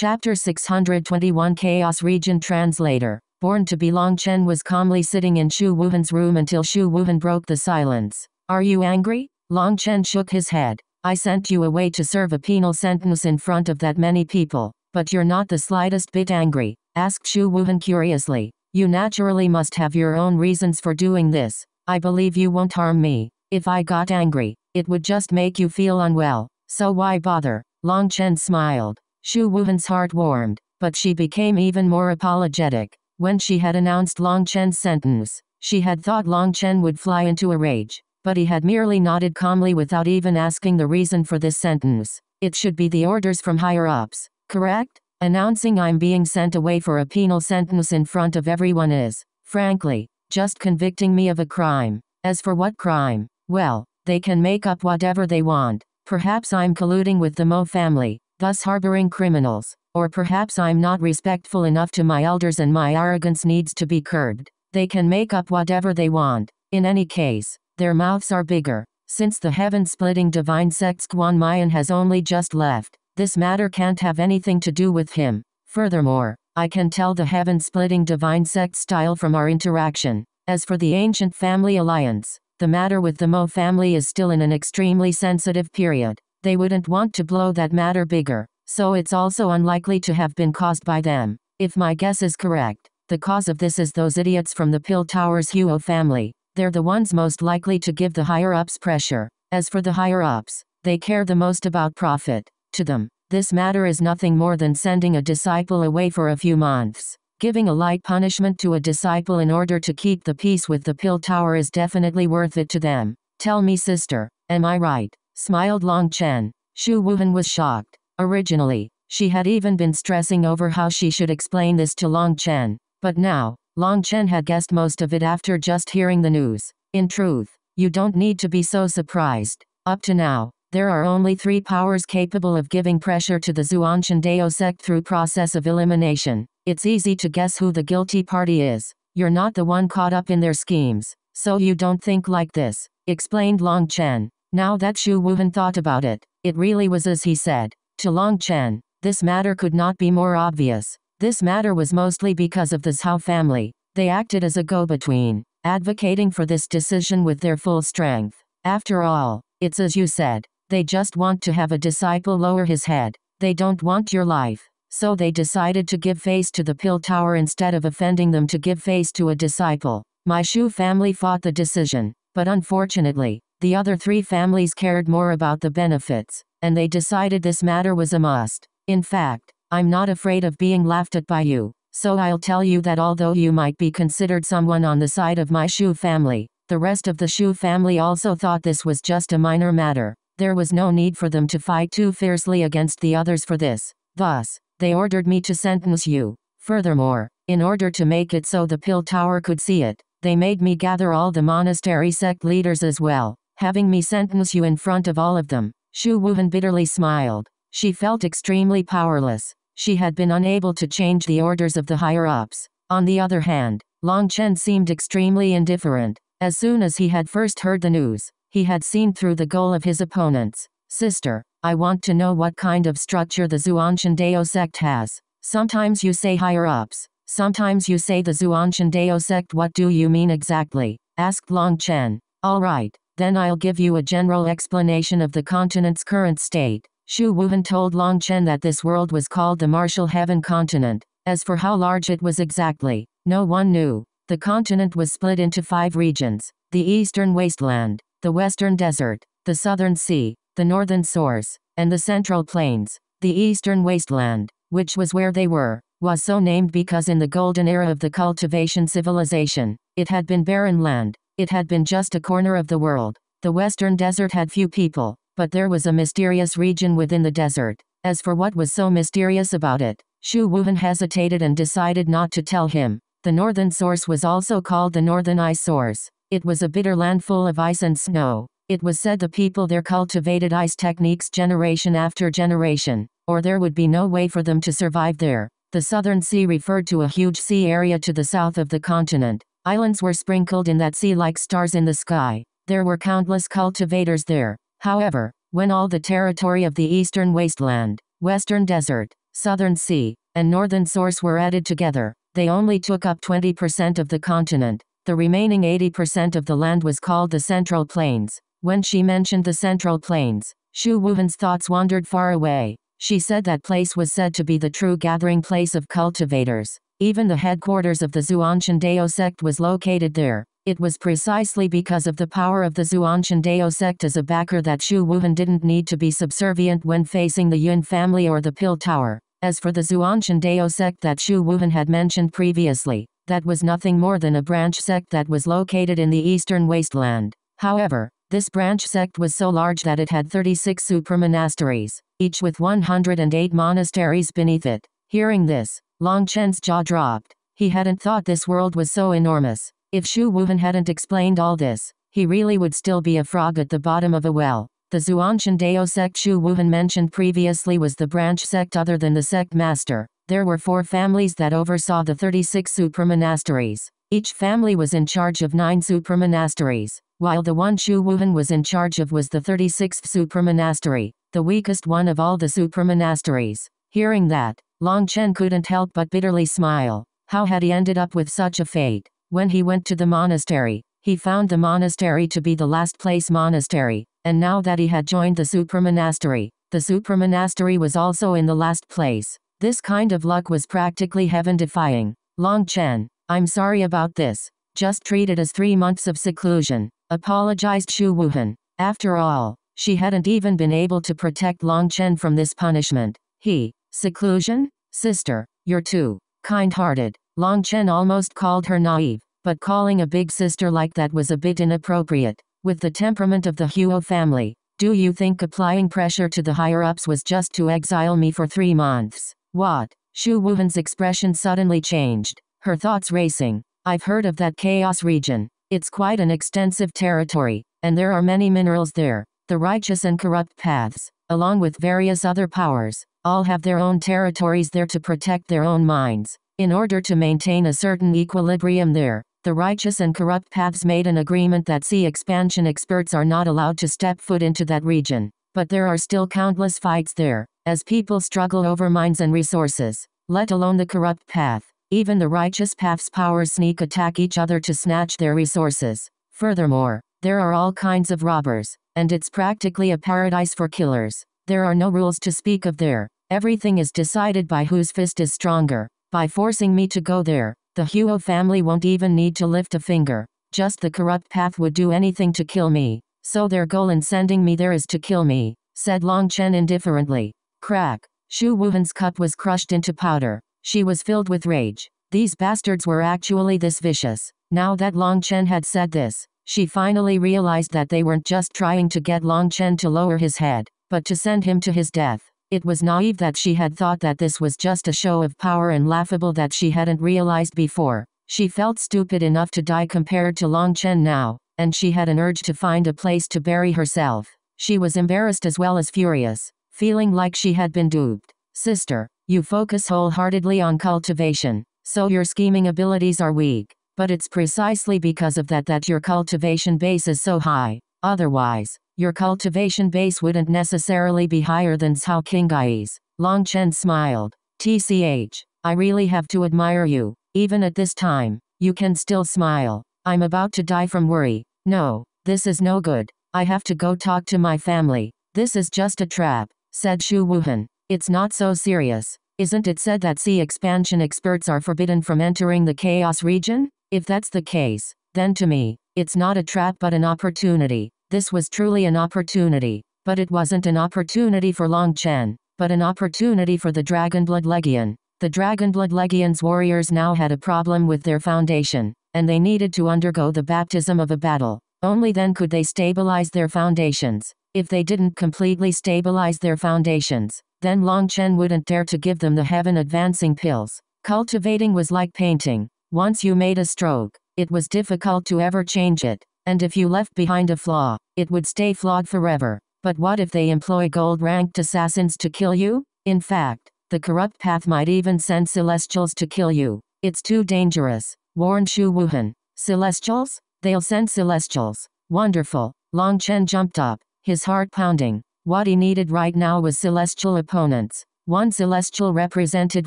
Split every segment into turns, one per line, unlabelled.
Chapter 621 Chaos Region Translator. Born to be Long Chen was calmly sitting in Shu Wuhan's room until Shu Wuhan broke the silence. Are you angry? Long Chen shook his head. I sent you away to serve a penal sentence in front of that many people, but you're not the slightest bit angry, asked Shu Wuhan curiously. You naturally must have your own reasons for doing this. I believe you won't harm me. If I got angry, it would just make you feel unwell. So why bother? Long Chen smiled. Shu Wuhan's heart warmed, but she became even more apologetic. When she had announced Long Chen's sentence, she had thought Long Chen would fly into a rage, but he had merely nodded calmly without even asking the reason for this sentence. It should be the orders from higher ups, correct? Announcing I'm being sent away for a penal sentence in front of everyone is, frankly, just convicting me of a crime. As for what crime, well, they can make up whatever they want. Perhaps I'm colluding with the Mo family, thus harboring criminals. Or perhaps I'm not respectful enough to my elders and my arrogance needs to be curbed. They can make up whatever they want. In any case, their mouths are bigger. Since the heaven-splitting divine sect Guanmayan has only just left, this matter can't have anything to do with him. Furthermore, I can tell the heaven-splitting divine sect style from our interaction. As for the ancient family alliance, the matter with the Mo family is still in an extremely sensitive period. They wouldn't want to blow that matter bigger, so it's also unlikely to have been caused by them. If my guess is correct, the cause of this is those idiots from the Pill Towers Huo family. They're the ones most likely to give the higher ups pressure. As for the higher ups, they care the most about profit. To them, this matter is nothing more than sending a disciple away for a few months. Giving a light punishment to a disciple in order to keep the peace with the pill tower is definitely worth it to them. Tell me sister, am I right? Smiled Long Chen. Shu Wuhan was shocked. Originally, she had even been stressing over how she should explain this to Long Chen. But now, Long Chen had guessed most of it after just hearing the news. In truth, you don't need to be so surprised. Up to now, there are only three powers capable of giving pressure to the Zuanshan Dao sect through process of elimination. It's easy to guess who the guilty party is. You're not the one caught up in their schemes, so you don't think like this, explained Long Chen. Now that Shu Wuhan thought about it, it really was as he said. To Long Chen, this matter could not be more obvious. This matter was mostly because of the Zhao family. They acted as a go-between, advocating for this decision with their full strength. After all, it's as you said, they just want to have a disciple lower his head. They don't want your life. So they decided to give face to the pill tower instead of offending them to give face to a disciple. My Shu family fought the decision, but unfortunately, the other three families cared more about the benefits, and they decided this matter was a must. In fact, I'm not afraid of being laughed at by you, so I'll tell you that although you might be considered someone on the side of my Shu family, the rest of the Shu family also thought this was just a minor matter. There was no need for them to fight too fiercely against the others for this. Thus, they ordered me to sentence you. Furthermore, in order to make it so the pill tower could see it, they made me gather all the monastery sect leaders as well, having me sentence you in front of all of them. Shu Wuhan bitterly smiled. She felt extremely powerless. She had been unable to change the orders of the higher-ups. On the other hand, Long Chen seemed extremely indifferent. As soon as he had first heard the news, he had seen through the goal of his opponents. Sister, I want to know what kind of structure the Zuanshan Dao sect has. Sometimes you say higher ups, sometimes you say the Zuanshan Dao sect. What do you mean exactly? asked Long Chen. Alright, then I'll give you a general explanation of the continent's current state. Shu Wuhan told Long Chen that this world was called the Martial Heaven continent. As for how large it was exactly, no one knew. The continent was split into five regions the eastern wasteland, the western desert, the southern sea, the northern source, and the central plains. The eastern wasteland, which was where they were, was so named because in the golden era of the cultivation civilization, it had been barren land. It had been just a corner of the world. The western desert had few people, but there was a mysterious region within the desert. As for what was so mysterious about it, Shu Wuhan hesitated and decided not to tell him. The northern source was also called the northern ice source. It was a bitter land full of ice and snow. It was said the people there cultivated ice techniques generation after generation, or there would be no way for them to survive there. The southern sea referred to a huge sea area to the south of the continent. Islands were sprinkled in that sea like stars in the sky. There were countless cultivators there. However, when all the territory of the eastern wasteland, western desert, Southern Sea, and Northern Source were added together. They only took up 20% of the continent. The remaining 80% of the land was called the Central Plains. When she mentioned the Central Plains, Shu Wuhan's thoughts wandered far away. She said that place was said to be the true gathering place of cultivators. Even the headquarters of the Zhuanshan Dao sect was located there. It was precisely because of the power of the Zhuanshan Dao sect as a backer that Shu Wuhan didn't need to be subservient when facing the Yun family or the Pill Tower. As for the Zhuanshan Dao sect that Shu Wuhan had mentioned previously, that was nothing more than a branch sect that was located in the eastern wasteland. However, this branch sect was so large that it had 36 supramonasteries, each with 108 monasteries beneath it. Hearing this, Long Chen's jaw dropped. He hadn't thought this world was so enormous. If Shu Wuhan hadn't explained all this, he really would still be a frog at the bottom of a well. The Zhuanshan Dao sect Shu Wuhan mentioned previously was the branch sect other than the sect master. There were four families that oversaw the 36 supramonasteries. Each family was in charge of nine supramonasteries while the one Shu Wuhan was in charge of was the 36th supramonastery, the weakest one of all the supramonasteries. Hearing that, Long Chen couldn't help but bitterly smile. How had he ended up with such a fate? When he went to the monastery, he found the monastery to be the last place monastery, and now that he had joined the supramonastery, the supramonastery was also in the last place. This kind of luck was practically heaven-defying. Long Chen, I'm sorry about this. Just treat it as three months of seclusion apologized Shu Wuhan. After all, she hadn't even been able to protect Long Chen from this punishment. He, seclusion? Sister, you're too kind-hearted. Long Chen almost called her naive, but calling a big sister like that was a bit inappropriate. With the temperament of the Huo family, do you think applying pressure to the higher-ups was just to exile me for three months? What? Shu Wuhan's expression suddenly changed, her thoughts racing. I've heard of that chaos region. It's quite an extensive territory, and there are many minerals there. The righteous and corrupt paths, along with various other powers, all have their own territories there to protect their own minds. In order to maintain a certain equilibrium there, the righteous and corrupt paths made an agreement that sea expansion experts are not allowed to step foot into that region. But there are still countless fights there, as people struggle over mines and resources, let alone the corrupt path. Even the righteous path's powers sneak attack each other to snatch their resources. Furthermore, there are all kinds of robbers, and it's practically a paradise for killers. There are no rules to speak of there. Everything is decided by whose fist is stronger. By forcing me to go there, the Huo family won't even need to lift a finger. Just the corrupt path would do anything to kill me. So their goal in sending me there is to kill me, said Long Chen indifferently. Crack. Shu Wuhan's cup was crushed into powder. She was filled with rage. These bastards were actually this vicious. Now that Long Chen had said this, she finally realized that they weren't just trying to get Long Chen to lower his head, but to send him to his death. It was naive that she had thought that this was just a show of power and laughable that she hadn't realized before. She felt stupid enough to die compared to Long Chen now, and she had an urge to find a place to bury herself. She was embarrassed as well as furious, feeling like she had been duped. Sister, you focus wholeheartedly on cultivation, so your scheming abilities are weak. But it's precisely because of that that your cultivation base is so high. Otherwise, your cultivation base wouldn't necessarily be higher than Cao Qinggai's. Long Chen smiled. TCH, I really have to admire you. Even at this time, you can still smile. I'm about to die from worry. No, this is no good. I have to go talk to my family. This is just a trap, said Shu Wuhan. It's not so serious. Isn't it said that sea expansion experts are forbidden from entering the chaos region? If that's the case, then to me, it's not a trap but an opportunity. This was truly an opportunity. But it wasn't an opportunity for Long Chen, but an opportunity for the Dragonblood Legion. The Dragonblood Legion's warriors now had a problem with their foundation, and they needed to undergo the baptism of a battle. Only then could they stabilize their foundations. If they didn't completely stabilize their foundations, then Long Chen wouldn't dare to give them the heaven advancing pills. Cultivating was like painting. Once you made a stroke, it was difficult to ever change it. And if you left behind a flaw, it would stay flawed forever. But what if they employ gold-ranked assassins to kill you? In fact, the corrupt path might even send celestials to kill you. It's too dangerous, warned Shu Wuhan. Celestials? They'll send celestials. Wonderful. Long Chen jumped up, his heart pounding. What he needed right now was celestial opponents. One celestial represented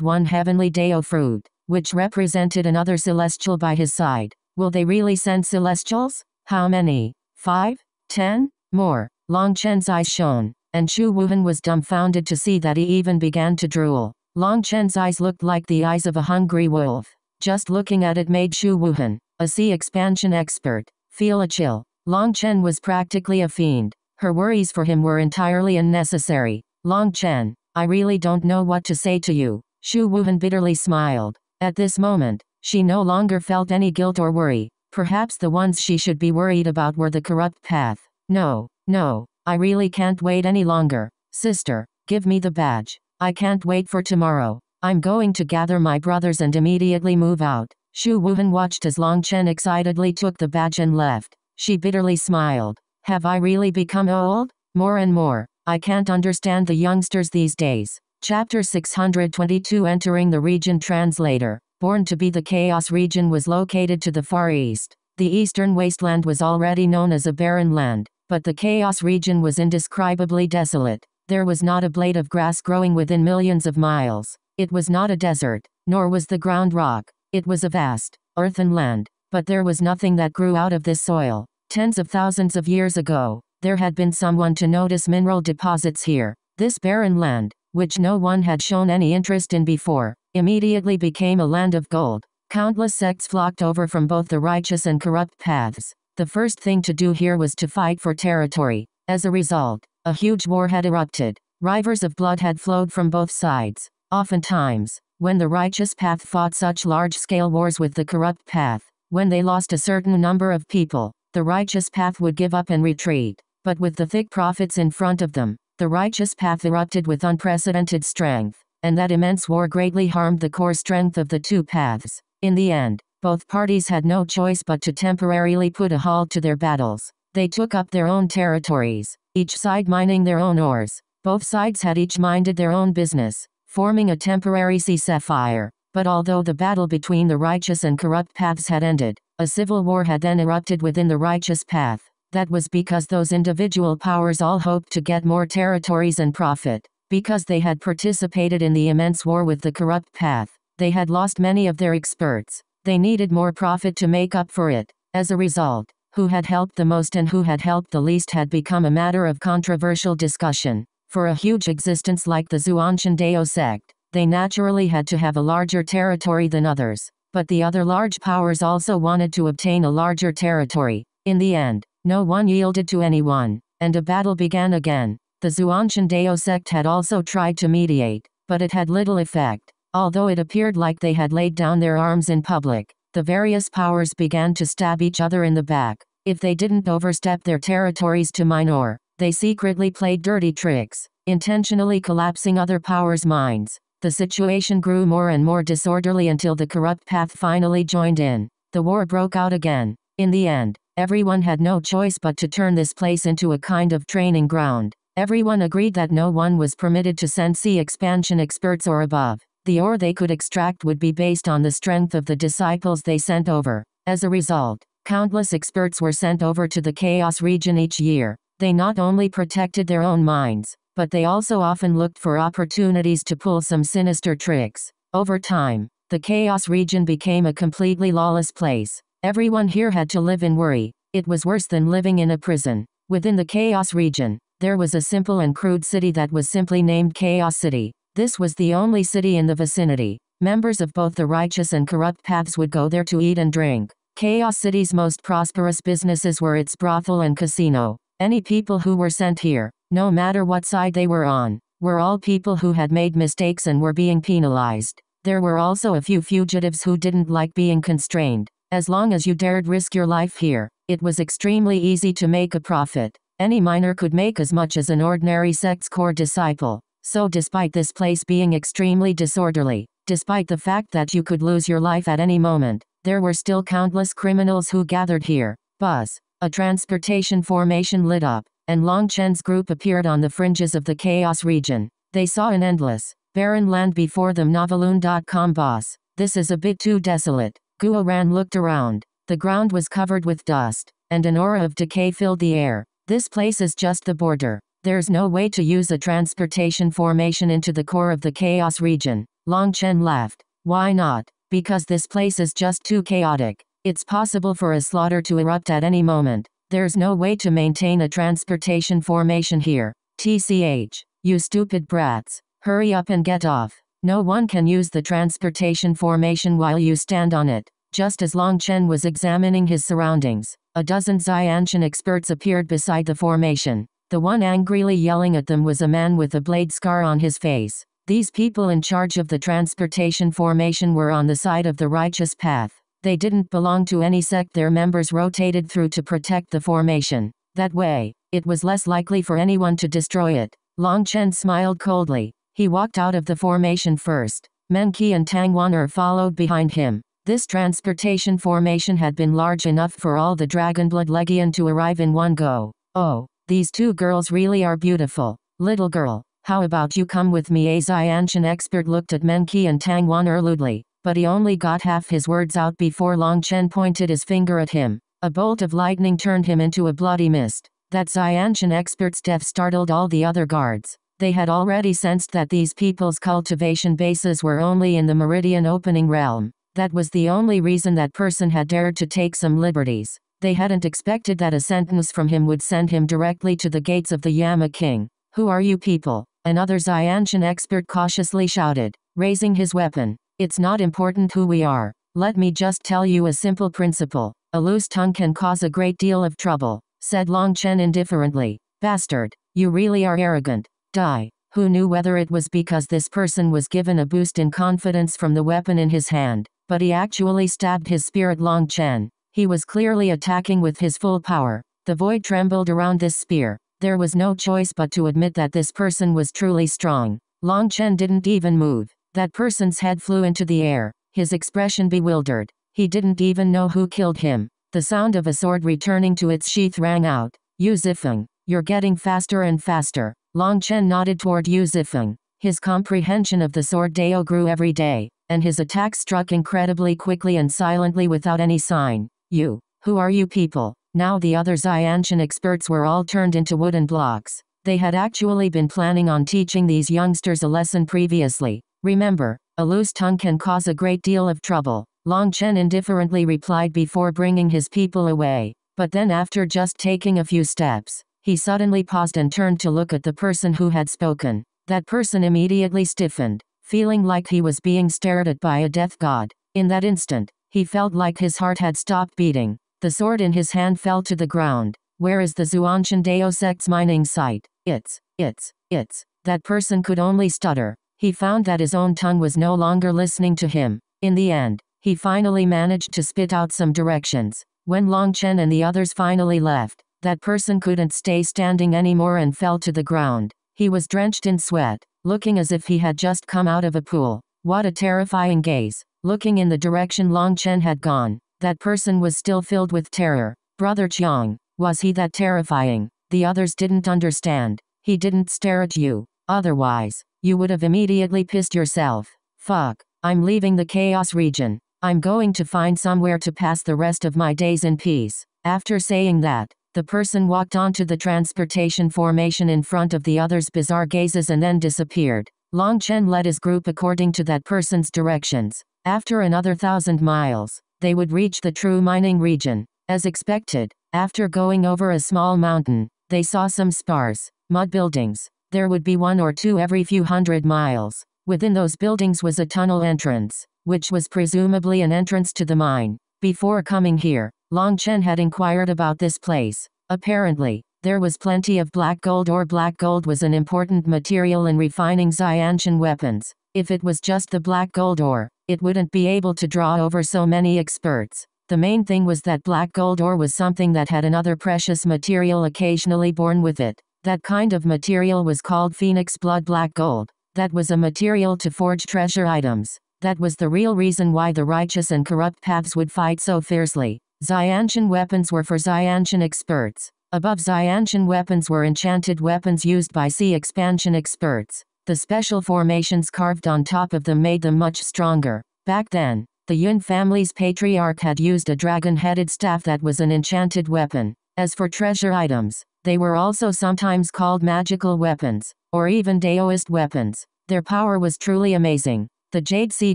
one heavenly Dao fruit, which represented another celestial by his side. Will they really send celestials? How many? Five? Ten? More. Long Chen's eyes shone, and Shu Wuhan was dumbfounded to see that he even began to drool. Long Chen's eyes looked like the eyes of a hungry wolf. Just looking at it made Shu Wuhan, a sea expansion expert, feel a chill. Long Chen was practically a fiend. Her worries for him were entirely unnecessary. Long Chen, I really don't know what to say to you. Shu Wuhan bitterly smiled. At this moment, she no longer felt any guilt or worry. Perhaps the ones she should be worried about were the corrupt path. No, no, I really can't wait any longer. Sister, give me the badge. I can't wait for tomorrow. I'm going to gather my brothers and immediately move out. Shu Wuhan watched as Long Chen excitedly took the badge and left. She bitterly smiled. Have I really become old? More and more. I can't understand the youngsters these days. Chapter 622 Entering the Region Translator. Born to be the Chaos region was located to the far east. The eastern wasteland was already known as a barren land, but the Chaos region was indescribably desolate. There was not a blade of grass growing within millions of miles. It was not a desert, nor was the ground rock. It was a vast, earthen land. But there was nothing that grew out of this soil. Tens of thousands of years ago, there had been someone to notice mineral deposits here. This barren land, which no one had shown any interest in before, immediately became a land of gold. Countless sects flocked over from both the righteous and corrupt paths. The first thing to do here was to fight for territory. As a result, a huge war had erupted. Rivers of blood had flowed from both sides. Oftentimes, when the righteous path fought such large-scale wars with the corrupt path, when they lost a certain number of people, the righteous path would give up and retreat. But with the thick profits in front of them, the righteous path erupted with unprecedented strength, and that immense war greatly harmed the core strength of the two paths. In the end, both parties had no choice but to temporarily put a halt to their battles. They took up their own territories, each side mining their own ores. Both sides had each minded their own business, forming a temporary ceasefire. But although the battle between the righteous and corrupt paths had ended, a civil war had then erupted within the righteous path. That was because those individual powers all hoped to get more territories and profit. Because they had participated in the immense war with the corrupt path, they had lost many of their experts. They needed more profit to make up for it. As a result, who had helped the most and who had helped the least had become a matter of controversial discussion. For a huge existence like the Zhuanshan Dao sect, they naturally had to have a larger territory than others. But the other large powers also wanted to obtain a larger territory. In the end, no one yielded to anyone, and a battle began again. The Zhuanshan Dao sect had also tried to mediate, but it had little effect. Although it appeared like they had laid down their arms in public, the various powers began to stab each other in the back. If they didn't overstep their territories to minor, they secretly played dirty tricks, intentionally collapsing other powers' minds. The situation grew more and more disorderly until the corrupt path finally joined in. The war broke out again. In the end, everyone had no choice but to turn this place into a kind of training ground. Everyone agreed that no one was permitted to send sea expansion experts or above. The ore they could extract would be based on the strength of the disciples they sent over. As a result, countless experts were sent over to the Chaos region each year. They not only protected their own minds, but they also often looked for opportunities to pull some sinister tricks. Over time, the Chaos region became a completely lawless place. Everyone here had to live in worry. It was worse than living in a prison. Within the Chaos region, there was a simple and crude city that was simply named Chaos City. This was the only city in the vicinity. Members of both the righteous and corrupt paths would go there to eat and drink. Chaos City's most prosperous businesses were its brothel and casino. Any people who were sent here, no matter what side they were on, were all people who had made mistakes and were being penalized. There were also a few fugitives who didn't like being constrained. As long as you dared risk your life here, it was extremely easy to make a profit. Any miner could make as much as an ordinary sect's core disciple. So despite this place being extremely disorderly, despite the fact that you could lose your life at any moment, there were still countless criminals who gathered here. Buzz. A transportation formation lit up, and Long Chen's group appeared on the fringes of the chaos region. They saw an endless, barren land before them Noveloon.com boss. This is a bit too desolate. Guo Ran looked around. The ground was covered with dust, and an aura of decay filled the air. This place is just the border. There's no way to use a transportation formation into the core of the chaos region. Long Chen laughed. Why not? Because this place is just too chaotic. It's possible for a slaughter to erupt at any moment. There's no way to maintain a transportation formation here. TCH. You stupid brats. Hurry up and get off. No one can use the transportation formation while you stand on it. Just as Long Chen was examining his surroundings, a dozen Xiantian experts appeared beside the formation. The one angrily yelling at them was a man with a blade scar on his face. These people in charge of the transportation formation were on the side of the righteous path. They didn't belong to any sect their members rotated through to protect the formation. That way, it was less likely for anyone to destroy it. Long Chen smiled coldly. He walked out of the formation first. Meng Qi and Tang Wan'er followed behind him. This transportation formation had been large enough for all the Dragonblood Legion to arrive in one go. Oh, these two girls really are beautiful. Little girl, how about you come with me? A Xiantian expert looked at Meng Qi and Tang Wan'er lewdly but he only got half his words out before Long Chen pointed his finger at him. A bolt of lightning turned him into a bloody mist. That Xiantian expert's death startled all the other guards. They had already sensed that these people's cultivation bases were only in the Meridian opening realm. That was the only reason that person had dared to take some liberties. They hadn't expected that a sentence from him would send him directly to the gates of the Yama King. Who are you people? Another Xiantian expert cautiously shouted, raising his weapon. It's not important who we are. Let me just tell you a simple principle. A loose tongue can cause a great deal of trouble, said Long Chen indifferently. Bastard, you really are arrogant. Die. Who knew whether it was because this person was given a boost in confidence from the weapon in his hand, but he actually stabbed his spirit Long Chen. He was clearly attacking with his full power. The void trembled around this spear. There was no choice but to admit that this person was truly strong. Long Chen didn't even move. That person's head flew into the air, his expression bewildered. He didn't even know who killed him. The sound of a sword returning to its sheath rang out. Yu Zifeng, you're getting faster and faster. Long Chen nodded toward Yu Zifeng. His comprehension of the sword Dao grew every day, and his attack struck incredibly quickly and silently without any sign. You, who are you people? Now the other Xiantian experts were all turned into wooden blocks. They had actually been planning on teaching these youngsters a lesson previously, Remember, a loose tongue can cause a great deal of trouble. Long Chen indifferently replied before bringing his people away. But then after just taking a few steps, he suddenly paused and turned to look at the person who had spoken. That person immediately stiffened, feeling like he was being stared at by a death god. In that instant, he felt like his heart had stopped beating. The sword in his hand fell to the ground. Where is the Xuanshan Dao sect's mining site? It's, it's, it's. That person could only stutter. He found that his own tongue was no longer listening to him. In the end, he finally managed to spit out some directions. When Long Chen and the others finally left, that person couldn't stay standing anymore and fell to the ground. He was drenched in sweat, looking as if he had just come out of a pool. What a terrifying gaze. Looking in the direction Long Chen had gone, that person was still filled with terror. Brother Chiang, was he that terrifying? The others didn't understand. He didn't stare at you. Otherwise, you would have immediately pissed yourself. Fuck. I'm leaving the chaos region. I'm going to find somewhere to pass the rest of my days in peace. After saying that, the person walked onto the transportation formation in front of the others' bizarre gazes and then disappeared. Long Chen led his group according to that person's directions. After another thousand miles, they would reach the true mining region. As expected, after going over a small mountain, they saw some sparse, mud buildings. There would be one or two every few hundred miles. Within those buildings was a tunnel entrance, which was presumably an entrance to the mine. Before coming here, Long Chen had inquired about this place. Apparently, there was plenty of black gold or black gold was an important material in refining Xiantian weapons. If it was just the black gold ore, it wouldn't be able to draw over so many experts. The main thing was that black gold ore was something that had another precious material occasionally born with it. That kind of material was called phoenix blood black gold. That was a material to forge treasure items. That was the real reason why the righteous and corrupt paths would fight so fiercely. Xiantian weapons were for Xiantian experts. Above Xiantian weapons were enchanted weapons used by sea expansion experts. The special formations carved on top of them made them much stronger. Back then, the Yun family's patriarch had used a dragon-headed staff that was an enchanted weapon. As for treasure items, They were also sometimes called magical weapons, or even Daoist weapons. Their power was truly amazing. The Jade Sea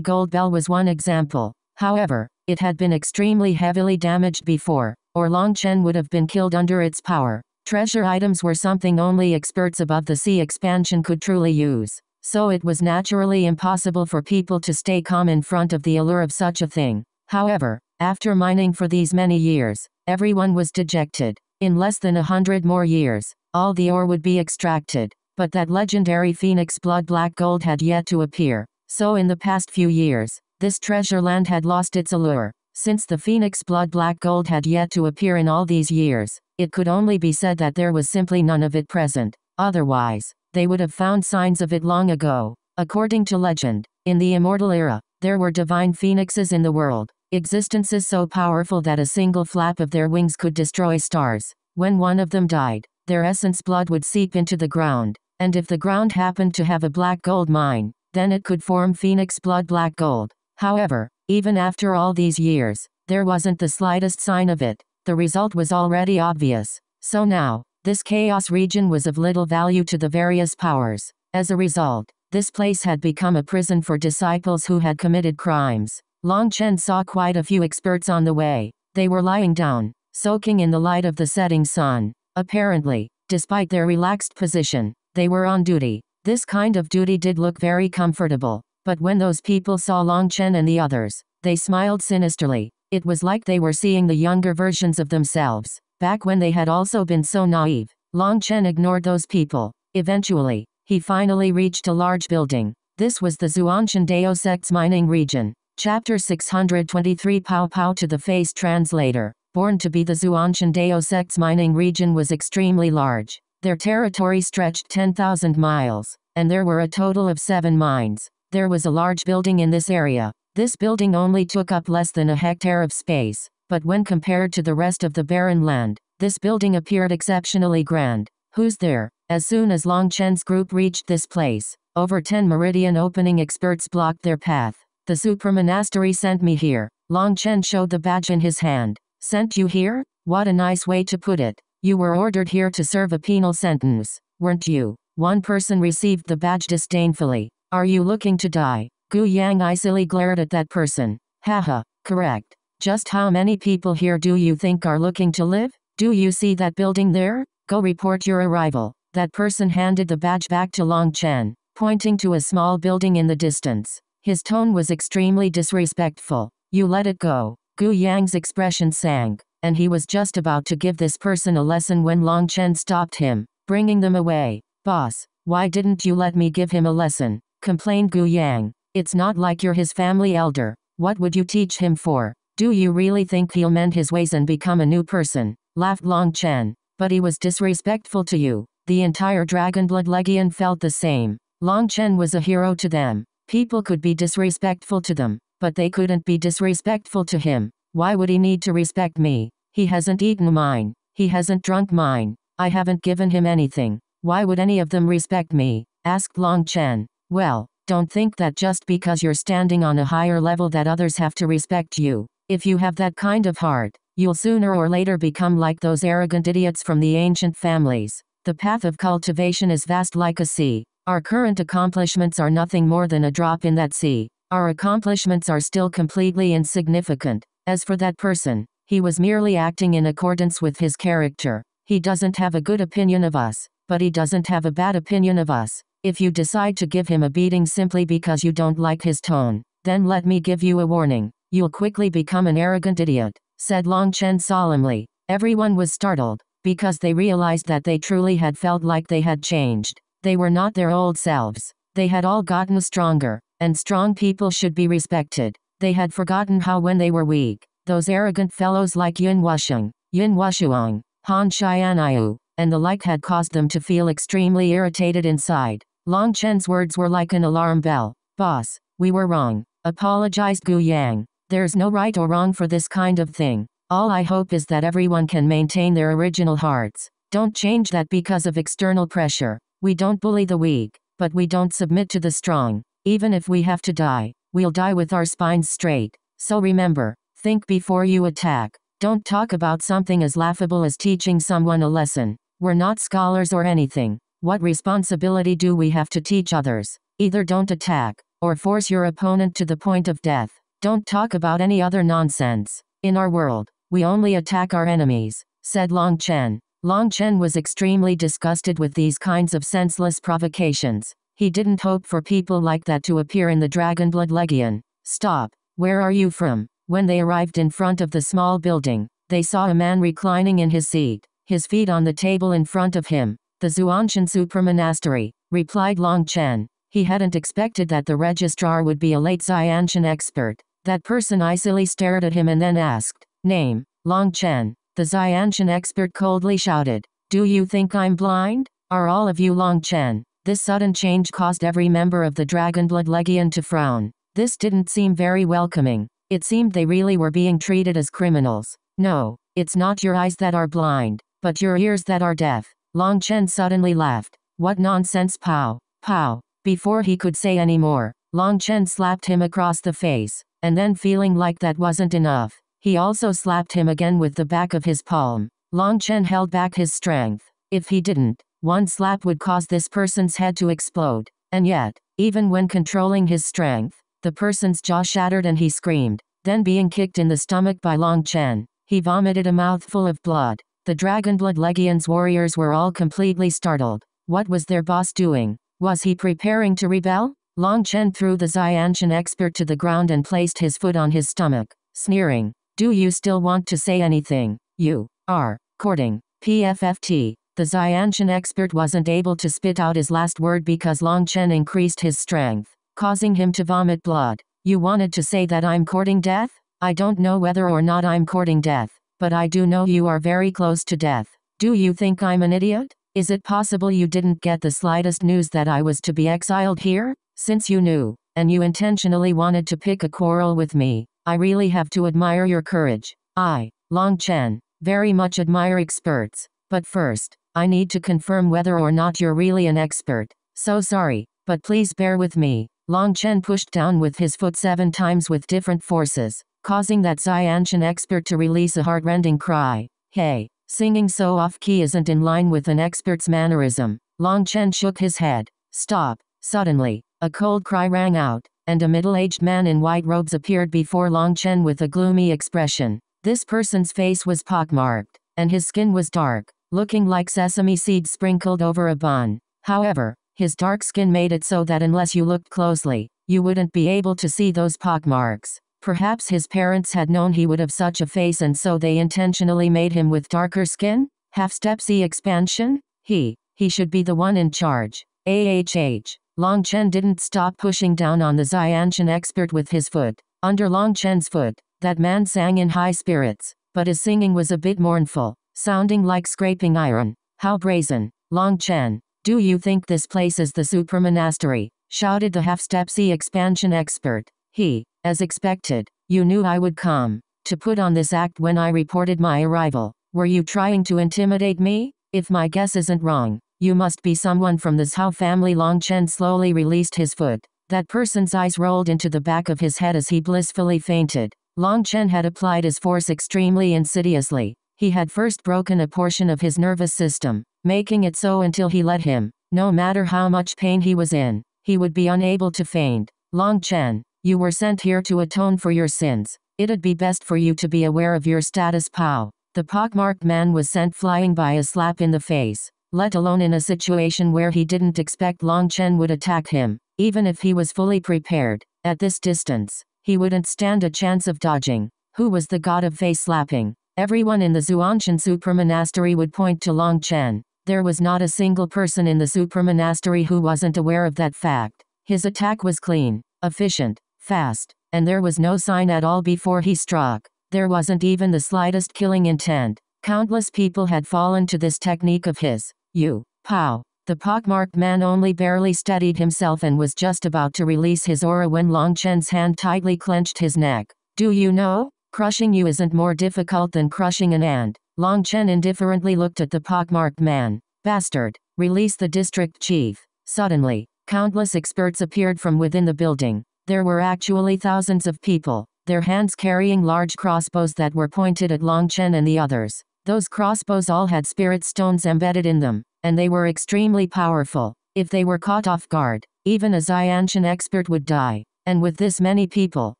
Gold Bell was one example. However, it had been extremely heavily damaged before, or Long Chen would have been killed under its power. Treasure items were something only experts above the sea expansion could truly use, so it was naturally impossible for people to stay calm in front of the allure of such a thing. However, after mining for these many years, everyone was dejected. In less than a hundred more years, all the ore would be extracted, but that legendary phoenix blood black gold had yet to appear. So in the past few years, this treasure land had lost its allure. Since the phoenix blood black gold had yet to appear in all these years, it could only be said that there was simply none of it present. Otherwise, they would have found signs of it long ago. According to legend, in the immortal era, there were divine phoenixes in the world, existences so powerful that a single flap of their wings could destroy stars. When one of them died, their essence blood would seep into the ground, and if the ground happened to have a black gold mine, then it could form phoenix blood black gold. However, even after all these years, there wasn't the slightest sign of it the result was already obvious. So now, this chaos region was of little value to the various powers. As a result, this place had become a prison for disciples who had committed crimes. Long Chen saw quite a few experts on the way. They were lying down, soaking in the light of the setting sun. Apparently, despite their relaxed position, they were on duty. This kind of duty did look very comfortable. But when those people saw Long Chen and the others, they smiled sinisterly. It was like they were seeing the younger versions of themselves, back when they had also been so naive. Long Chen ignored those people. Eventually, he finally reached a large building. This was the Zuanshan Dao sect's mining region. Chapter 623 Pao Pao to the Face Translator. Born to be the Zuanshan Dao sect's mining region was extremely large. Their territory stretched 10,000 miles, and there were a total of seven mines. There was a large building in this area, this building only took up less than a hectare of space, but when compared to the rest of the barren land, this building appeared exceptionally grand. Who's there? As soon as Long Chen's group reached this place, over 10 meridian opening experts blocked their path. The supermonastery sent me here. Long Chen showed the badge in his hand. Sent you here? What a nice way to put it. You were ordered here to serve a penal sentence, weren't you? One person received the badge disdainfully. Are you looking to die? Gu Yang icily glared at that person. Haha, correct. Just how many people here do you think are looking to live? Do you see that building there? Go report your arrival. That person handed the badge back to Long Chen, pointing to a small building in the distance. His tone was extremely disrespectful. You let it go. Gu Yang's expression sank, and he was just about to give this person a lesson when Long Chen stopped him, bringing them away. Boss, why didn't you let me give him a lesson? Complained Gu Yang. It's not like you're his family elder. What would you teach him for? Do you really think he'll mend his ways and become a new person? laughed Long Chen. But he was disrespectful to you. The entire Dragonblood Legion felt the same. Long Chen was a hero to them. People could be disrespectful to them, but they couldn't be disrespectful to him. Why would he need to respect me? He hasn't eaten mine. He hasn't drunk mine. I haven't given him anything. Why would any of them respect me? asked Long Chen. Well, don't think that just because you're standing on a higher level that others have to respect you. If you have that kind of heart, you'll sooner or later become like those arrogant idiots from the ancient families. The path of cultivation is vast like a sea. Our current accomplishments are nothing more than a drop in that sea. Our accomplishments are still completely insignificant. As for that person, he was merely acting in accordance with his character. He doesn't have a good opinion of us, but he doesn't have a bad opinion of us. If you decide to give him a beating simply because you don't like his tone, then let me give you a warning. You'll quickly become an arrogant idiot, said Long Chen solemnly. Everyone was startled, because they realized that they truly had felt like they had changed. They were not their old selves. They had all gotten stronger, and strong people should be respected. They had forgotten how when they were weak, those arrogant fellows like Yun Wusheng, Yun Wushuang, Han Xianayu, and the like had caused them to feel extremely irritated inside. Long Chen's words were like an alarm bell. Boss, we were wrong, apologized Gu Yang. There's no right or wrong for this kind of thing. All I hope is that everyone can maintain their original hearts. Don't change that because of external pressure. We don't bully the weak, but we don't submit to the strong. Even if we have to die, we'll die with our spines straight. So remember, think before you attack. Don't talk about something as laughable as teaching someone a lesson. We're not scholars or anything. What responsibility do we have to teach others? Either don't attack, or force your opponent to the point of death. Don't talk about any other nonsense. In our world, we only attack our enemies, said Long Chen. Long Chen was extremely disgusted with these kinds of senseless provocations. He didn't hope for people like that to appear in the Dragonblood Legion. Stop. Where are you from? When they arrived in front of the small building, they saw a man reclining in his seat, his feet on the table in front of him. The Zuanshan Supramonastery, replied Long Chen. He hadn't expected that the registrar would be a late Xianshan expert. That person icily stared at him and then asked, Name, Long Chen. The Xianshan expert coldly shouted, Do you think I'm blind? Are all of you Long Chen? This sudden change caused every member of the Dragonblood Legion to frown. This didn't seem very welcoming. It seemed they really were being treated as criminals. No, it's not your eyes that are blind, but your ears that are deaf. Long Chen suddenly laughed. What nonsense pow, pow. Before he could say any more, Long Chen slapped him across the face, and then feeling like that wasn't enough, he also slapped him again with the back of his palm. Long Chen held back his strength. If he didn't, one slap would cause this person's head to explode. And yet, even when controlling his strength, the person's jaw shattered and he screamed. Then being kicked in the stomach by Long Chen, he vomited a mouthful of blood. The Dragonblood Legion's warriors were all completely startled. What was their boss doing? Was he preparing to rebel? Long Chen threw the Xianshan expert to the ground and placed his foot on his stomach, sneering. Do you still want to say anything? You are courting PFFT. The Xianshan expert wasn't able to spit out his last word because Long Chen increased his strength, causing him to vomit blood. You wanted to say that I'm courting death? I don't know whether or not I'm courting death, but I do know you are very close to death. Do you think I'm an idiot? Is it possible you didn't get the slightest news that I was to be exiled here? Since you knew, and you intentionally wanted to pick a quarrel with me, I really have to admire your courage. I, Long Chen, very much admire experts. But first, I need to confirm whether or not you're really an expert. So sorry, but please bear with me. Long Chen pushed down with his foot seven times with different forces, causing that Xianshan expert to release a heartrending cry. Hey, singing so off-key isn't in line with an expert's mannerism. Long Chen shook his head. Stop. Suddenly, a cold cry rang out, and a middle-aged man in white robes appeared before Long Chen with a gloomy expression. This person's face was pockmarked, and his skin was dark looking like sesame seeds sprinkled over a bun. However, his dark skin made it so that unless you looked closely, you wouldn't be able to see those pockmarks. Perhaps his parents had known he would have such a face and so they intentionally made him with darker skin? Half-step sea expansion? He, he should be the one in charge. AHH. Long Chen didn't stop pushing down on the Xianshan expert with his foot. Under Long Chen's foot, that man sang in high spirits, but his singing was a bit mournful sounding like scraping iron. How brazen. Long Chen, do you think this place is the Supramonastery? shouted the half-step sea expansion expert. He, as expected, you knew I would come to put on this act when I reported my arrival. Were you trying to intimidate me? If my guess isn't wrong, you must be someone from the Zhao family. Long Chen slowly released his foot. That person's eyes rolled into the back of his head as he blissfully fainted. Long Chen had applied his force extremely insidiously, he had first broken a portion of his nervous system, making it so until he let him, no matter how much pain he was in, he would be unable to faint. Long Chen, you were sent here to atone for your sins. It'd be best for you to be aware of your status Pow. The pockmarked man was sent flying by a slap in the face, let alone in a situation where he didn't expect Long Chen would attack him. Even if he was fully prepared, at this distance, he wouldn't stand a chance of dodging. Who was the god of face slapping? Everyone in the Zuanshan Supramonastery would point to Long Chen. There was not a single person in the Supramonastery who wasn't aware of that fact. His attack was clean, efficient, fast, and there was no sign at all before he struck. There wasn't even the slightest killing intent. Countless people had fallen to this technique of his. You, pow. The pockmarked man only barely steadied himself and was just about to release his aura when Long Chen's hand tightly clenched his neck. Do you know? Crushing you isn't more difficult than crushing an ant. Long Chen indifferently looked at the pockmarked man. Bastard. Release the district chief. Suddenly, countless experts appeared from within the building. There were actually thousands of people, their hands carrying large crossbows that were pointed at Long Chen and the others. Those crossbows all had spirit stones embedded in them, and they were extremely powerful. If they were caught off guard, even a Xiantian expert would die. And with this many people,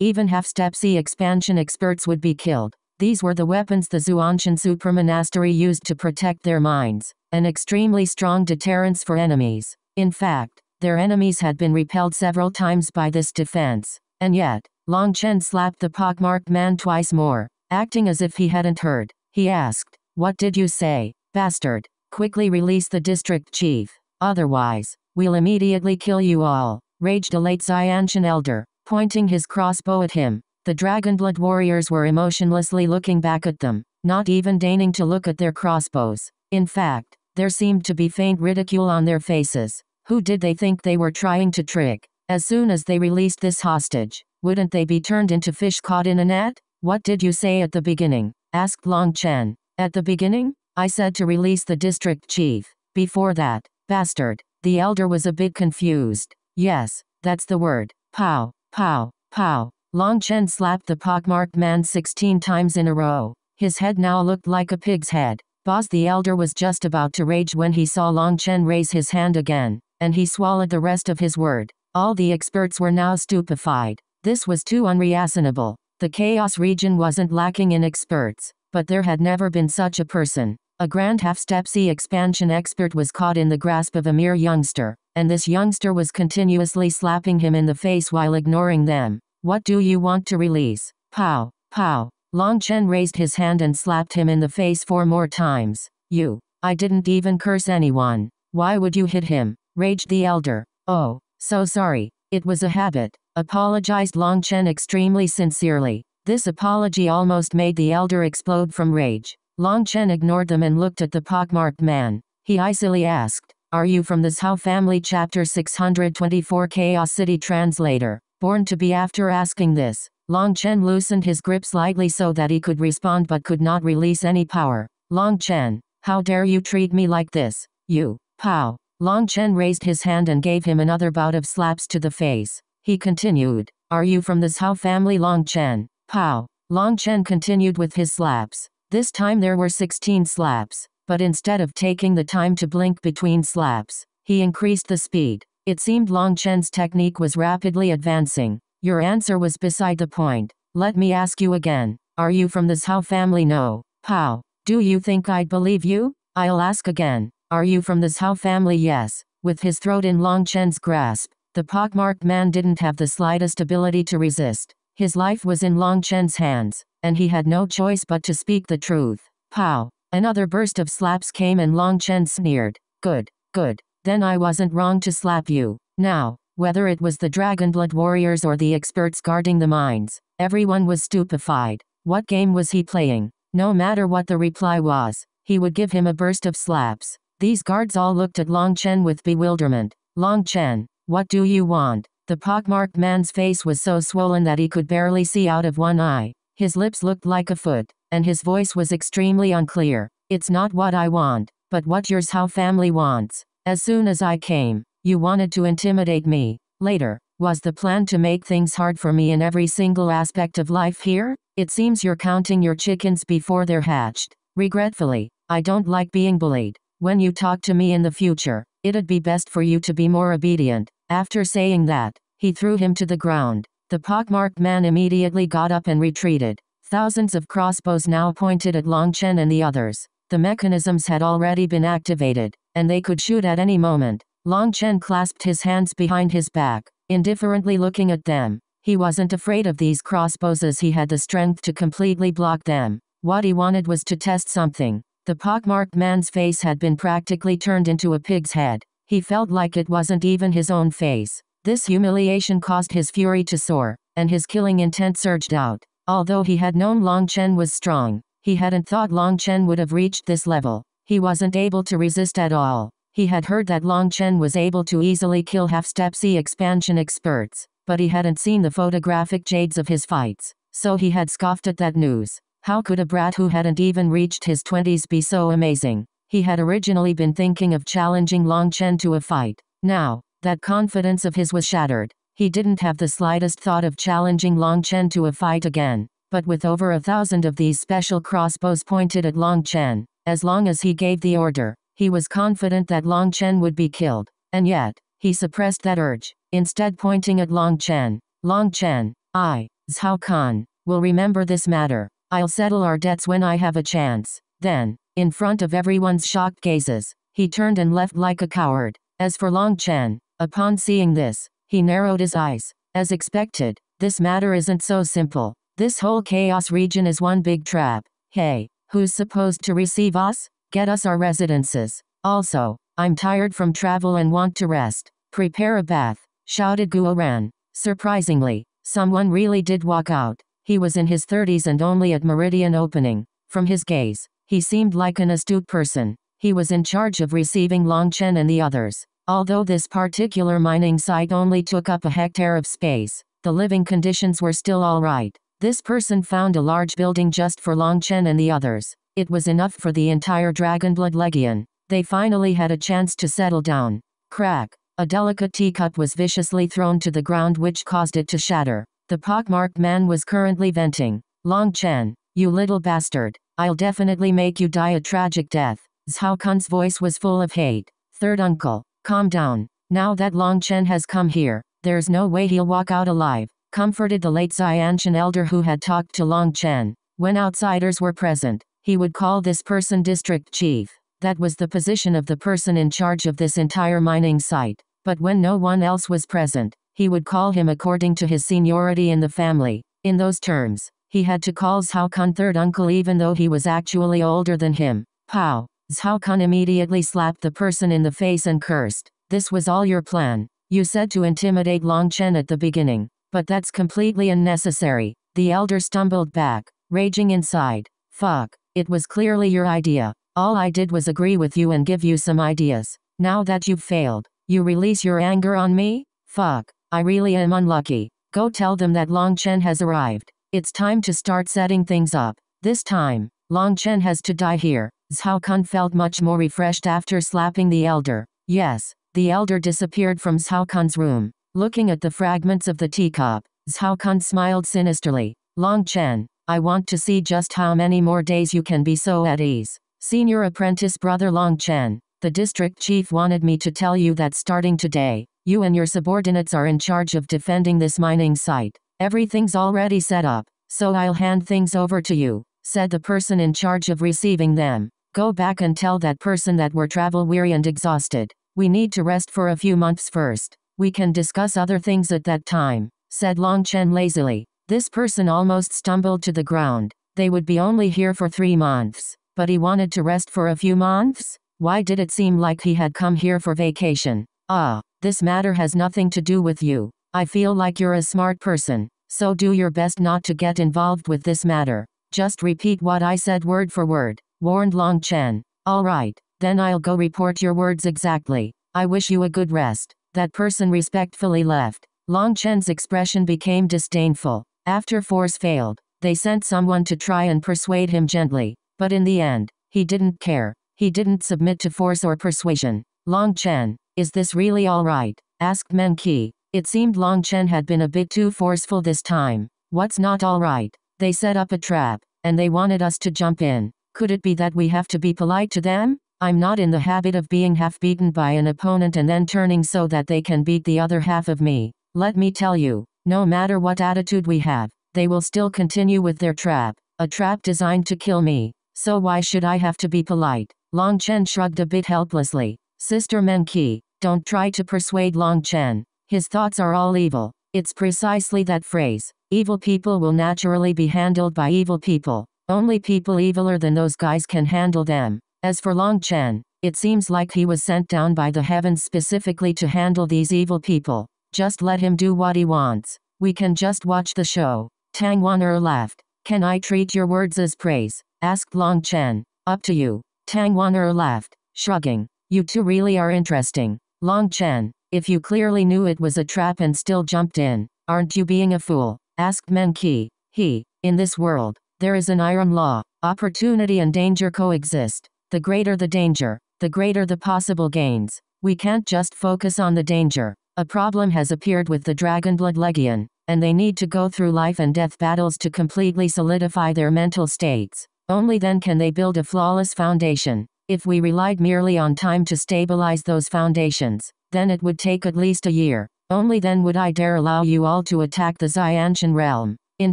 even half-step sea expansion experts would be killed. These were the weapons the Xuantian supramonastery used to protect their minds, an extremely strong deterrence for enemies. In fact, their enemies had been repelled several times by this defense. And yet, Long Chen slapped the pockmarked man twice more, acting as if he hadn't heard. He asked, What did you say, bastard? Quickly release the district chief. Otherwise, we'll immediately kill you all, raged a late Xiantian elder, pointing his crossbow at him. The Dragonblood warriors were emotionlessly looking back at them, not even deigning to look at their crossbows. In fact, there seemed to be faint ridicule on their faces. Who did they think they were trying to trick? As soon as they released this hostage, wouldn't they be turned into fish caught in a net? What did you say at the beginning? asked Long Chen. At the beginning? I said to release the district chief. Before that, bastard. The elder was a bit confused. Yes, that's the word. Pow, pow, pow. Long Chen slapped the pockmarked man 16 times in a row. His head now looked like a pig's head. Boz the elder was just about to rage when he saw Long Chen raise his hand again, and he swallowed the rest of his word. All the experts were now stupefied. This was too unreasonable. The Chaos region wasn't lacking in experts, but there had never been such a person. A grand half-step sea expansion expert was caught in the grasp of a mere youngster, and this youngster was continuously slapping him in the face while ignoring them. What do you want to release? Pow, pow. Long Chen raised his hand and slapped him in the face four more times. You. I didn't even curse anyone. Why would you hit him? Raged the elder. Oh, so sorry. It was a habit. Apologized Long Chen extremely sincerely. This apology almost made the elder explode from rage. Long Chen ignored them and looked at the pockmarked man. He icily asked, Are you from the Zhao family chapter 624 Chaos City translator? Born to be after asking this, Long Chen loosened his grip slightly so that he could respond but could not release any power. Long Chen, how dare you treat me like this? You, pow. Long Chen raised his hand and gave him another bout of slaps to the face. He continued, Are you from the Zhao family Long Chen? Pow. Long Chen continued with his slaps. This time there were 16 slaps, but instead of taking the time to blink between slaps, he increased the speed. It seemed Long Chen's technique was rapidly advancing. Your answer was beside the point. Let me ask you again. Are you from the Zhao family? No. How? Do you think I'd believe you? I'll ask again. Are you from the Zhao family? Yes. With his throat in Long Chen's grasp, the pockmarked man didn't have the slightest ability to resist. His life was in Long Chen's hands and he had no choice but to speak the truth. Pow! Another burst of slaps came and Long Chen sneered. Good, good. Then I wasn't wrong to slap you. Now, whether it was the dragon blood warriors or the experts guarding the mines, everyone was stupefied. What game was he playing? No matter what the reply was, he would give him a burst of slaps. These guards all looked at Long Chen with bewilderment. Long Chen, what do you want? The pockmarked man's face was so swollen that he could barely see out of one eye. His lips looked like a foot, and his voice was extremely unclear. It's not what I want, but what your Zhao family wants. As soon as I came, you wanted to intimidate me. Later, was the plan to make things hard for me in every single aspect of life here? It seems you're counting your chickens before they're hatched. Regretfully, I don't like being bullied. When you talk to me in the future, it'd be best for you to be more obedient. After saying that, he threw him to the ground. The pockmarked man immediately got up and retreated. Thousands of crossbows now pointed at Long Chen and the others. The mechanisms had already been activated, and they could shoot at any moment. Long Chen clasped his hands behind his back, indifferently looking at them. He wasn't afraid of these crossbows as he had the strength to completely block them. What he wanted was to test something. The pockmarked man's face had been practically turned into a pig's head. He felt like it wasn't even his own face. This humiliation caused his fury to soar, and his killing intent surged out. Although he had known Long Chen was strong, he hadn't thought Long Chen would have reached this level. He wasn't able to resist at all. He had heard that Long Chen was able to easily kill half-step sea expansion experts, but he hadn't seen the photographic jades of his fights, so he had scoffed at that news. How could a brat who hadn't even reached his 20s be so amazing? He had originally been thinking of challenging Long Chen to a fight. Now, that confidence of his was shattered. He didn't have the slightest thought of challenging Long Chen to a fight again. but with over a thousand of these special crossbows pointed at Long Chen, as long as he gave the order, he was confident that Long Chen would be killed, and yet, he suppressed that urge, instead pointing at Long Chen. Long Chen, I, Zhao Kun, will remember this matter. I'll settle our debts when I have a chance. Then, in front of everyone's shocked gazes, he turned and left like a coward. As for Long Chen, upon seeing this, he narrowed his eyes. As expected, this matter isn't so simple. This whole chaos region is one big trap. Hey, who's supposed to receive us? Get us our residences. Also, I'm tired from travel and want to rest. Prepare a bath, shouted Guo Ran. Surprisingly, someone really did walk out. He was in his 30s and only at meridian opening. From his gaze, he seemed like an astute person. He was in charge of receiving Long Chen and the others. Although this particular mining site only took up a hectare of space, the living conditions were still alright. This person found a large building just for Long Chen and the others. It was enough for the entire Dragonblood Legion. They finally had a chance to settle down. Crack. A delicate teacup was viciously thrown to the ground which caused it to shatter. The pockmarked man was currently venting. Long Chen, you little bastard, I'll definitely make you die a tragic death. Zhao Kun's voice was full of hate. Third uncle, calm down. Now that Long Chen has come here, there's no way he'll walk out alive. Comforted the late Xiantian elder who had talked to Long Chen. When outsiders were present, he would call this person district chief. That was the position of the person in charge of this entire mining site. But when no one else was present, he would call him according to his seniority in the family. In those terms, he had to call Zhao Kun third uncle even though he was actually older than him. Pow! Zhao Kun immediately slapped the person in the face and cursed. This was all your plan. You said to intimidate Long Chen at the beginning. But that's completely unnecessary. The elder stumbled back, raging inside. Fuck. It was clearly your idea. All I did was agree with you and give you some ideas. Now that you've failed, you release your anger on me? Fuck, I really am unlucky. Go tell them that Long Chen has arrived. It's time to start setting things up. This time, Long Chen has to die here. Zhao Kun felt much more refreshed after slapping the elder. Yes, the elder disappeared from Zhao Kun's room. Looking at the fragments of the teacup, Zhao Kun smiled sinisterly. Long Chen, I want to see just how many more days you can be so at ease. Senior apprentice brother Long Chen, the district chief wanted me to tell you that starting today, you and your subordinates are in charge of defending this mining site. Everything's already set up, so I'll hand things over to you, said the person in charge of receiving them. Go back and tell that person that we're travel weary and exhausted. We need to rest for a few months first. We can discuss other things at that time, said Long Chen lazily. This person almost stumbled to the ground. They would be only here for three months. But he wanted to rest for a few months? Why did it seem like he had come here for vacation? Ah, this matter has nothing to do with you. I feel like you're a smart person, so do your best not to get involved with this matter. Just repeat what I said word for word, warned Long Chen. Alright, then I'll go report your words exactly. I wish you a good rest. That person respectfully left. Long Chen's expression became disdainful. After force failed, they sent someone to try and persuade him gently. But in the end, he didn't care. He didn't submit to force or persuasion. Long Chen, is this really alright? asked Meng Qi. It seemed Long Chen had been a bit too forceful this time. What's not alright? They set up a trap, and they wanted us to jump in. Could it be that we have to be polite to them? I'm not in the habit of being half beaten by an opponent and then turning so that they can beat the other half of me. Let me tell you, no matter what attitude we have, they will still continue with their trap. A trap designed to kill me. So why should I have to be polite? Long Chen shrugged a bit helplessly. Sister Meng Qi, don't try to persuade Long Chen. His thoughts are all evil. It's precisely that phrase. Evil people will naturally be handled by evil people. Only people eviler than those guys can handle them. As for Long Chen, it seems like he was sent down by the heavens specifically to handle these evil people. Just let him do what he wants. We can just watch the show. Tang Wan'er laughed. Can I treat your words as praise? asked Long Chen. Up to you. Tang Wan'er laughed, shrugging. You two really are interesting. Long Chen, if you clearly knew it was a trap and still jumped in, aren't you being a fool? asked Meng Qi. He, in this world, there is an iron law. Opportunity and danger coexist. The greater the danger, the greater the possible gains. We can't just focus on the danger. A problem has appeared with the Dragonblood Legion. and they need to go through life and death battles to completely solidify their mental states. Only then can they build a flawless foundation. If we relied merely on time to stabilize those foundations, then it would take at least a year. Only then would I dare allow you all to attack the Xiantian realm. In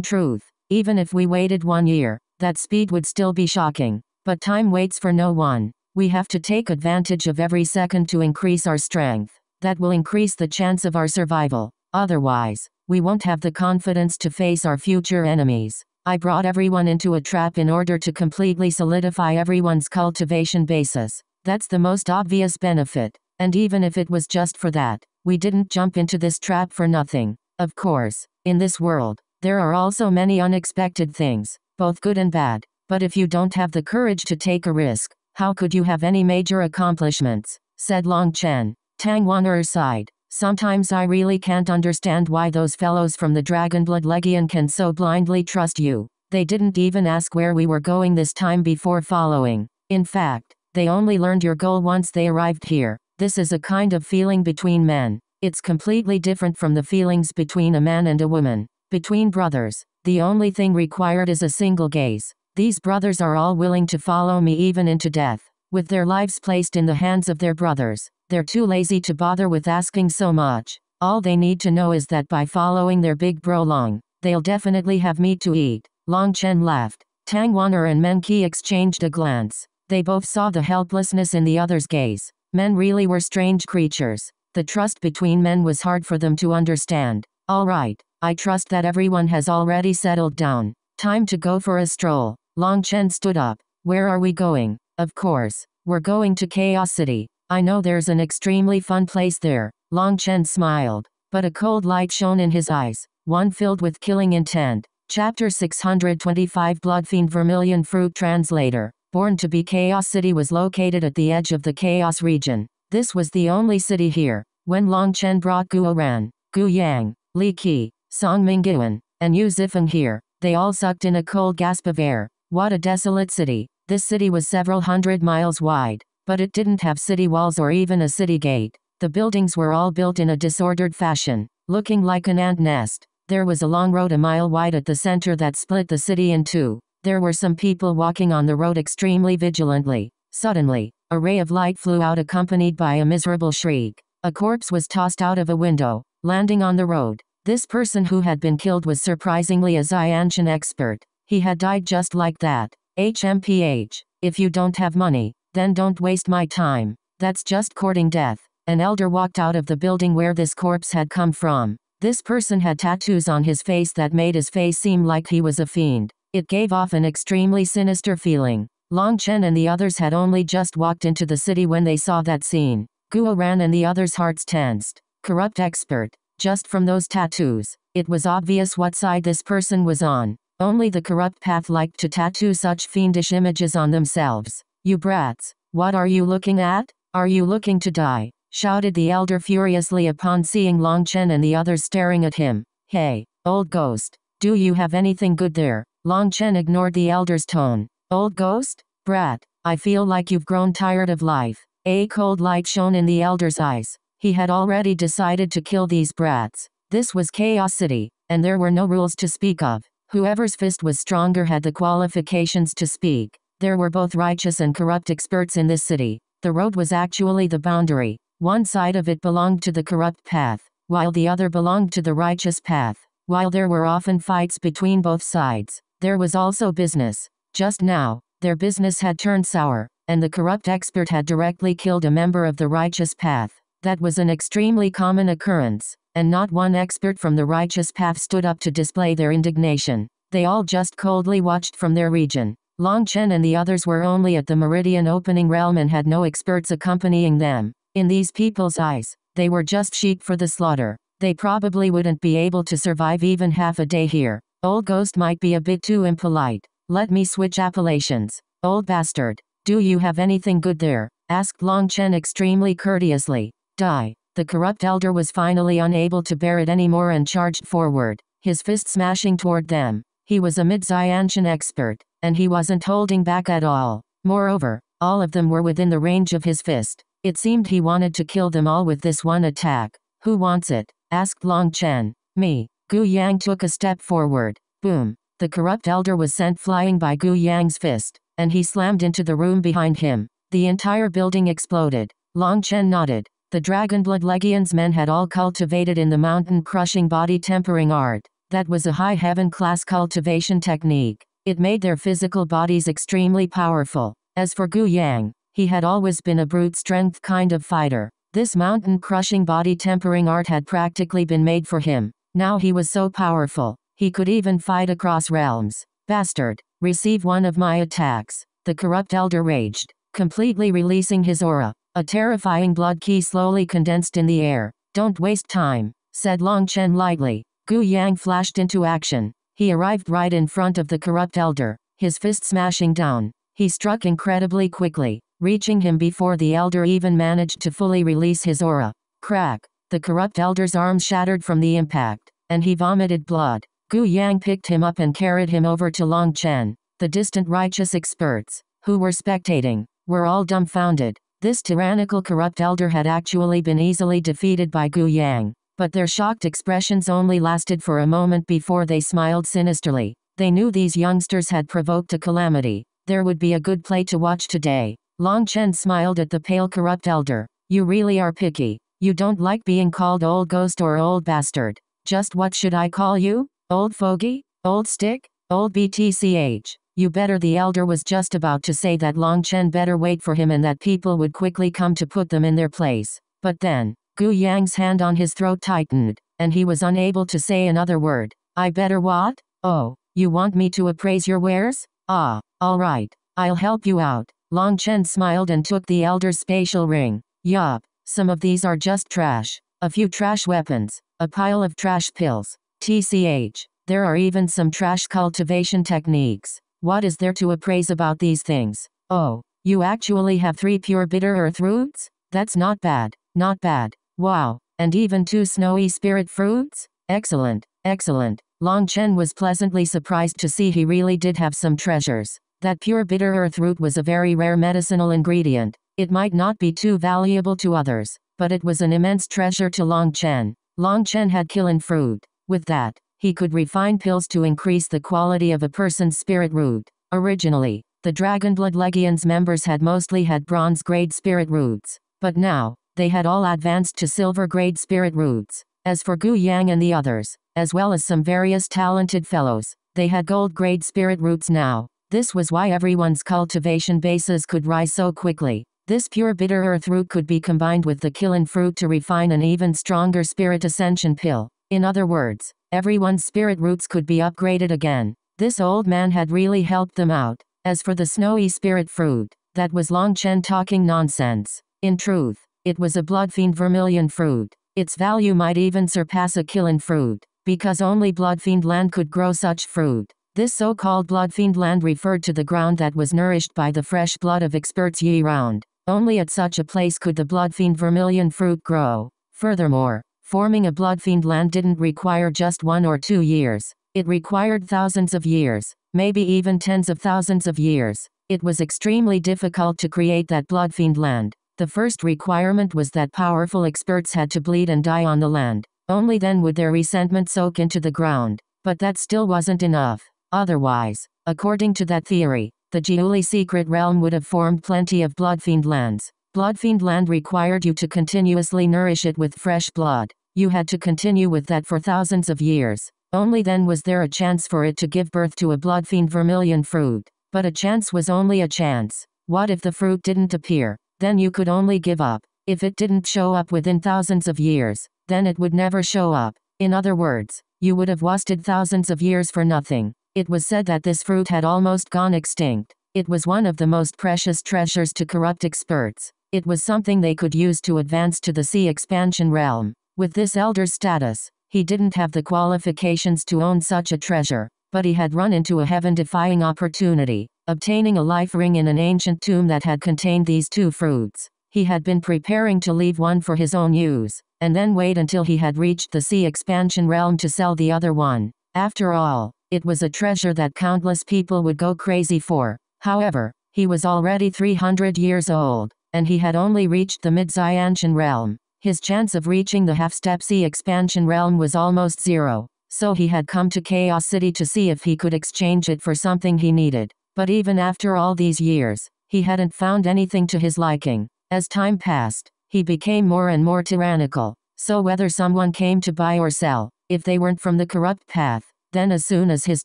truth, even if we waited one year, that speed would still be shocking. But time waits for no one. We have to take advantage of every second to increase our strength. That will increase the chance of our survival. Otherwise, we won't have the confidence to face our future enemies. I brought everyone into a trap in order to completely solidify everyone's cultivation basis. That's the most obvious benefit. And even if it was just for that, we didn't jump into this trap for nothing. Of course, in this world, there are also many unexpected things, both good and bad. But if you don't have the courage to take a risk, how could you have any major accomplishments? said Long Chen. Tang Wan'er sighed. Sometimes I really can't understand why those fellows from the Dragonblood Legion can so blindly trust you. They didn't even ask where we were going this time before following. In fact, they only learned your goal once they arrived here. This is a kind of feeling between men. It's completely different from the feelings between a man and a woman. Between brothers, the only thing required is a single gaze. These brothers are all willing to follow me even into death. With their lives placed in the hands of their brothers, they're too lazy to bother with asking so much. All they need to know is that by following their big bro Long, they'll definitely have meat to eat. Long Chen laughed. Tang Wan'er and Meng Qi exchanged a glance. They both saw the helplessness in the other's gaze. Men really were strange creatures. The trust between men was hard for them to understand. All right, I trust that everyone has already settled down. Time to go for a stroll. Long Chen stood up. Where are we going? Of course, we're going to Chaos City. I know there's an extremely fun place there. Long Chen smiled, but a cold light shone in his eyes, one filled with killing intent. Chapter 625 Bloodfiend Vermilion Fruit Translator. Born to be Chaos City was located at the edge of the Chaos region. This was the only city here. When Long Chen brought Guo Ran, Gu Yang, Li Qi, Song Mingyuan, and Yu Zifeng here, they all sucked in a cold gasp of air. What a desolate city. This city was several hundred miles wide. But it didn't have city walls or even a city gate. The buildings were all built in a disordered fashion, looking like an ant nest. There was a long road a mile wide at the center that split the city in two. There were some people walking on the road extremely vigilantly. Suddenly, a ray of light flew out accompanied by a miserable shriek. A corpse was tossed out of a window, landing on the road. This person who had been killed was surprisingly a Xiantian expert. He had died just like that. HMPH. If you don't have money, then don't waste my time. That's just courting death. An elder walked out of the building where this corpse had come from. This person had tattoos on his face that made his face seem like he was a fiend. It gave off an extremely sinister feeling. Long Chen and the others had only just walked into the city when they saw that scene. Guo Ran and the others' hearts tensed. Corrupt expert. Just from those tattoos, it was obvious what side this person was on. Only the corrupt path liked to tattoo such fiendish images on themselves. You brats, what are you looking at? Are you looking to die? shouted the elder furiously upon seeing Long Chen and the others staring at him. Hey, old ghost, do you have anything good there? Long Chen ignored the elder's tone. Old ghost? Brat, I feel like you've grown tired of life. A cold light shone in the elder's eyes. He had already decided to kill these brats. This was Chaos City, and there were no rules to speak of. Whoever's fist was stronger had the qualifications to speak. There were both righteous and corrupt experts in this city. The road was actually the boundary. One side of it belonged to the corrupt path, while the other belonged to the righteous path. While there were often fights between both sides, there was also business. Just now, their business had turned sour, and the corrupt expert had directly killed a member of the righteous path. That was an extremely common occurrence, and not one expert from the righteous path stood up to display their indignation. They all just coldly watched from their region. Long Chen and the others were only at the Meridian opening realm and had no experts accompanying them. In these people's eyes, they were just sheep for the slaughter. They probably wouldn't be able to survive even half a day here. Old Ghost might be a bit too impolite. Let me switch appellations. Old bastard. Do you have anything good there? asked Long Chen extremely courteously. Die. The corrupt elder was finally unable to bear it anymore and charged forward, his fist smashing toward them. He was a mid-Xiantian expert, and he wasn't holding back at all. Moreover, all of them were within the range of his fist. It seemed he wanted to kill them all with this one attack. Who wants it? asked Long Chen. Me. Gu Yang took a step forward. Boom. The corrupt elder was sent flying by Gu Yang's fist, and he slammed into the room behind him. The entire building exploded. Long Chen nodded. The Dragonblood Legion's men had all cultivated in the mountain crushing body tempering art. That was a high heaven class cultivation technique. It made their physical bodies extremely powerful. As for Gu Yang, he had always been a brute strength kind of fighter. This mountain crushing body tempering art had practically been made for him. Now he was so powerful, he could even fight across realms. Bastard, receive one of my attacks. The corrupt elder raged, completely releasing his aura. A terrifying blood qi slowly condensed in the air. Don't waste time, said Long Chen lightly. Gu Yang flashed into action. He arrived right in front of the corrupt elder, his fist smashing down. He struck incredibly quickly, reaching him before the elder even managed to fully release his aura. Crack! The corrupt elder's arm shattered from the impact, and he vomited blood. Gu Yang picked him up and carried him over to Long Chen. The distant righteous experts, who were spectating, were all dumbfounded. This tyrannical corrupt elder had actually been easily defeated by Gu Yang, but their shocked expressions only lasted for a moment before they smiled sinisterly. They knew these youngsters had provoked a calamity. There would be a good play to watch today. Long Chen smiled at the pale corrupt elder. You really are picky. You don't like being called old ghost or old bastard. Just what should I call you? Old fogey? Old stick? Old BTCH? You better the elder was just about to say that Long Chen better wait for him and that people would quickly come to put them in their place. But then, Gu Yang's hand on his throat tightened, and he was unable to say another word. I better what? Oh, you want me to appraise your wares? Ah, all right. I'll help you out. Long Chen smiled and took the elder's spatial ring. Yup, some of these are just trash. A few trash weapons, a pile of trash pills. TCH, there are even some trash cultivation techniques. What is there to appraise about these things? Oh, you actually have three pure bitter earth roots? That's not bad, not bad. Wow, and even two snowy spirit fruits? Excellent, excellent. Long Chen was pleasantly surprised to see he really did have some treasures. That pure bitter earth root was a very rare medicinal ingredient. It might not be too valuable to others, but it was an immense treasure to Long Chen. Long Chen had kiln fruit. With that, he could refine pills to increase the quality of a person's spirit root. Originally, the Dragonblood Legion's members had mostly had bronze grade spirit roots, but now, they had all advanced to silver grade spirit roots. As for Gu Yang and the others, as well as some various talented fellows, they had gold grade spirit roots now. This was why everyone's cultivation bases could rise so quickly. This pure bitter earth root could be combined with the kiln fruit to refine an even stronger spirit ascension pill. In other words, everyone's spirit roots could be upgraded again. This old man had really helped them out. As for the snowy spirit fruit, that was Long Chen talking nonsense. In truth, it was a bloodfiend vermilion fruit. Its value might even surpass a kiln fruit, because only bloodfiend land could grow such fruit. This so-called bloodfiend land referred to the ground that was nourished by the fresh blood of experts year-round. Only at such a place could the bloodfiend vermilion fruit grow. Furthermore, Forming a bloodfiend land didn't require just one or two years. It required thousands of years, maybe even tens of thousands of years. It was extremely difficult to create that bloodfiend land. The first requirement was that powerful experts had to bleed and die on the land. Only then would their resentment soak into the ground. But that still wasn't enough. Otherwise, according to that theory, the Jiuli secret realm would have formed plenty of bloodfiend lands. Bloodfiend land required you to continuously nourish it with fresh blood. You had to continue with that for thousands of years. Only then was there a chance for it to give birth to a bloodfiend vermilion fruit. But a chance was only a chance. What if the fruit didn't appear? Then you could only give up. If it didn't show up within thousands of years, then it would never show up. In other words, you would have wasted thousands of years for nothing. It was said that this fruit had almost gone extinct. It was one of the most precious treasures to corrupt experts. It was something they could use to advance to the sea expansion realm. With this elder's status, he didn't have the qualifications to own such a treasure, but he had run into a heaven-defying opportunity, obtaining a life ring in an ancient tomb that had contained these two fruits. He had been preparing to leave one for his own use, and then wait until he had reached the sea expansion realm to sell the other one. After all, it was a treasure that countless people would go crazy for. However, he was already 300 years old, and he had only reached the mid-Xiantian realm. His chance of reaching the half-step sea expansion realm was almost zero. so he had come to Chaos City to see if he could exchange it for something he needed. But even after all these years, he hadn't found anything to his liking. As time passed, he became more and more tyrannical. So whether someone came to buy or sell, if they weren't from the corrupt path, then as soon as his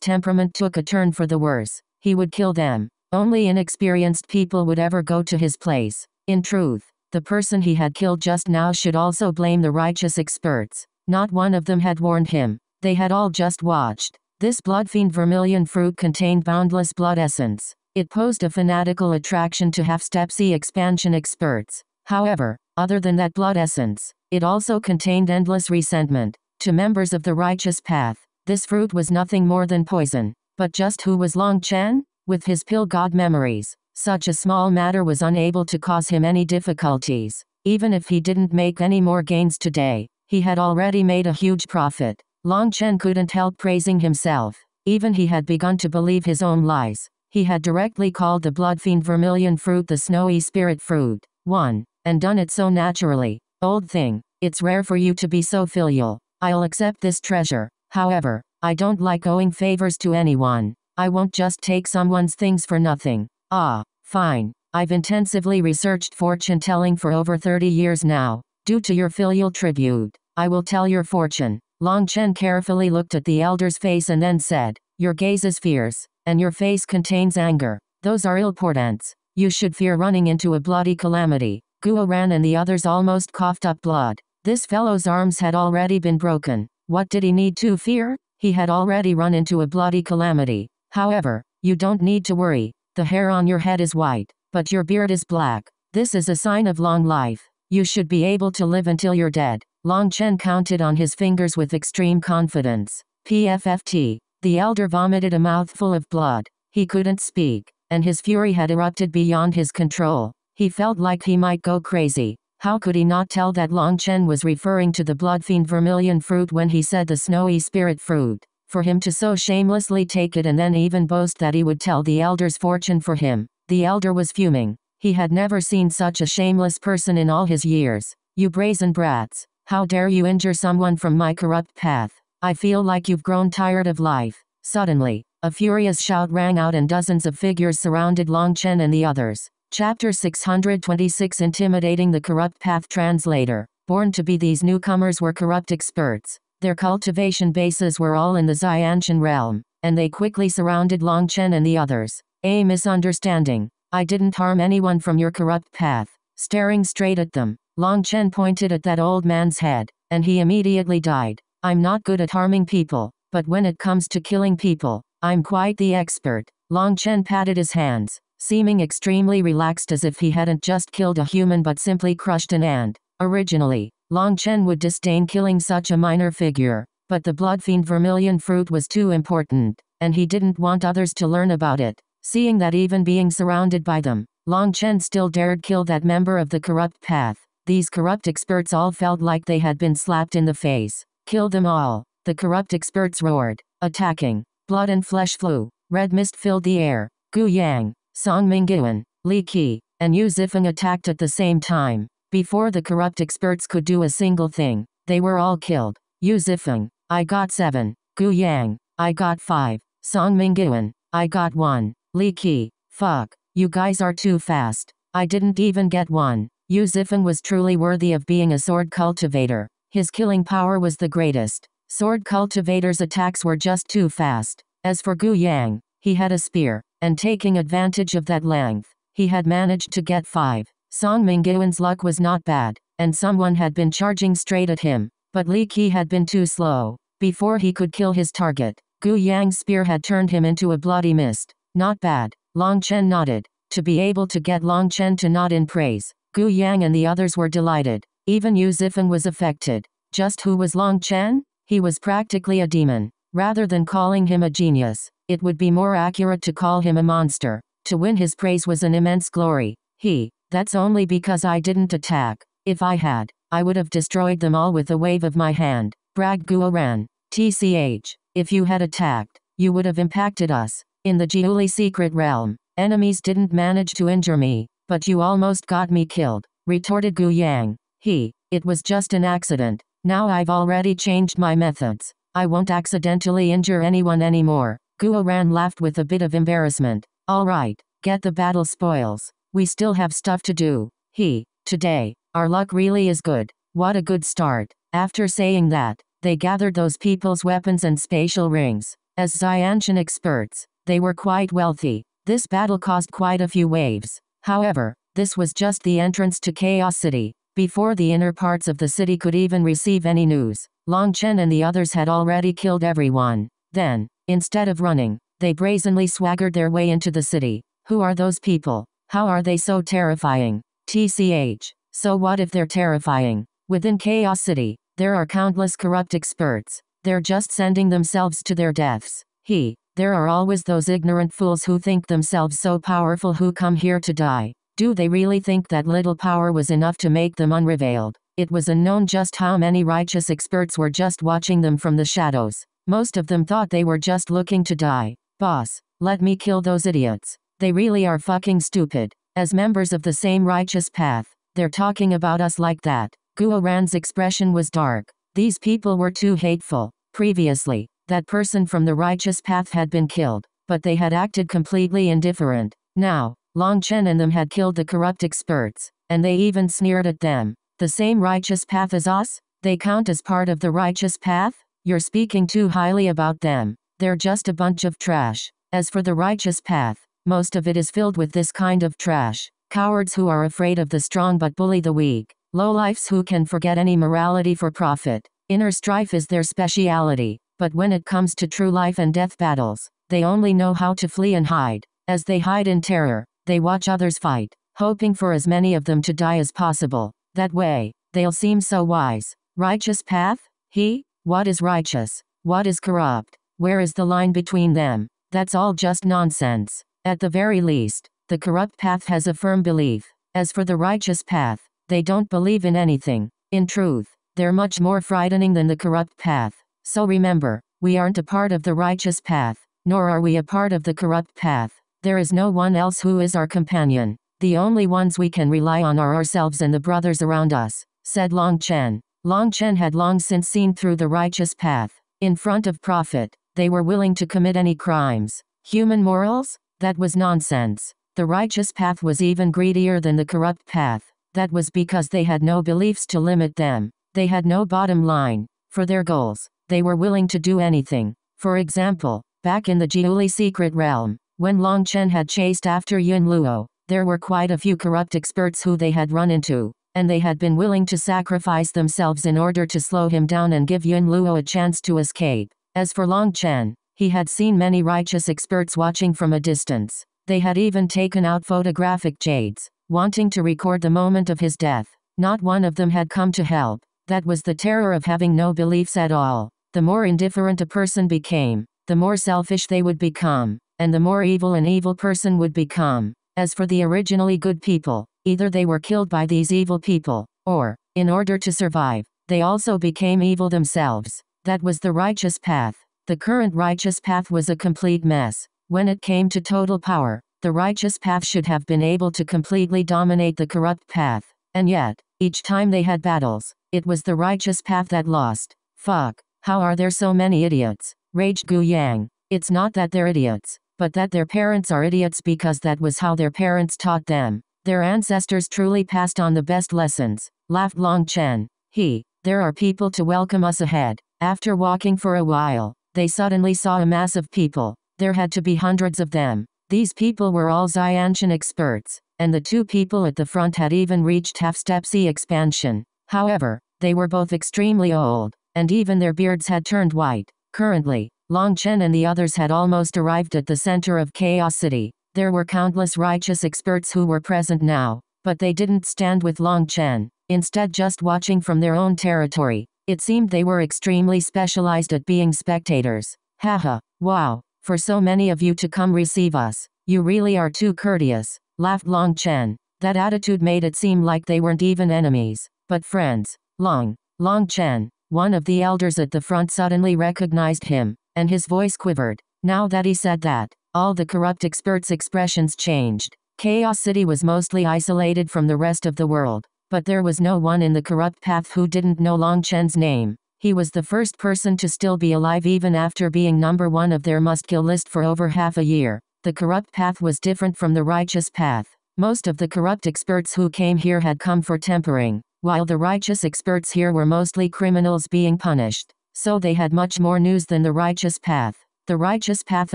temperament took a turn for the worse, he would kill them. Only inexperienced people would ever go to his place. In truth, the person he had killed just now should also blame the righteous experts. Not one of them had warned him. They had all just watched. This blood-fiend vermilion fruit contained boundless blood essence. It posed a fanatical attraction to half-step sea expansion experts. However, other than that blood essence, it also contained endless resentment. To members of the righteous path, this fruit was nothing more than poison. But just who was Long Chen? With his pill god memories, such a small matter was unable to cause him any difficulties. Even if he didn't make any more gains today, he had already made a huge profit. Long Chen couldn't help praising himself. Even he had begun to believe his own lies. He had directly called the blood fiend vermilion fruit the snowy spirit fruit. 1. And done it so naturally. Old thing, it's rare for you to be so filial. I'll accept this treasure. However, I don't like owing favors to anyone. I won't just take someone's things for nothing. Ah, fine. I've intensively researched fortune telling for over 30 years now. Due to your filial tribute, I will tell your fortune. Long Chen carefully looked at the elder's face and then said, Your gaze is fierce, and your face contains anger. Those are ill portents. You should fear running into a bloody calamity. Guo Ran and the others almost coughed up blood. This fellow's arms had already been broken. What did he need to fear? He had already run into a bloody calamity. However, you don't need to worry. The hair on your head is white, but your beard is black. This is a sign of long life. You should be able to live until you're dead. Long Chen counted on his fingers with extreme confidence. PFFT. The elder vomited a mouthful of blood. He couldn't speak, and his fury had erupted beyond his control. He felt like he might go crazy. How could he not tell that Long Chen was referring to the blood fiend vermilion fruit when he said the snowy spirit fruit? For him to so shamelessly take it and then even boast that he would tell the elder's fortune for him. The elder was fuming. He had never seen such a shameless person in all his years. You brazen brats. How dare you injure someone from my corrupt path? I feel like you've grown tired of life. Suddenly, a furious shout rang out and dozens of figures surrounded Long Chen and the others. Chapter 626 Intimidating the Corrupt Path Translator. Born to be these newcomers were corrupt experts. Their cultivation bases were all in the Xiantian realm, and they quickly surrounded Long Chen and the others. A misunderstanding. I didn't harm anyone from your corrupt path. Staring straight at them, Long Chen pointed at that old man's head, and he immediately died. I'm not good at harming people, but when it comes to killing people, I'm quite the expert. Long Chen patted his hands, seeming extremely relaxed as if he hadn't just killed a human but simply crushed an ant. Originally, Long Chen would disdain killing such a minor figure, but the blood fiend vermilion fruit was too important, and he didn't want others to learn about it. Seeing that even being surrounded by them, Long Chen still dared kill that member of the corrupt path. These corrupt experts all felt like they had been slapped in the face. Kill them all. The corrupt experts roared, attacking. Blood and flesh flew. Red mist filled the air. Gu Yang, Song Mingyuan, Li Qi, and Yu Zifeng attacked at the same time. Before the corrupt experts could do a single thing, they were all killed. Yu Zifeng, I got 7. Gu Yang, I got 5. Song Mingyuan, I got 1. Li Qi, fuck, you guys are too fast. I didn't even get one. Yu Zifeng was truly worthy of being a sword cultivator. His killing power was the greatest. Sword cultivator's attacks were just too fast. As for Gu Yang, he had a spear, and taking advantage of that length, he had managed to get five. Song Mingyuan's luck was not bad, and someone had been charging straight at him, but Li Qi had been too slow. Before he could kill his target, Gu Yang's spear had turned him into a bloody mist. Not bad. Long Chen nodded. To be able to get Long Chen to nod in praise, Gu Yang and the others were delighted. Even Yu Zifeng was affected. Just who was Long Chen? He was practically a demon. Rather than calling him a genius, it would be more accurate to call him a monster. To win his praise was an immense glory. He, that's only because I didn't attack. If I had, I would have destroyed them all with a wave of my hand, bragged Guo Ran. TCH, if you had attacked, you would have impacted us. In the Jiuli secret realm, enemies didn't manage to injure me, but you almost got me killed, retorted Gu Yang. He, it was just an accident. Now I've already changed my methods. I won't accidentally injure anyone anymore. Guo Ran laughed with a bit of embarrassment. Alright, get the battle spoils. We still have stuff to do. He, today, our luck really is good. What a good start. After saying that, they gathered those people's weapons and spatial rings. As Xiantian experts, they were quite wealthy. This battle caused quite a few waves. However, this was just the entrance to Chaos City. Before the inner parts of the city could even receive any news, Long Chen and the others had already killed everyone. Then, instead of running, they brazenly swaggered their way into the city. Who are those people? How are they so terrifying? TCH. So what if they're terrifying? Within Chaos City, there are countless corrupt experts. They're just sending themselves to their deaths. He, there are always those ignorant fools who think themselves so powerful who come here to die. Do they really think that little power was enough to make them unrevealed? It was unknown just how many righteous experts were just watching them from the shadows. Most of them thought they were just looking to die. Boss, let me kill those idiots. They really are fucking stupid. As members of the same righteous path, they're talking about us like that. Guo Ran's expression was dark. These people were too hateful. Previously, that person from the righteous path had been killed, but they had acted completely indifferent. Now, Long Chen and them had killed the corrupt experts, and they even sneered at them. The same righteous path as us? They count as part of the righteous path? You're speaking too highly about them. They're just a bunch of trash. As for the righteous path, most of it is filled with this kind of trash. Cowards who are afraid of the strong but bully the weak. Lowlifes who can forget any morality for profit. Inner strife is their speciality, but when it comes to true life and death battles, they only know how to flee and hide. As they hide in terror, they watch others fight, hoping for as many of them to die as possible. That way, they'll seem so wise. Righteous path? He? What is righteous? What is corrupt? Where is the line between them? That's all just nonsense. At the very least, the corrupt path has a firm belief. As for the righteous path, they don't believe in anything. In truth, they're much more frightening than the corrupt path. So remember, we aren't a part of the righteous path, nor are we a part of the corrupt path. There is no one else who is our companion. The only ones we can rely on are ourselves and the brothers around us, said Long Chen. Long Chen had long since seen through the righteous path. In front of profit, they were willing to commit any crimes. Human morals? That was nonsense. The righteous path was even greedier than the corrupt path. That was because they had no beliefs to limit them. They had no bottom line. For their goals, they were willing to do anything. For example, back in the Jiuli secret realm, when Long Chen had chased after Yun Luo, there were quite a few corrupt experts who they had run into, and they had been willing to sacrifice themselves in order to slow him down and give Yun Luo a chance to escape. As for Long Chen, he had seen many righteous experts watching from a distance. They had even taken out photographic jades, wanting to record the moment of his death. Not one of them had come to help. That was the terror of having no beliefs at all. The more indifferent a person became, the more selfish they would become and the more evil an evil person would become. As for the originally good people, either they were killed by these evil people, or, in order to survive, they also became evil themselves. That was the righteous path. The current righteous path was a complete mess. When it came to total power, the righteous path should have been able to completely dominate the corrupt path. And yet, each time they had battles, it was the righteous path that lost. Fuck, how are there so many idiots? Raged Gu Yang. It's not that they're idiots but that their parents are idiots because that was how their parents taught them. Their ancestors truly passed on the best lessons, laughed Long Chen. He, there are people to welcome us ahead. After walking for a while, they suddenly saw a mass of people. There had to be hundreds of them. These people were all Xiantian experts, and the two people at the front had even reached half-step sea expansion. However, they were both extremely old, and even their beards had turned white. Currently, Long Chen and the others had almost arrived at the center of Chaos City. There were countless righteous experts who were present now, but they didn't stand with Long Chen, instead just watching from their own territory. It seemed they were extremely specialized at being spectators. Haha, wow, for so many of you to come receive us, you really are too courteous, laughed Long Chen. That attitude made it seem like they weren't even enemies, but friends. Long, Long Chen, one of the elders at the front suddenly recognized him, and his voice quivered. Now that he said that, all the corrupt experts' expressions changed. Chaos City was mostly isolated from the rest of the world, but there was no one in the corrupt path who didn't know Long Chen's name. He was the first person to still be alive even after being number one of their must kill list for over half a year. The corrupt path was different from the righteous path. Most of the corrupt experts who came here had come for tempering, while the righteous experts here were mostly criminals being punished. So they had much more news than the righteous path. The righteous path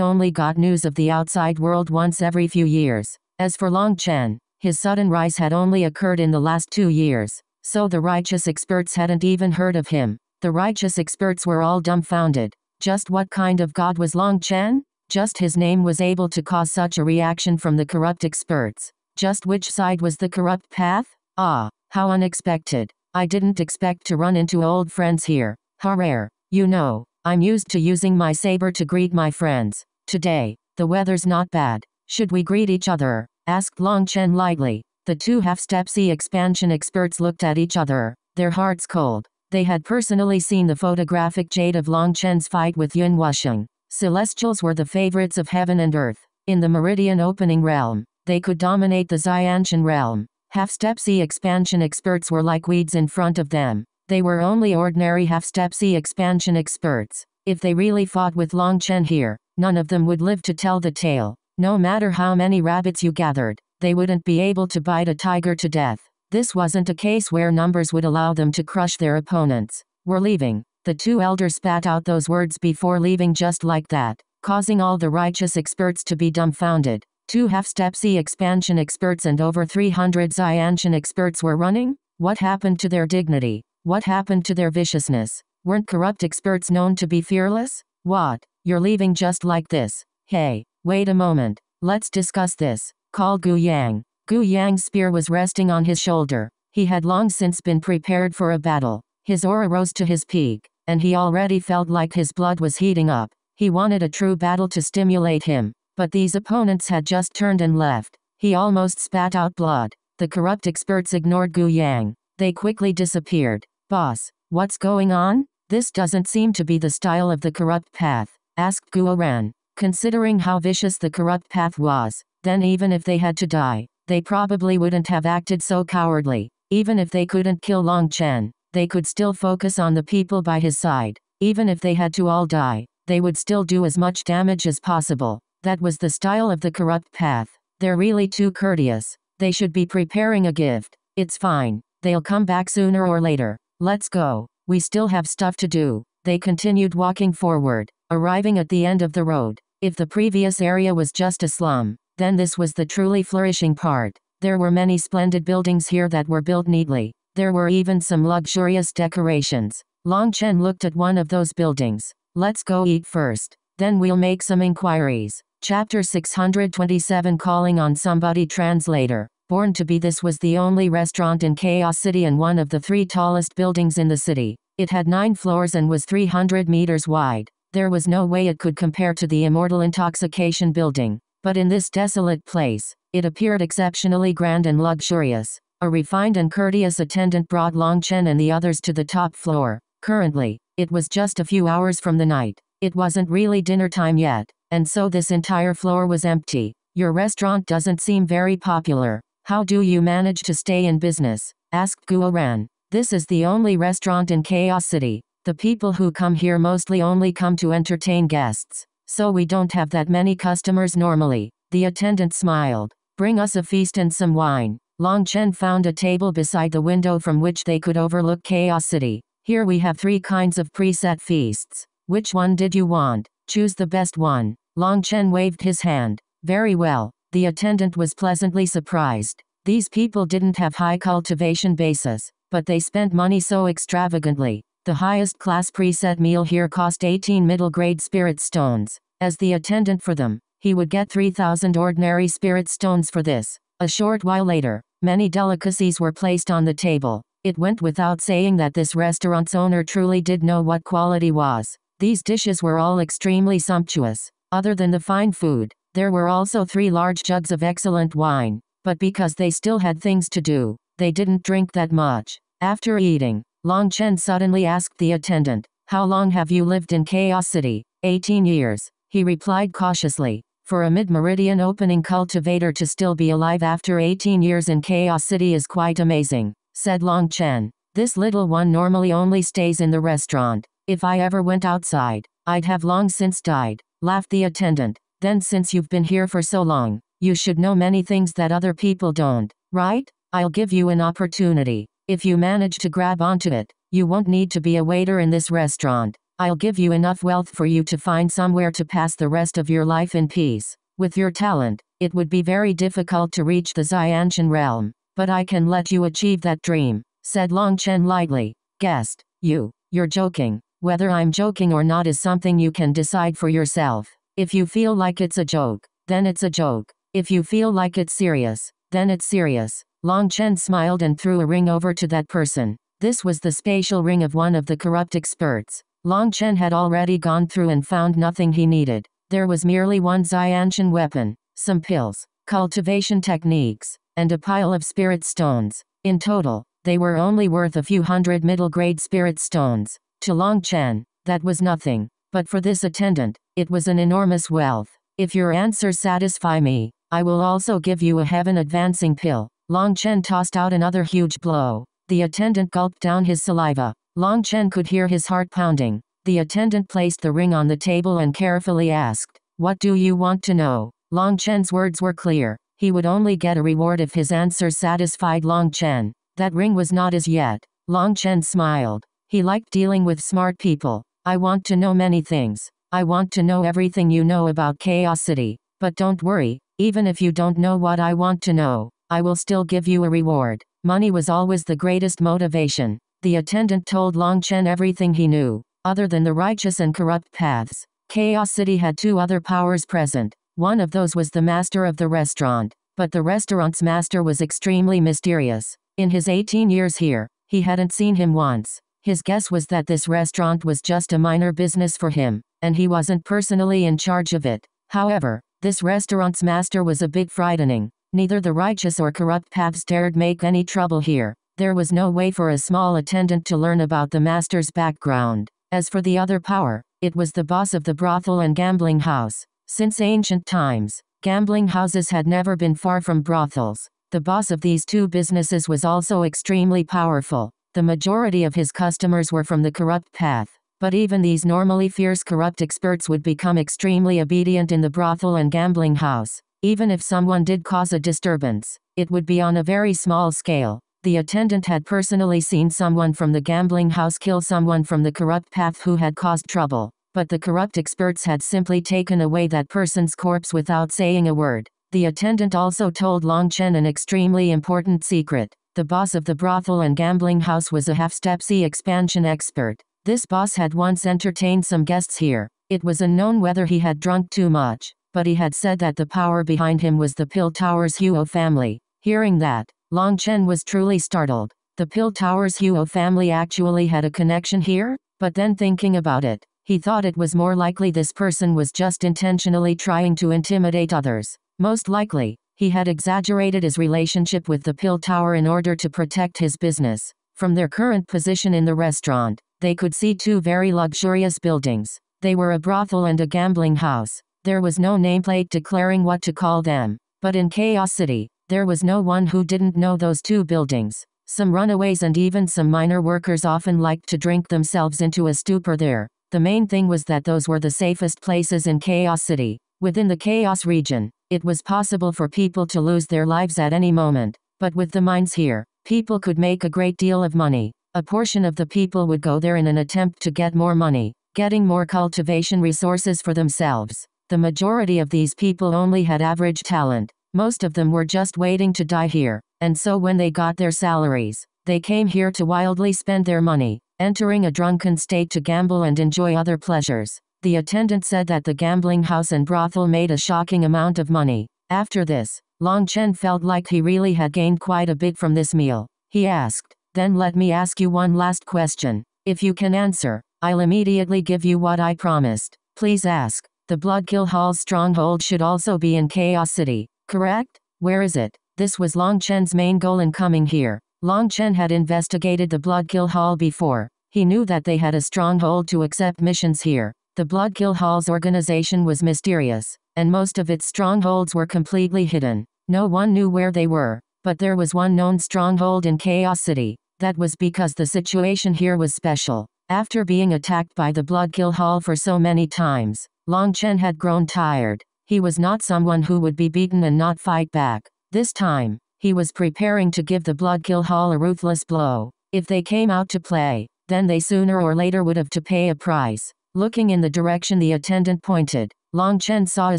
only got news of the outside world once every few years. As for Long Chen, his sudden rise had only occurred in the last two years, so the righteous experts hadn't even heard of him. The righteous experts were all dumbfounded. Just what kind of God was Long Chen? Just his name was able to cause such a reaction from the corrupt experts. Just which side was the corrupt path? Ah, how unexpected. I didn't expect to run into old friends here. How rare. You know, I'm used to using my saber to greet my friends. Today, the weather's not bad. Should we greet each other? Asked Long Chen lightly. The two half-step sea expansion experts looked at each other, their hearts cold. They had personally seen the photographic jade of Long Chen's fight with Yun Wusheng. Celestials were the favorites of heaven and earth. In the Meridian opening realm, they could dominate the Xiantian realm. Half-step sea expansion experts were like weeds in front of them. They were only ordinary half-step sea expansion experts. If they really fought with Long Chen here, none of them would live to tell the tale. No matter how many rabbits you gathered, they wouldn't be able to bite a tiger to death. This wasn't a case where numbers would allow them to crush their opponents. We're leaving. The two elders spat out those words before leaving just like that, causing all the righteous experts to be dumbfounded. Two half-step sea expansion experts and over 300 Xiantian experts were running? What happened to their dignity? What happened to their viciousness? Weren't corrupt experts known to be fearless? What? You're leaving just like this. Hey, wait a moment. Let's discuss this. Call Gu Yang. Gu Yang's spear was resting on his shoulder. He had long since been prepared for a battle. His aura rose to his peak, and he already felt like his blood was heating up. He wanted a true battle to stimulate him. But these opponents had just turned and left. He almost spat out blood. The corrupt experts ignored Gu Yang. They quickly disappeared. Boss, what's going on? This doesn't seem to be the style of the corrupt path, asked Guo Ran. Considering how vicious the corrupt path was, then even if they had to die, they probably wouldn't have acted so cowardly. Even if they couldn't kill Long Chen, they could still focus on the people by his side. Even if they had to all die, they would still do as much damage as possible. That was the style of the corrupt path. They're really too courteous. They should be preparing a gift. It's fine. They'll come back sooner or later. Let's go. We still have stuff to do. They continued walking forward, arriving at the end of the road. If the previous area was just a slum, then this was the truly flourishing part. There were many splendid buildings here that were built neatly. There were even some luxurious decorations. Long Chen looked at one of those buildings. Let's go eat first. Then we'll make some inquiries. Chapter 627 Calling on Somebody Translator Born to be this was the only restaurant in Chaos City and one of the three tallest buildings in the city. It had nine floors and was 300 meters wide. There was no way it could compare to the Immortal Intoxication building. But in this desolate place, it appeared exceptionally grand and luxurious. A refined and courteous attendant brought Long Chen and the others to the top floor. Currently, it was just a few hours from the night. It wasn't really dinner time yet, and so this entire floor was empty. Your restaurant doesn't seem very popular. How do you manage to stay in business? asked Guo Ran. This is the only restaurant in Chaos City. The people who come here mostly only come to entertain guests. So we don't have that many customers normally. The attendant smiled. Bring us a feast and some wine. Long Chen found a table beside the window from which they could overlook Chaos City. Here we have three kinds of preset feasts. Which one did you want? Choose the best one. Long Chen waved his hand. Very well. The attendant was pleasantly surprised. These people didn't have high cultivation basis, but they spent money so extravagantly. The highest class preset meal here cost 18 middle grade spirit stones. As the attendant for them, he would get 3,000 ordinary spirit stones for this. A short while later, many delicacies were placed on the table. It went without saying that this restaurant's owner truly did know what quality was. These dishes were all extremely sumptuous. Other than the fine food, there were also three large jugs of excellent wine, but because they still had things to do, they didn't drink that much. After eating, Long Chen suddenly asked the attendant, How long have you lived in Chaos City? 18 years. He replied cautiously. For a mid-meridian opening cultivator to still be alive after 18 years in Chaos City is quite amazing, said Long Chen. This little one normally only stays in the restaurant. If I ever went outside, I'd have long since died, laughed the attendant. Then since you've been here for so long, you should know many things that other people don't, right? I'll give you an opportunity. If you manage to grab onto it, you won't need to be a waiter in this restaurant. I'll give you enough wealth for you to find somewhere to pass the rest of your life in peace. With your talent, it would be very difficult to reach the Xiantian realm, but I can let you achieve that dream, said Long Chen lightly. Guest, you, you're joking. Whether I'm joking or not is something you can decide for yourself. If you feel like it's a joke, then it's a joke. If you feel like it's serious, then it's serious. Long Chen smiled and threw a ring over to that person. This was the spatial ring of one of the corrupt experts. Long Chen had already gone through and found nothing he needed. There was merely one Xiantian weapon, some pills, cultivation techniques, and a pile of spirit stones. In total, they were only worth a few hundred middle grade spirit stones. To Long Chen, that was nothing. But for this attendant, it was an enormous wealth. If your answers satisfy me, I will also give you a heaven advancing pill. Long Chen tossed out another huge blow. The attendant gulped down his saliva. Long Chen could hear his heart pounding. The attendant placed the ring on the table and carefully asked, What do you want to know? Long Chen's words were clear. He would only get a reward if his answer satisfied Long Chen. That ring was not as yet. Long Chen smiled. He liked dealing with smart people. I want to know many things. I want to know everything you know about Chaos City. But don't worry, even if you don't know what I want to know, I will still give you a reward. Money was always the greatest motivation. The attendant told Long Chen everything he knew, other than the righteous and corrupt paths. Chaos City had two other powers present. One of those was the master of the restaurant, but the restaurant's master was extremely mysterious. In his 18 years here, he hadn't seen him once. His guess was that this restaurant was just a minor business for him, and he wasn't personally in charge of it. However, this restaurant's master was a bit frightening. Neither the righteous or corrupt paths dared make any trouble here. There was no way for a small attendant to learn about the master's background. As for the other power, it was the boss of the brothel and gambling house. Since ancient times, gambling houses had never been far from brothels. The boss of these two businesses was also extremely powerful. The majority of his customers were from the corrupt path. But even these normally fierce corrupt experts would become extremely obedient in the brothel and gambling house. Even if someone did cause a disturbance, it would be on a very small scale. The attendant had personally seen someone from the gambling house kill someone from the corrupt path who had caused trouble, but the corrupt experts had simply taken away that person's corpse without saying a word. The attendant also told Long Chen an extremely important secret. The boss of the brothel and gambling house was a half-step sea expansion expert. This boss had once entertained some guests here. It was unknown whether he had drunk too much but he had said that the power behind him was the Pill Towers Huo family. Hearing that, Long Chen was truly startled. The Pill Towers Huo family actually had a connection here? But then thinking about it, he thought it was more likely this person was just intentionally trying to intimidate others. Most likely, he had exaggerated his relationship with the Pill Tower in order to protect his business. From their current position in the restaurant, they could see two very luxurious buildings. They were a brothel and a gambling house. There was no nameplate declaring what to call them. But in Chaos City, there was no one who didn't know those two buildings. Some runaways and even some minor workers often liked to drink themselves into a stupor there. The main thing was that those were the safest places in Chaos City. Within the Chaos region, it was possible for people to lose their lives at any moment. But with the mines here, people could make a great deal of money. A portion of the people would go there in an attempt to get more money, getting more cultivation resources for themselves. The majority of these people only had average talent. Most of them were just waiting to die here, and so when they got their salaries, they came here to wildly spend their money, entering a drunken state to gamble and enjoy other pleasures. The attendant said that the gambling house and brothel made a shocking amount of money. After this, Long Chen felt like he really had gained quite a bit from this meal. He asked, Then let me ask you one last question. If you can answer, I'll immediately give you what I promised. Please ask. The Bloodkill Hall's stronghold should also be in Chaos City, correct? Where is it? This was Long Chen's main goal in coming here. Long Chen had investigated the Bloodkill Hall before. He knew that they had a stronghold to accept missions here. The Bloodkill Hall's organization was mysterious, and most of its strongholds were completely hidden. No one knew where they were, but there was one known stronghold in Chaos City. That was because the situation here was special. After being attacked by the Bloodkill Hall for so many times, Long Chen had grown tired. He was not someone who would be beaten and not fight back. This time, he was preparing to give the Bloodkill Hall a ruthless blow. If they came out to play, then they sooner or later would have to pay a price. Looking in the direction the attendant pointed, Long Chen saw a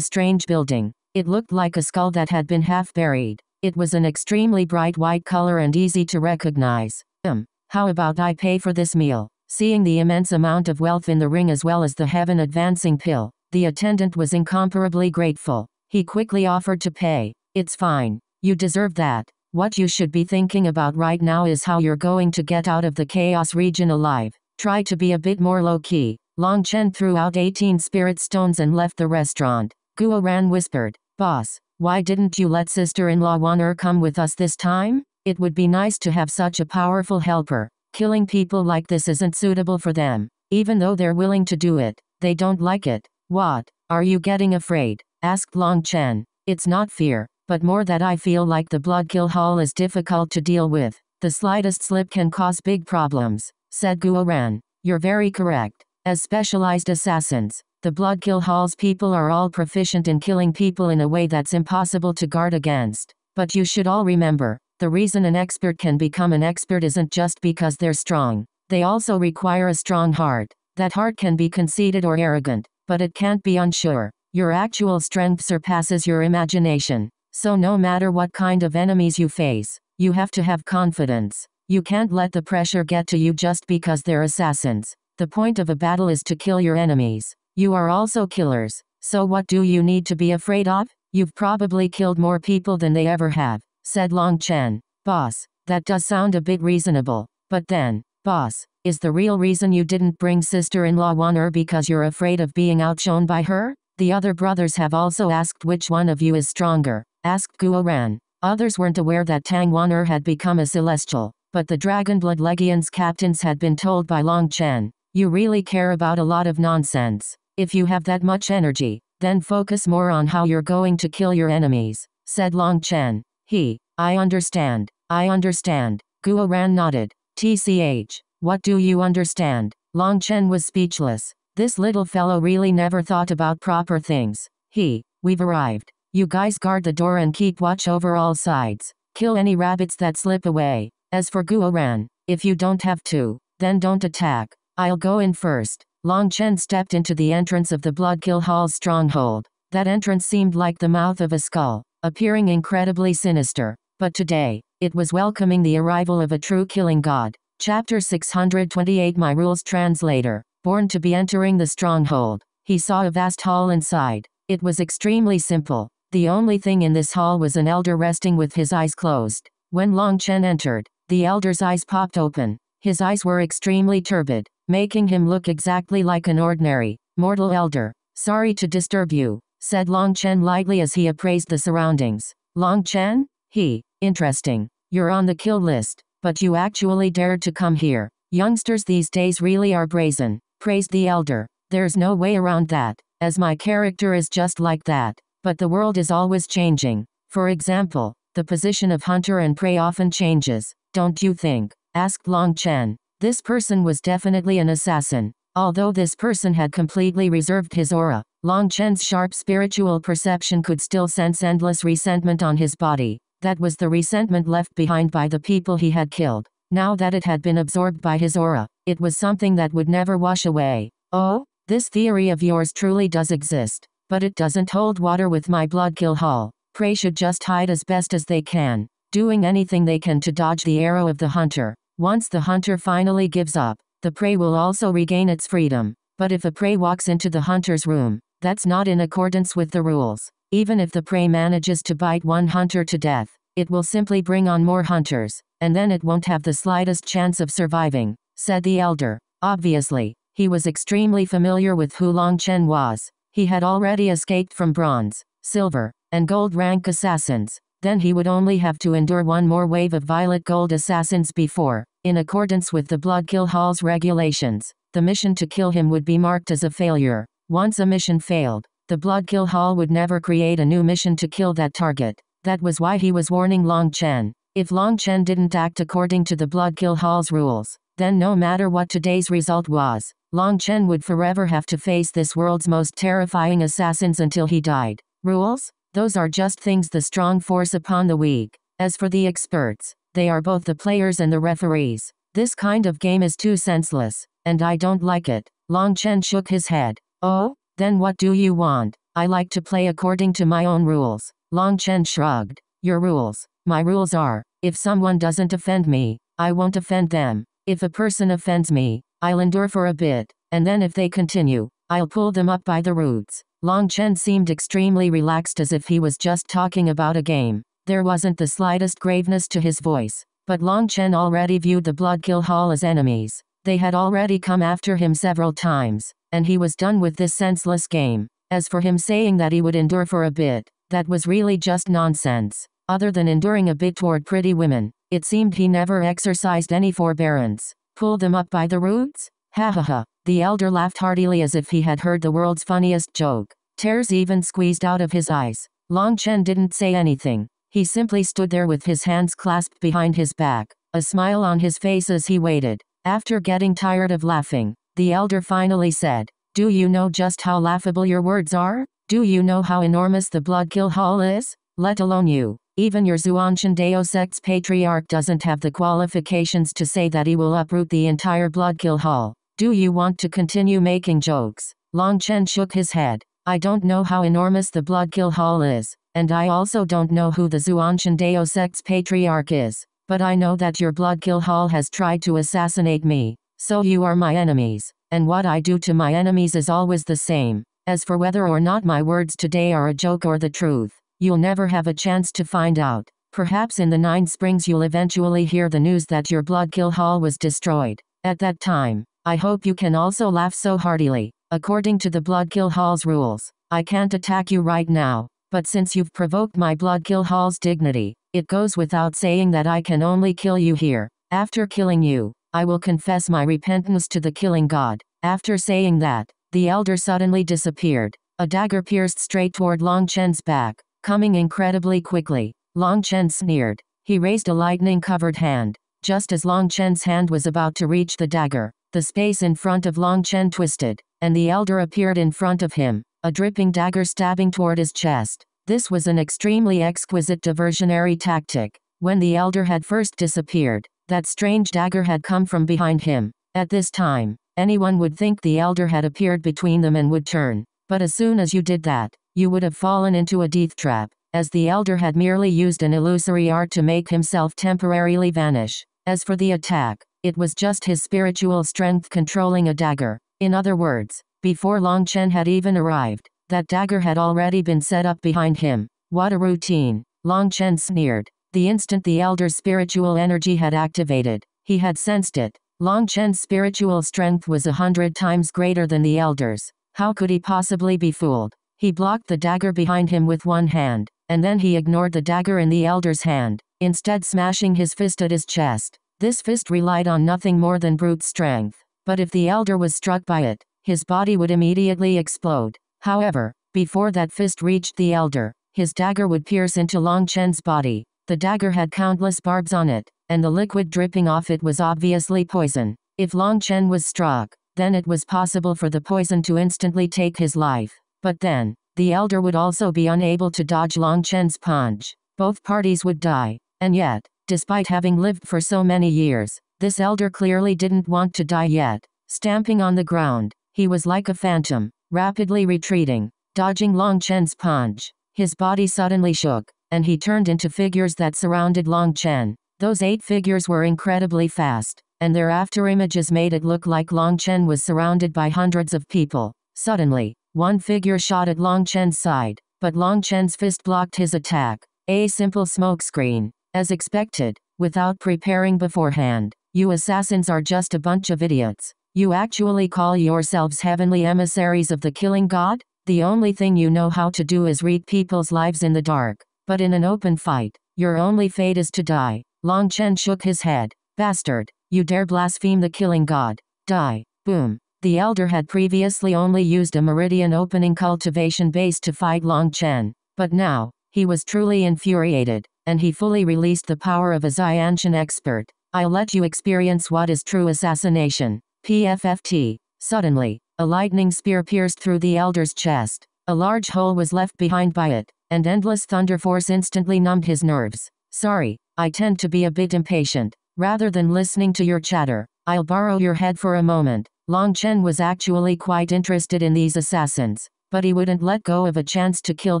strange building. It looked like a skull that had been half buried. It was an extremely bright white color and easy to recognize. Um, how about I pay for this meal? Seeing the immense amount of wealth in the ring as well as the heaven advancing pill, the attendant was incomparably grateful. He quickly offered to pay. It's fine. You deserve that. What you should be thinking about right now is how you're going to get out of the chaos region alive. Try to be a bit more low key. Long Chen threw out 18 spirit stones and left the restaurant. Guo Ran whispered, Boss, why didn't you let sister-in-law Wan'er come with us this time? It would be nice to have such a powerful helper. Killing people like this isn't suitable for them. Even though they're willing to do it, they don't like it. What? Are you getting afraid? asked Long Chen. It's not fear, but more that I feel like the Bloodkill Hall is difficult to deal with. The slightest slip can cause big problems, said Guo Ran. You're very correct. As specialized assassins, the Bloodkill Hall's people are all proficient in killing people in a way that's impossible to guard against. But you should all remember, the reason an expert can become an expert isn't just because they're strong. They also require a strong heart. That heart can be conceited or arrogant, but it can't be unsure. Your actual strength surpasses your imagination. So no matter what kind of enemies you face, you have to have confidence. You can't let the pressure get to you just because they're assassins. The point of a battle is to kill your enemies. You are also killers. So what do you need to be afraid of? You've probably killed more people than they ever have, said Long Chen. Boss, that does sound a bit reasonable. But then, boss, is the real reason you didn't bring sister-in-law Wan'er because you're afraid of being outshone by her? The other brothers have also asked which one of you is stronger, asked Guo Ran. Others weren't aware that Tang Wan'er had become a celestial, but the Dragonblood Legion's captains had been told by Long Chen, you really care about a lot of nonsense. If you have that much energy, then focus more on how you're going to kill your enemies, said Long Chen. He, I understand, I understand. Guo Ran nodded. TCH, what do you understand? Long Chen was speechless. This little fellow really never thought about proper things. He, we've arrived. You guys guard the door and keep watch over all sides. Kill any rabbits that slip away. As for Guo Ran, if you don't have to, then don't attack. I'll go in first. Long Chen stepped into the entrance of the Bloodkill Hall's stronghold. That entrance seemed like the mouth of a skull, appearing incredibly sinister. But today, it was welcoming the arrival of a true killing god. Chapter 628 My Rules Translator. Born to be entering the stronghold, he saw a vast hall inside. It was extremely simple. The only thing in this hall was an elder resting with his eyes closed. When Long Chen entered, the elder's eyes popped open. His eyes were extremely turbid making him look exactly like an ordinary, mortal elder. Sorry to disturb you, said Long Chen lightly as he appraised the surroundings. Long Chen? He, interesting. You're on the kill list, but you actually dared to come here. Youngsters these days really are brazen, praised the elder. There's no way around that, as my character is just like that. But the world is always changing. For example, the position of hunter and prey often changes, don't you think? asked Long Chen. This person was definitely an assassin. Although this person had completely reserved his aura, Long Chen's sharp spiritual perception could still sense endless resentment on his body. That was the resentment left behind by the people he had killed. Now that it had been absorbed by his aura, it was something that would never wash away. Oh, this theory of yours truly does exist. But it doesn't hold water with my Bloodkill Hall. Prey should just hide as best as they can, doing anything they can to dodge the arrow of the hunter. Once the hunter finally gives up, the prey will also regain its freedom. But if a prey walks into the hunter's room, that's not in accordance with the rules. Even if the prey manages to bite one hunter to death, it will simply bring on more hunters, and then it won't have the slightest chance of surviving, said the elder. Obviously, he was extremely familiar with who Long Chen was. He had already escaped from bronze, silver, and gold rank assassins, then he would only have to endure one more wave of violet gold assassins before, in accordance with the Bloodkill Hall's regulations, the mission to kill him would be marked as a failure. Once a mission failed, the Bloodkill Hall would never create a new mission to kill that target. That was why he was warning Long Chen. If Long Chen didn't act according to the Bloodkill Hall's rules, then no matter what today's result was, Long Chen would forever have to face this world's most terrifying assassins until he died. Rules? Those are just things the strong force upon the weak. As for the experts, they are both the players and the referees. This kind of game is too senseless, and I don't like it. Long Chen shook his head. Oh? Then what do you want? I like to play according to my own rules. Long Chen shrugged. Your rules. My rules are, if someone doesn't offend me, I won't offend them. If a person offends me, I'll endure for a bit, and then if they continue, I'll pull them up by the roots. Long Chen seemed extremely relaxed as if he was just talking about a game. There wasn't the slightest graveness to his voice. But Long Chen already viewed the Bloodkill Hall as enemies. They had already come after him several times, and he was done with this senseless game. As for him saying that he would endure for a bit, that was really just nonsense. Other than enduring a bit toward pretty women, it seemed he never exercised any forbearance. Pull them up by the roots? Ha ha ha. The elder laughed heartily as if he had heard the world's funniest joke. Tears even squeezed out of his eyes. Long Chen didn't say anything. He simply stood there with his hands clasped behind his back, a smile on his face as he waited. After getting tired of laughing, the elder finally said, Do you know just how laughable your words are? Do you know how enormous the Bloodkill Hall is? Let alone you. Even your Xuantian Dao sect's patriarch doesn't have the qualifications to say that he will uproot the entire Bloodkill Hall. Do you want to continue making jokes? Long Chen shook his head. I don't know how enormous the Bloodkill Hall is, and I also don't know who the Xuantian Dao sect's patriarch is, but I know that your Bloodkill Hall has tried to assassinate me, so you are my enemies, and what I do to my enemies is always the same. As for whether or not my words today are a joke or the truth, you'll never have a chance to find out. Perhaps in the Nine Springs you'll eventually hear the news that your Bloodkill Hall was destroyed. At that time, I hope you can also laugh so heartily. According to the Bloodkill Hall's rules, I can't attack you right now, but since you've provoked my Bloodkill Hall's dignity, it goes without saying that I can only kill you here. After killing you, I will confess my repentance to the killing god. After saying that, the elder suddenly disappeared. A dagger pierced straight toward Long Chen's back, coming incredibly quickly. Long Chen sneered. He raised a lightning-covered hand. Just as Long Chen's hand was about to reach the dagger, the space in front of Long Chen twisted, and the elder appeared in front of him a dripping dagger stabbing toward his chest. This was an extremely exquisite diversionary tactic. When the elder had first disappeared, that strange dagger had come from behind him. At this time, anyone would think the elder had appeared between them and would turn. But as soon as you did that, you would have fallen into a death trap, as the elder had merely used an illusory art to make himself temporarily vanish. As for the attack, it was just his spiritual strength controlling a dagger. In other words, before Long Chen had even arrived, that dagger had already been set up behind him. What a routine. Long Chen sneered. The instant the elder's spiritual energy had activated, he had sensed it. Long Chen's spiritual strength was a hundred times greater than the elder's. How could he possibly be fooled? He blocked the dagger behind him with one hand, and then he ignored the dagger in the elder's hand, instead smashing his fist at his chest. This fist relied on nothing more than brute strength. But if the elder was struck by it, his body would immediately explode. However, before that fist reached the elder, his dagger would pierce into Long Chen's body. The dagger had countless barbs on it, and the liquid dripping off it was obviously poison. If Long Chen was struck, then it was possible for the poison to instantly take his life. But then, the elder would also be unable to dodge Long Chen's punch. Both parties would die. And yet, despite having lived for so many years, this elder clearly didn't want to die yet. Stamping on the ground, he was like a phantom, rapidly retreating, dodging Long Chen's punch. His body suddenly shook, and he turned into figures that surrounded Long Chen. Those eight figures were incredibly fast, and their after images made it look like Long Chen was surrounded by hundreds of people. Suddenly, one figure shot at Long Chen's side, but Long Chen's fist blocked his attack. A simple smokescreen. As expected, without preparing beforehand, you assassins are just a bunch of idiots. You actually call yourselves heavenly emissaries of the killing god? The only thing you know how to do is read people's lives in the dark. But in an open fight, your only fate is to die. Long Chen shook his head. Bastard, you dare blaspheme the killing god. Die. Boom. The elder had previously only used a meridian opening cultivation base to fight Long Chen. But now, he was truly infuriated. and he fully released the power of a Xiantian expert. I'll let you experience what is true assassination. PFFT. Suddenly, a lightning spear pierced through the elder's chest. A large hole was left behind by it, and endless thunder force instantly numbed his nerves. Sorry, I tend to be a bit impatient. Rather than listening to your chatter, I'll borrow your head for a moment. Long Chen was actually quite interested in these assassins, but he wouldn't let go of a chance to kill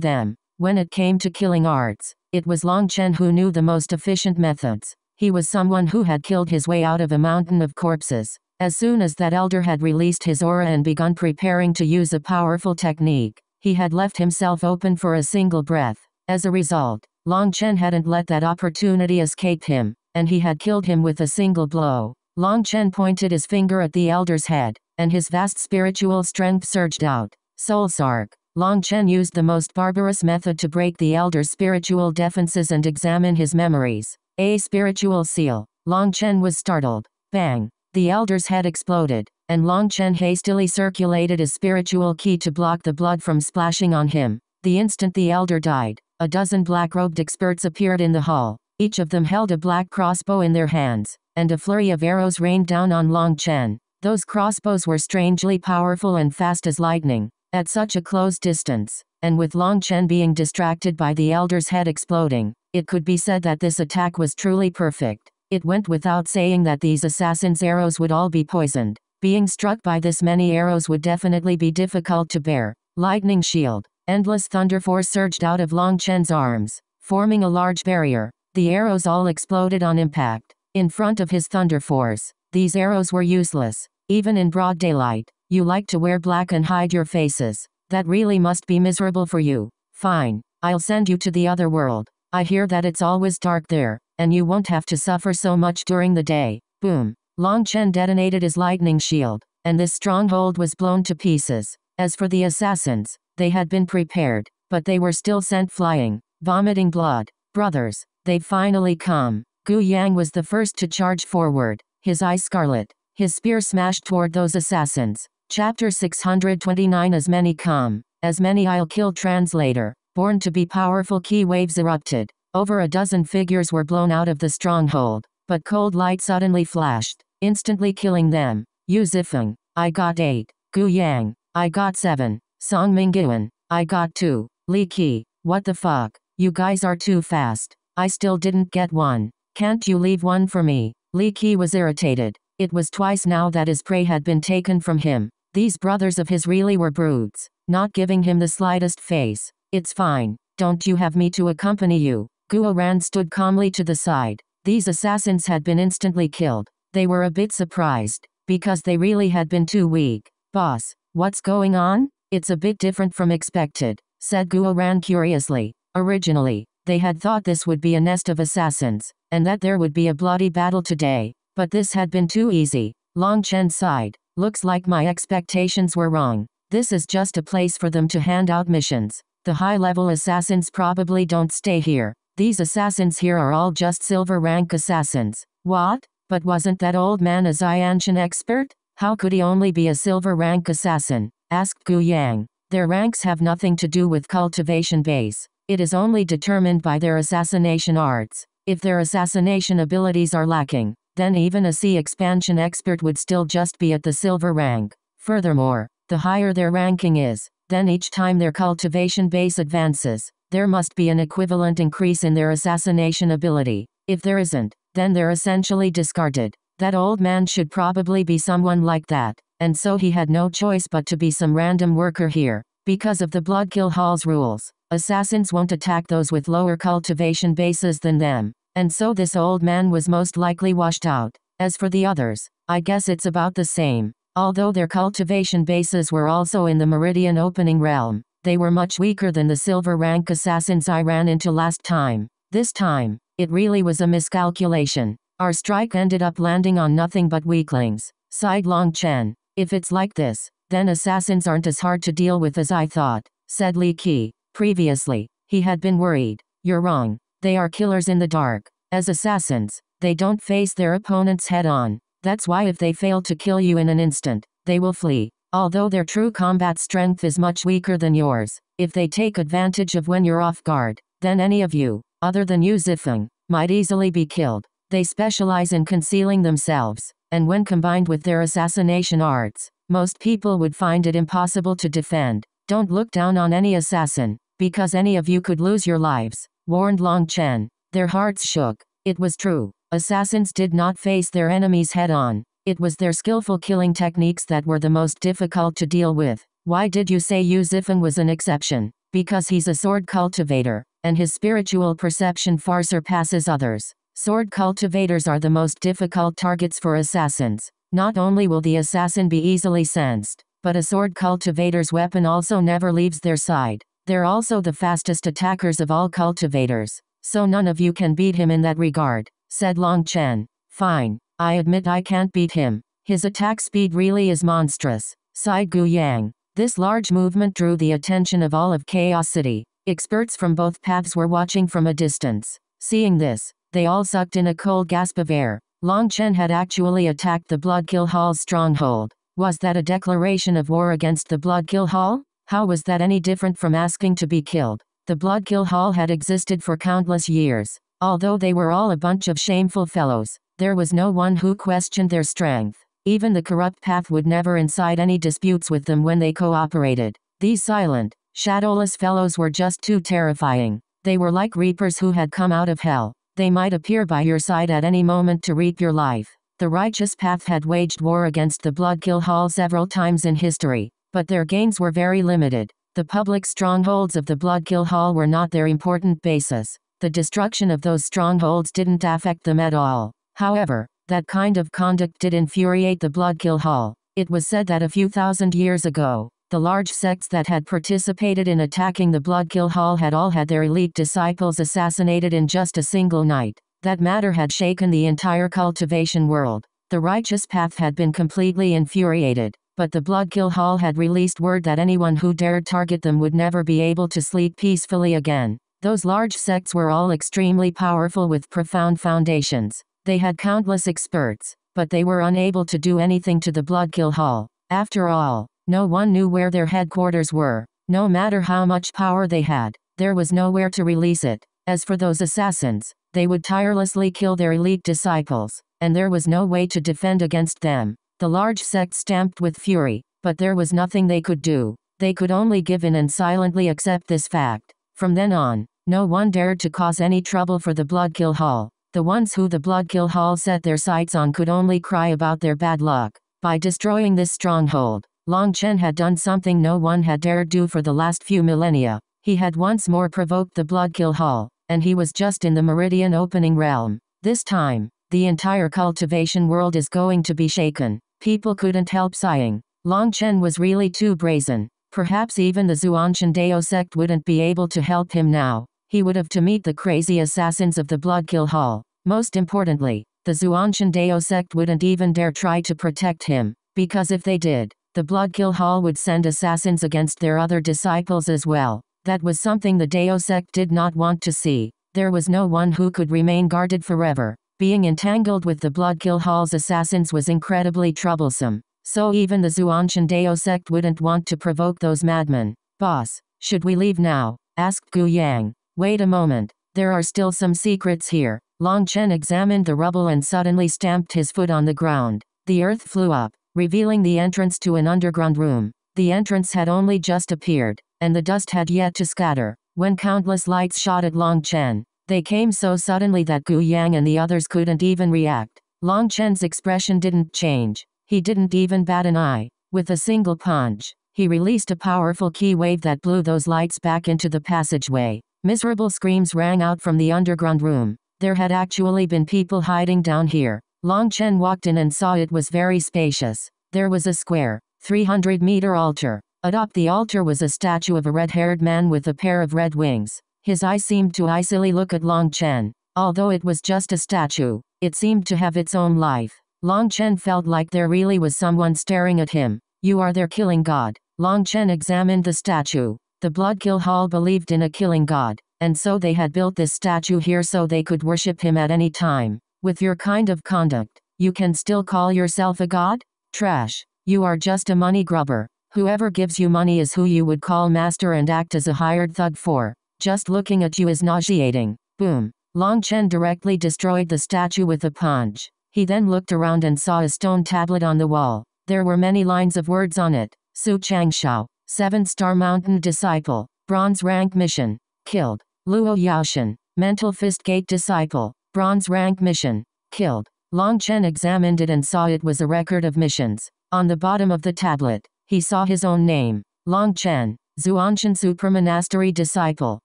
them. When it came to killing arts, it was Long Chen who knew the most efficient methods. He was someone who had killed his way out of a mountain of corpses. As soon as that elder had released his aura and begun preparing to use a powerful technique, he had left himself open for a single breath. As a result, Long Chen hadn't let that opportunity escape him, and he had killed him with a single blow. Long Chen pointed his finger at the elder's head, and his vast spiritual strength surged out. Soul Search. Long Chen used the most barbarous method to break the elder's spiritual defenses and examine his memories. A spiritual seal. Long Chen was startled. Bang. The elder's head exploded, and Long Chen hastily circulated a spiritual qi to block the blood from splashing on him. The instant the elder died, a dozen black-robed experts appeared in the hall. Each of them held a black crossbow in their hands, and a flurry of arrows rained down on Long Chen. Those crossbows were strangely powerful and fast as lightning. At such a close distance, and with Long Chen being distracted by the elder's head exploding, it could be said that this attack was truly perfect. It went without saying that these assassins' arrows would all be poisoned. Being struck by this many arrows would definitely be difficult to bear. Lightning shield. Endless thunder force surged out of Long Chen's arms, forming a large barrier. The arrows all exploded on impact. In front of his thunder force, these arrows were useless. Even in broad daylight, you like to wear black and hide your faces. That really must be miserable for you. Fine. I'll send you to the other world. I hear that it's always dark there and you won't have to suffer so much during the day. Boom. Long Chen detonated his lightning shield, and this stronghold was blown to pieces. As for the assassins, they had been prepared, but they were still sent flying, vomiting blood. Brothers, they've finally come. Gu Yang was the first to charge forward, his eyes scarlet. His spear smashed toward those assassins. Chapter 629 As many come, as many I'll kill translator. Born to be powerful qi waves erupted, over a dozen figures were blown out of the stronghold, but cold light suddenly flashed, instantly killing them. Yu Zifeng, I got 8. Gu Yang, I got 7. Song Mingyuan, I got 2. Li Qi, what the fuck? You guys are too fast. I still didn't get one. Can't you leave one for me? Li Qi was irritated. It was twice now that his prey had been taken from him. These brothers of his really were brutes, not giving him the slightest face. It's fine. Don't you have me to accompany you? Guo Ran stood calmly to the side. These assassins had been instantly killed. They were a bit surprised, because they really had been too weak. Boss, what's going on? It's a bit different from expected, said Guo Ran curiously. Originally, they had thought this would be a nest of assassins, and that there would be a bloody battle today. But this had been too easy. Long Chen sighed. Looks like my expectations were wrong. This is just a place for them to hand out missions. The high-level assassins probably don't stay here. These assassins here are all just silver rank assassins. What? But wasn't that old man a Xiantian expert? How could he only be a silver rank assassin? asked Gu Yang. Their ranks have nothing to do with cultivation base. It is only determined by their assassination arts. If their assassination abilities are lacking, then even a sea expansion expert would still just be at the silver rank. Furthermore, the higher their ranking is, then each time their cultivation base advances, there must be an equivalent increase in their assassination ability. If there isn't, then they're essentially discarded. That old man should probably be someone like that, and so he had no choice but to be some random worker here. Because of the Bloodkill Hall's rules, assassins won't attack those with lower cultivation bases than them, and so this old man was most likely washed out. As for the others, I guess it's about the same. Although their cultivation bases were also in the Meridian opening realm, they were much weaker than the silver rank assassins I ran into last time. This time, it really was a miscalculation. Our strike ended up landing on nothing but weaklings. Sighed Long Chen. If it's like this, then assassins aren't as hard to deal with as I thought, said Li Qi. Previously, he had been worried. You're wrong. They are killers in the dark. As assassins, they don't face their opponents head on. That's why if they fail to kill you in an instant, they will flee. Although their true combat strength is much weaker than yours, if they take advantage of when you're off guard, then any of you, other than you Zifeng, might easily be killed. They specialize in concealing themselves, and when combined with their assassination arts, most people would find it impossible to defend. Don't look down on any assassin, because any of you could lose your lives, warned Long Chen. Their hearts shook. It was true. Assassins did not face their enemies head on. It was their skillful killing techniques that were the most difficult to deal with. Why did you say Yu Zifeng was an exception? Because he's a sword cultivator, and his spiritual perception far surpasses others. Sword cultivators are the most difficult targets for assassins. Not only will the assassin be easily sensed, but a sword cultivator's weapon also never leaves their side. They're also the fastest attackers of all cultivators, so none of you can beat him in that regard, said Long Chen. Fine, I admit I can't beat him. His attack speed really is monstrous, sighed Gu Yang. This large movement drew the attention of all of Chaos City. Experts from both paths were watching from a distance. Seeing this, they all sucked in a cold gasp of air. Long Chen had actually attacked the Bloodkill Hall's stronghold. Was that a declaration of war against the Bloodkill Hall? How was that any different from asking to be killed? The Bloodkill Hall had existed for countless years. Although they were all a bunch of shameful fellows, there was no one who questioned their strength. Even the corrupt path would never incite any disputes with them when they cooperated. These silent, shadowless fellows were just too terrifying. They were like reapers who had come out of hell. They might appear by your side at any moment to reap your life. The righteous path had waged war against the Bloodkill Hall several times in history, but their gains were very limited. The public strongholds of the Bloodkill Hall were not their important basis. The destruction of those strongholds didn't affect them at all. However, that kind of conduct did infuriate the Bloodkill Hall. It was said that a few thousand years ago, the large sects that had participated in attacking the Bloodkill Hall had all had their elite disciples assassinated in just a single night. That matter had shaken the entire cultivation world. The righteous path had been completely infuriated, but the Bloodkill Hall had released word that anyone who dared target them would never be able to sleep peacefully again. Those large sects were all extremely powerful with profound foundations. They had countless experts, but they were unable to do anything to the Bloodkill Hall. After all, no one knew where their headquarters were. No matter how much power they had, there was nowhere to release it. As for those assassins, they would tirelessly kill their elite disciples, and there was no way to defend against them. The large sect stamped with fury, but there was nothing they could do. They could only give in and silently accept this fact. From then on, no one dared to cause any trouble for the Bloodkill Hall. The ones who the Bloodkill Hall set their sights on could only cry about their bad luck. By destroying this stronghold, Long Chen had done something no one had dared do for the last few millennia. He had once more provoked the Bloodkill Hall, and he was just in the meridian opening realm. This time, the entire cultivation world is going to be shaken. People couldn't help sighing. Long Chen was really too brazen. Perhaps even the Xuantian Dao sect wouldn't be able to help him now. He would have to meet the crazy assassins of the Bloodkill Hall. Most importantly, the Xuantian Dao sect wouldn't even dare try to protect him, because if they did, the Bloodkill Hall would send assassins against their other disciples as well. That was something the Dao sect did not want to see. There was no one who could remain guarded forever. Being entangled with the Bloodkill Hall's assassins was incredibly troublesome. So even the Xuantian Dao sect wouldn't want to provoke those madmen. Boss, should we leave now? asked Gu Yang. Wait a moment. There are still some secrets here. Long Chen examined the rubble and suddenly stamped his foot on the ground. The earth flew up, revealing the entrance to an underground room. The entrance had only just appeared, and the dust had yet to scatter, when countless lights shot at Long Chen. They came so suddenly that Gu Yang and the others couldn't even react. Long Chen's expression didn't change. He didn't even bat an eye. With a single punch, he released a powerful qi wave that blew those lights back into the passageway. Miserable screams rang out from the underground room. There had actually been people hiding down here. Long Chen walked in and saw it was very spacious. There was a square, 300 meter altar, Atop the altar was a statue of a red-haired man with a pair of red wings. His eyes seemed to icily look at Long Chen. Although it was just a statue, it seemed to have its own life. Long Chen felt like there really was someone staring at him. You are their killing god. Long Chen examined the statue. The Blood Bloodkill Hall believed in a killing god, and so they had built this statue here so they could worship him at any time. With your kind of conduct, you can still call yourself a god? Trash. You are just a money grubber. Whoever gives you money is who you would call master and act as a hired thug for. Just looking at you is nauseating. Boom. Long Chen directly destroyed the statue with a punch. He then looked around and saw a stone tablet on the wall. There were many lines of words on it. Su Changshao, 7-star mountain disciple, bronze rank mission, killed. Luo Yaoshan, mental fist gate disciple, bronze rank mission, killed. Long Chen examined it and saw it was a record of missions. On the bottom of the tablet, he saw his own name, Long Chen, Xuantian Supramonastery disciple,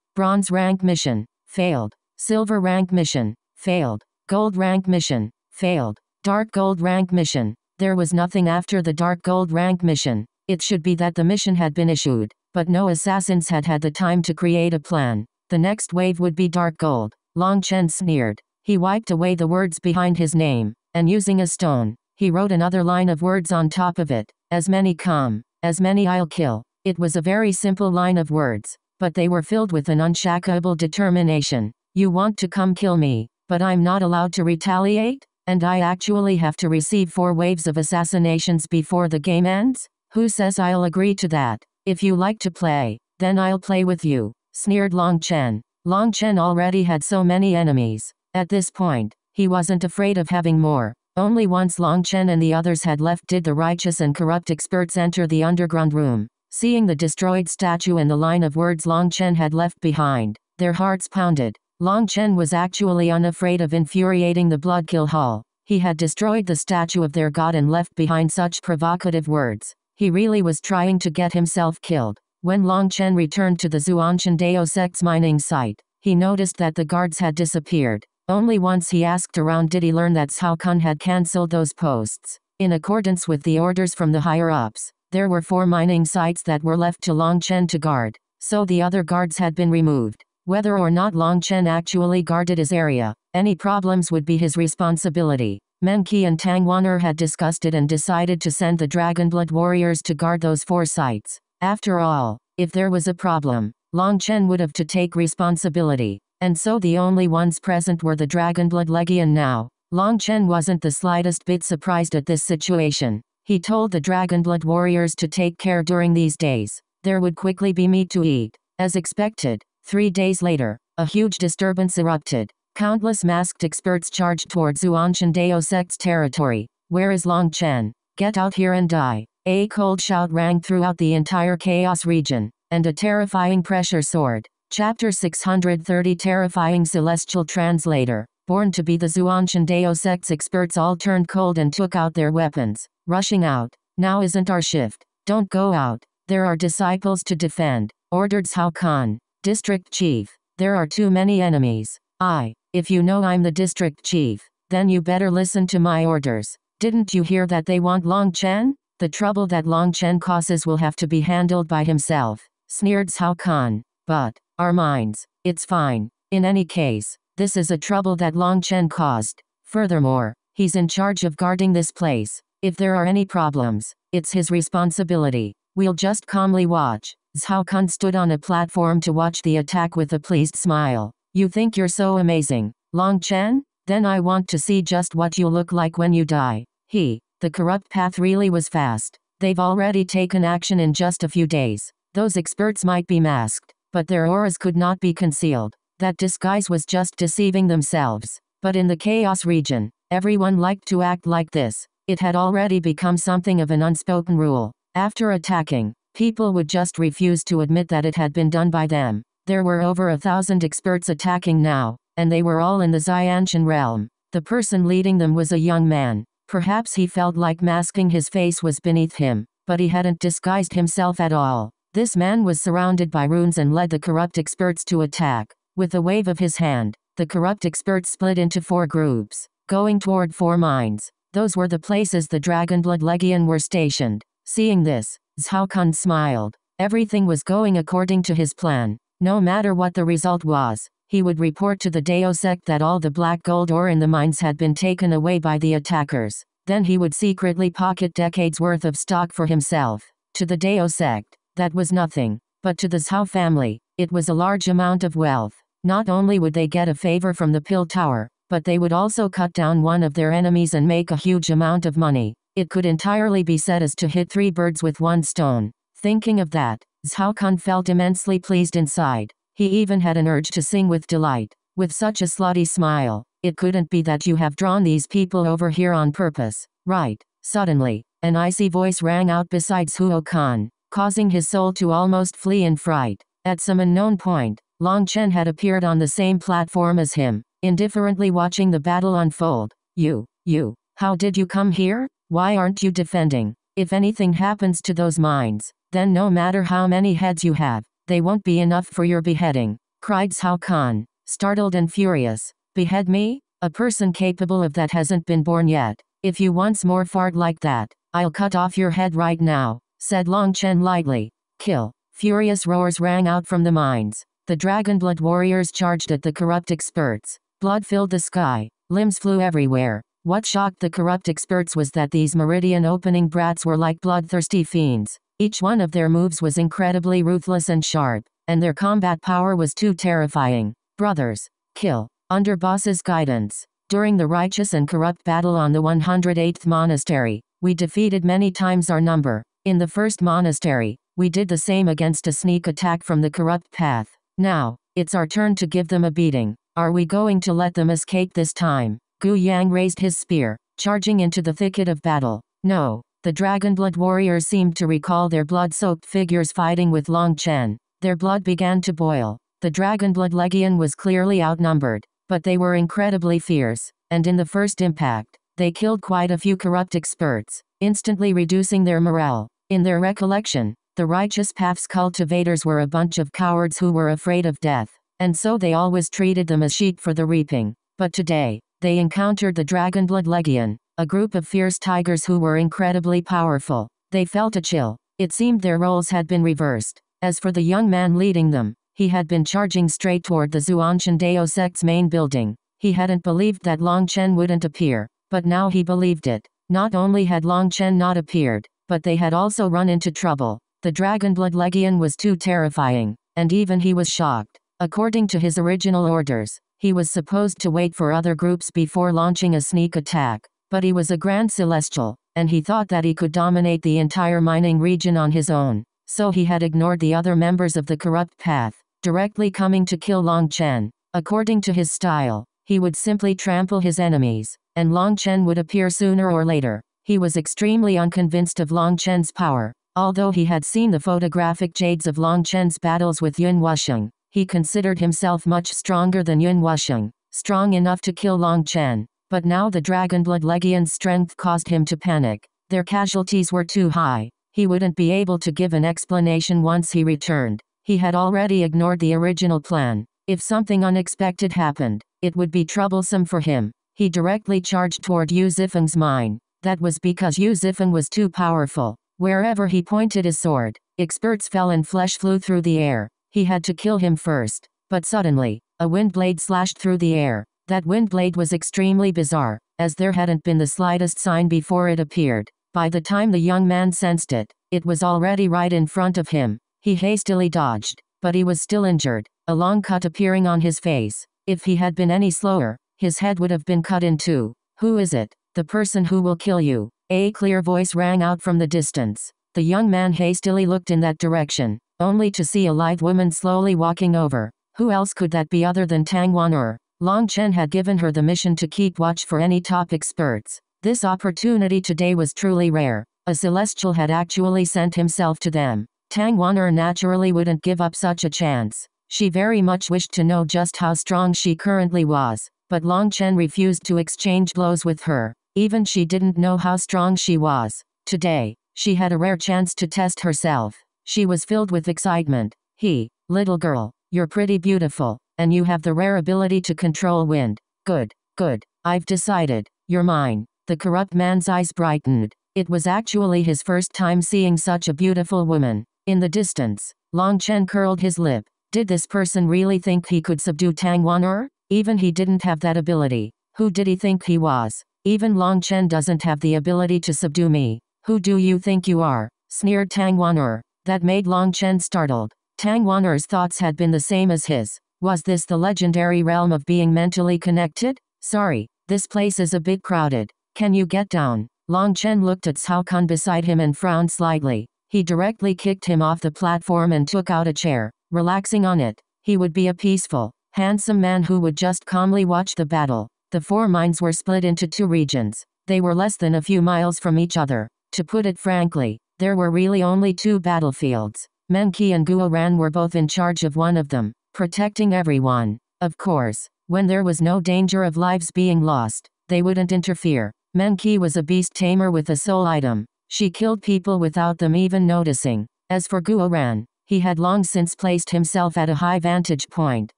bronze rank mission, failed. Silver rank mission, failed. Gold rank mission, failed. Dark gold rank mission, there was nothing after the dark gold rank mission. It should be that the mission had been issued, but no assassins had had the time to create a plan. The next wave would be dark gold. Long Chen sneered. He wiped away the words behind his name, and using a stone, he wrote another line of words on top of it. As many come, as many I'll kill. It was a very simple line of words, but they were filled with an unshakable determination. You want to come kill me, but I'm not allowed to retaliate? And I actually have to receive four waves of assassinations before the game ends? Who says I'll agree to that? If you like to play, then I'll play with you, sneered Long Chen. Long Chen already had so many enemies. At this point, he wasn't afraid of having more. Only once Long Chen and the others had left did the righteous and corrupt experts enter the underground room. Seeing the destroyed statue and the line of words Long Chen had left behind, their hearts pounded. Long Chen was actually unafraid of infuriating the Bloodkill Hall. He had destroyed the statue of their god and left behind such provocative words. He really was trying to get himself killed. When Long Chen returned to the Xuantian Dao sect's mining site, he noticed that the guards had disappeared. Only once he asked around did he learn that Zhao Kun had cancelled those posts. In accordance with the orders from the higher-ups, there were four mining sites that were left to Long Chen to guard, so the other guards had been removed. Whether or not Long Chen actually guarded his area, any problems would be his responsibility. Meng Qi and Tang Wan'er had discussed it and decided to send the Dragonblood warriors to guard those four sites. After all, if there was a problem, Long Chen would have to take responsibility. And so the only ones present were the Dragonblood Legion now. Long Chen wasn't the slightest bit surprised at this situation. He told the Dragonblood warriors to take care during these days. There would quickly be meat to eat. As expected, three days later, a huge disturbance erupted. Countless masked experts charged toward Xuantian Dao sect's territory. Where is Long Chen? Get out here and die. A cold shout rang throughout the entire Chaos region, and a terrifying pressure soared. Chapter 630 Terrifying Celestial Translator. Born to be the Xuantian Dao sect's experts all turned cold and took out their weapons, rushing out. Now isn't our shift. Don't go out. There are disciples to defend, ordered Zhao Kun. District Chief. There are too many enemies. I. If you know I'm the district chief, then you better listen to my orders. Didn't you hear that they want Long Chen? The trouble that Long Chen causes will have to be handled by himself, sneered Zhao Kun. But, our minds, it's fine. In any case, this is a trouble that Long Chen caused. Furthermore, he's in charge of guarding this place. If there are any problems, it's his responsibility. We'll just calmly watch. Zhao Kun stood on a platform to watch the attack with a pleased smile. You think you're so amazing, Long Chen? Then I want to see just what you look like when you die. He, the corrupt path really was fast. They've already taken action in just a few days. Those experts might be masked, but their auras could not be concealed. That disguise was just deceiving themselves. But in the chaos region, everyone liked to act like this. It had already become something of an unspoken rule. After attacking, people would just refuse to admit that it had been done by them. There were over a thousand experts attacking now, and they were all in the Xiantian realm. The person leading them was a young man. Perhaps he felt like masking his face was beneath him, but he hadn't disguised himself at all. This man was surrounded by runes and led the corrupt experts to attack. With a wave of his hand, the corrupt experts split into four groups, going toward four mines. Those were the places the Dragonblood Legion were stationed. Seeing this, Zhao Kun smiled. Everything was going according to his plan. No matter what the result was, he would report to the Dao sect that all the black gold ore in the mines had been taken away by the attackers. Then he would secretly pocket decades worth of stock for himself. To the Dao sect, that was nothing. But to the Zhao family, it was a large amount of wealth. Not only would they get a favor from the Pill Tower, but they would also cut down one of their enemies and make a huge amount of money. It could entirely be said as to hit three birds with one stone. Thinking of that, Zhao Kun felt immensely pleased inside. He even had an urge to sing with delight. with such a slutty smile. It couldn't be that you have drawn these people over here on purpose, right? Suddenly, an icy voice rang out beside Zhao Kun, causing his soul to almost flee in fright. At some unknown point, Long Chen had appeared on the same platform as him, indifferently watching the battle unfold. You, you, how did you come here? Why aren't you defending? If anything happens to those mines, then no matter how many heads you have, they won't be enough for your beheading, cried Zhao Kun, startled and furious. Behead me? A person capable of that hasn't been born yet. If you once more fart like that, I'll cut off your head right now, said Long Chen lightly. Kill. Furious roars rang out from the mines. The Dragonblood warriors charged at the corrupt experts. Blood filled the sky. Limbs flew everywhere. What shocked the corrupt experts was that these meridian opening brats were like bloodthirsty fiends. Each one of their moves was incredibly ruthless and sharp, and their combat power was too terrifying. Brothers, kill. Under boss's guidance, during the righteous and corrupt battle on the 108th monastery, we defeated many times our number. In the first monastery, we did the same against a sneak attack from the corrupt path. Now, it's our turn to give them a beating. Are we going to let them escape this time? Gu Yang raised his spear, charging into the thicket of battle. No, the Dragonblood warriors seemed to recall their blood-soaked figures fighting with Long Chen. Their blood began to boil. The Dragonblood Legion was clearly outnumbered, but they were incredibly fierce, and in the first impact, they killed quite a few corrupt experts, instantly reducing their morale. In their recollection, the righteous path's cultivators were a bunch of cowards who were afraid of death, and so they always treated them as sheep for the reaping. But today, they encountered the Dragonblood Legion, a group of fierce tigers who were incredibly powerful. They felt a chill. It seemed their roles had been reversed. As for the young man leading them, he had been charging straight toward the Xuantian Dao sect's main building. He hadn't believed that Long Chen wouldn't appear, but now he believed it. Not only had Long Chen not appeared, but they had also run into trouble. The Dragonblood Legion was too terrifying, and even he was shocked. According to his original orders, he was supposed to wait for other groups before launching a sneak attack, but he was a Grand Celestial, and he thought that he could dominate the entire mining region on his own, so he had ignored the other members of the corrupt path, directly coming to kill Long Chen. According to his style, he would simply trample his enemies, and Long Chen would appear sooner or later. He was extremely unconvinced of Long Chen's power, Although he had seen the photographic jades of Long Chen's battles with Yun Wusheng, he considered himself much stronger than Yun Wusheng, strong enough to kill Long Chen. But now the Dragonblood Legion's strength caused him to panic. Their casualties were too high. He wouldn't be able to give an explanation once he returned. He had already ignored the original plan. If something unexpected happened, it would be troublesome for him. He directly charged toward Yu Zifeng's mine. That was because Yu Zifeng was too powerful. Wherever he pointed his sword, experts fell and flesh flew through the air. He had to kill him first. But suddenly, a wind blade slashed through the air. That wind blade was extremely bizarre, as there hadn't been the slightest sign before it appeared. By the time the young man sensed it, it was already right in front of him. He hastily dodged, but he was still injured, a long cut appearing on his face. If he had been any slower, his head would have been cut in two. Who is it? The person who will kill you. A clear voice rang out from the distance. The young man hastily looked in that direction, only to see a lithe woman slowly walking over. Who else could that be other than Tang Wan'er? Long Chen had given her the mission to keep watch for any top experts. This opportunity today was truly rare. A celestial had actually sent himself to them. Tang Wan'er naturally wouldn't give up such a chance. She very much wished to know just how strong she currently was, but Long Chen refused to exchange blows with her. Even she didn't know how strong she was. Today, she had a rare chance to test herself. She was filled with excitement. He, little girl, you're pretty beautiful, and you have the rare ability to control wind. Good, good, I've decided, you're mine. The corrupt man's eyes brightened. It was actually his first time seeing such a beautiful woman. In the distance, Long Chen curled his lip. Did this person really think he could subdue Tang Wan'er? Even he didn't have that ability. Who did he think he was? Even Long Chen doesn't have the ability to subdue me. Who do you think you are? sneered Tang Wan'er. That made Long Chen startled. Tang Wan'er's thoughts had been the same as his. Was this the legendary realm of being mentally connected? Sorry, this place is a bit crowded. Can you get down? Long Chen looked at Zhao Kun beside him and frowned slightly. He directly kicked him off the platform and took out a chair, relaxing on it. He would be a peaceful, handsome man who would just calmly watch the battle. The four mines were split into two regions. They were less than a few miles from each other. To put it frankly, there were really only two battlefields. Meng Qi and Guo Ran were both in charge of one of them, protecting everyone. Of course, when there was no danger of lives being lost, they wouldn't interfere. Meng Qi was a beast tamer with a soul item. She killed people without them even noticing. As for Guo Ran, he had long since placed himself at a high vantage point,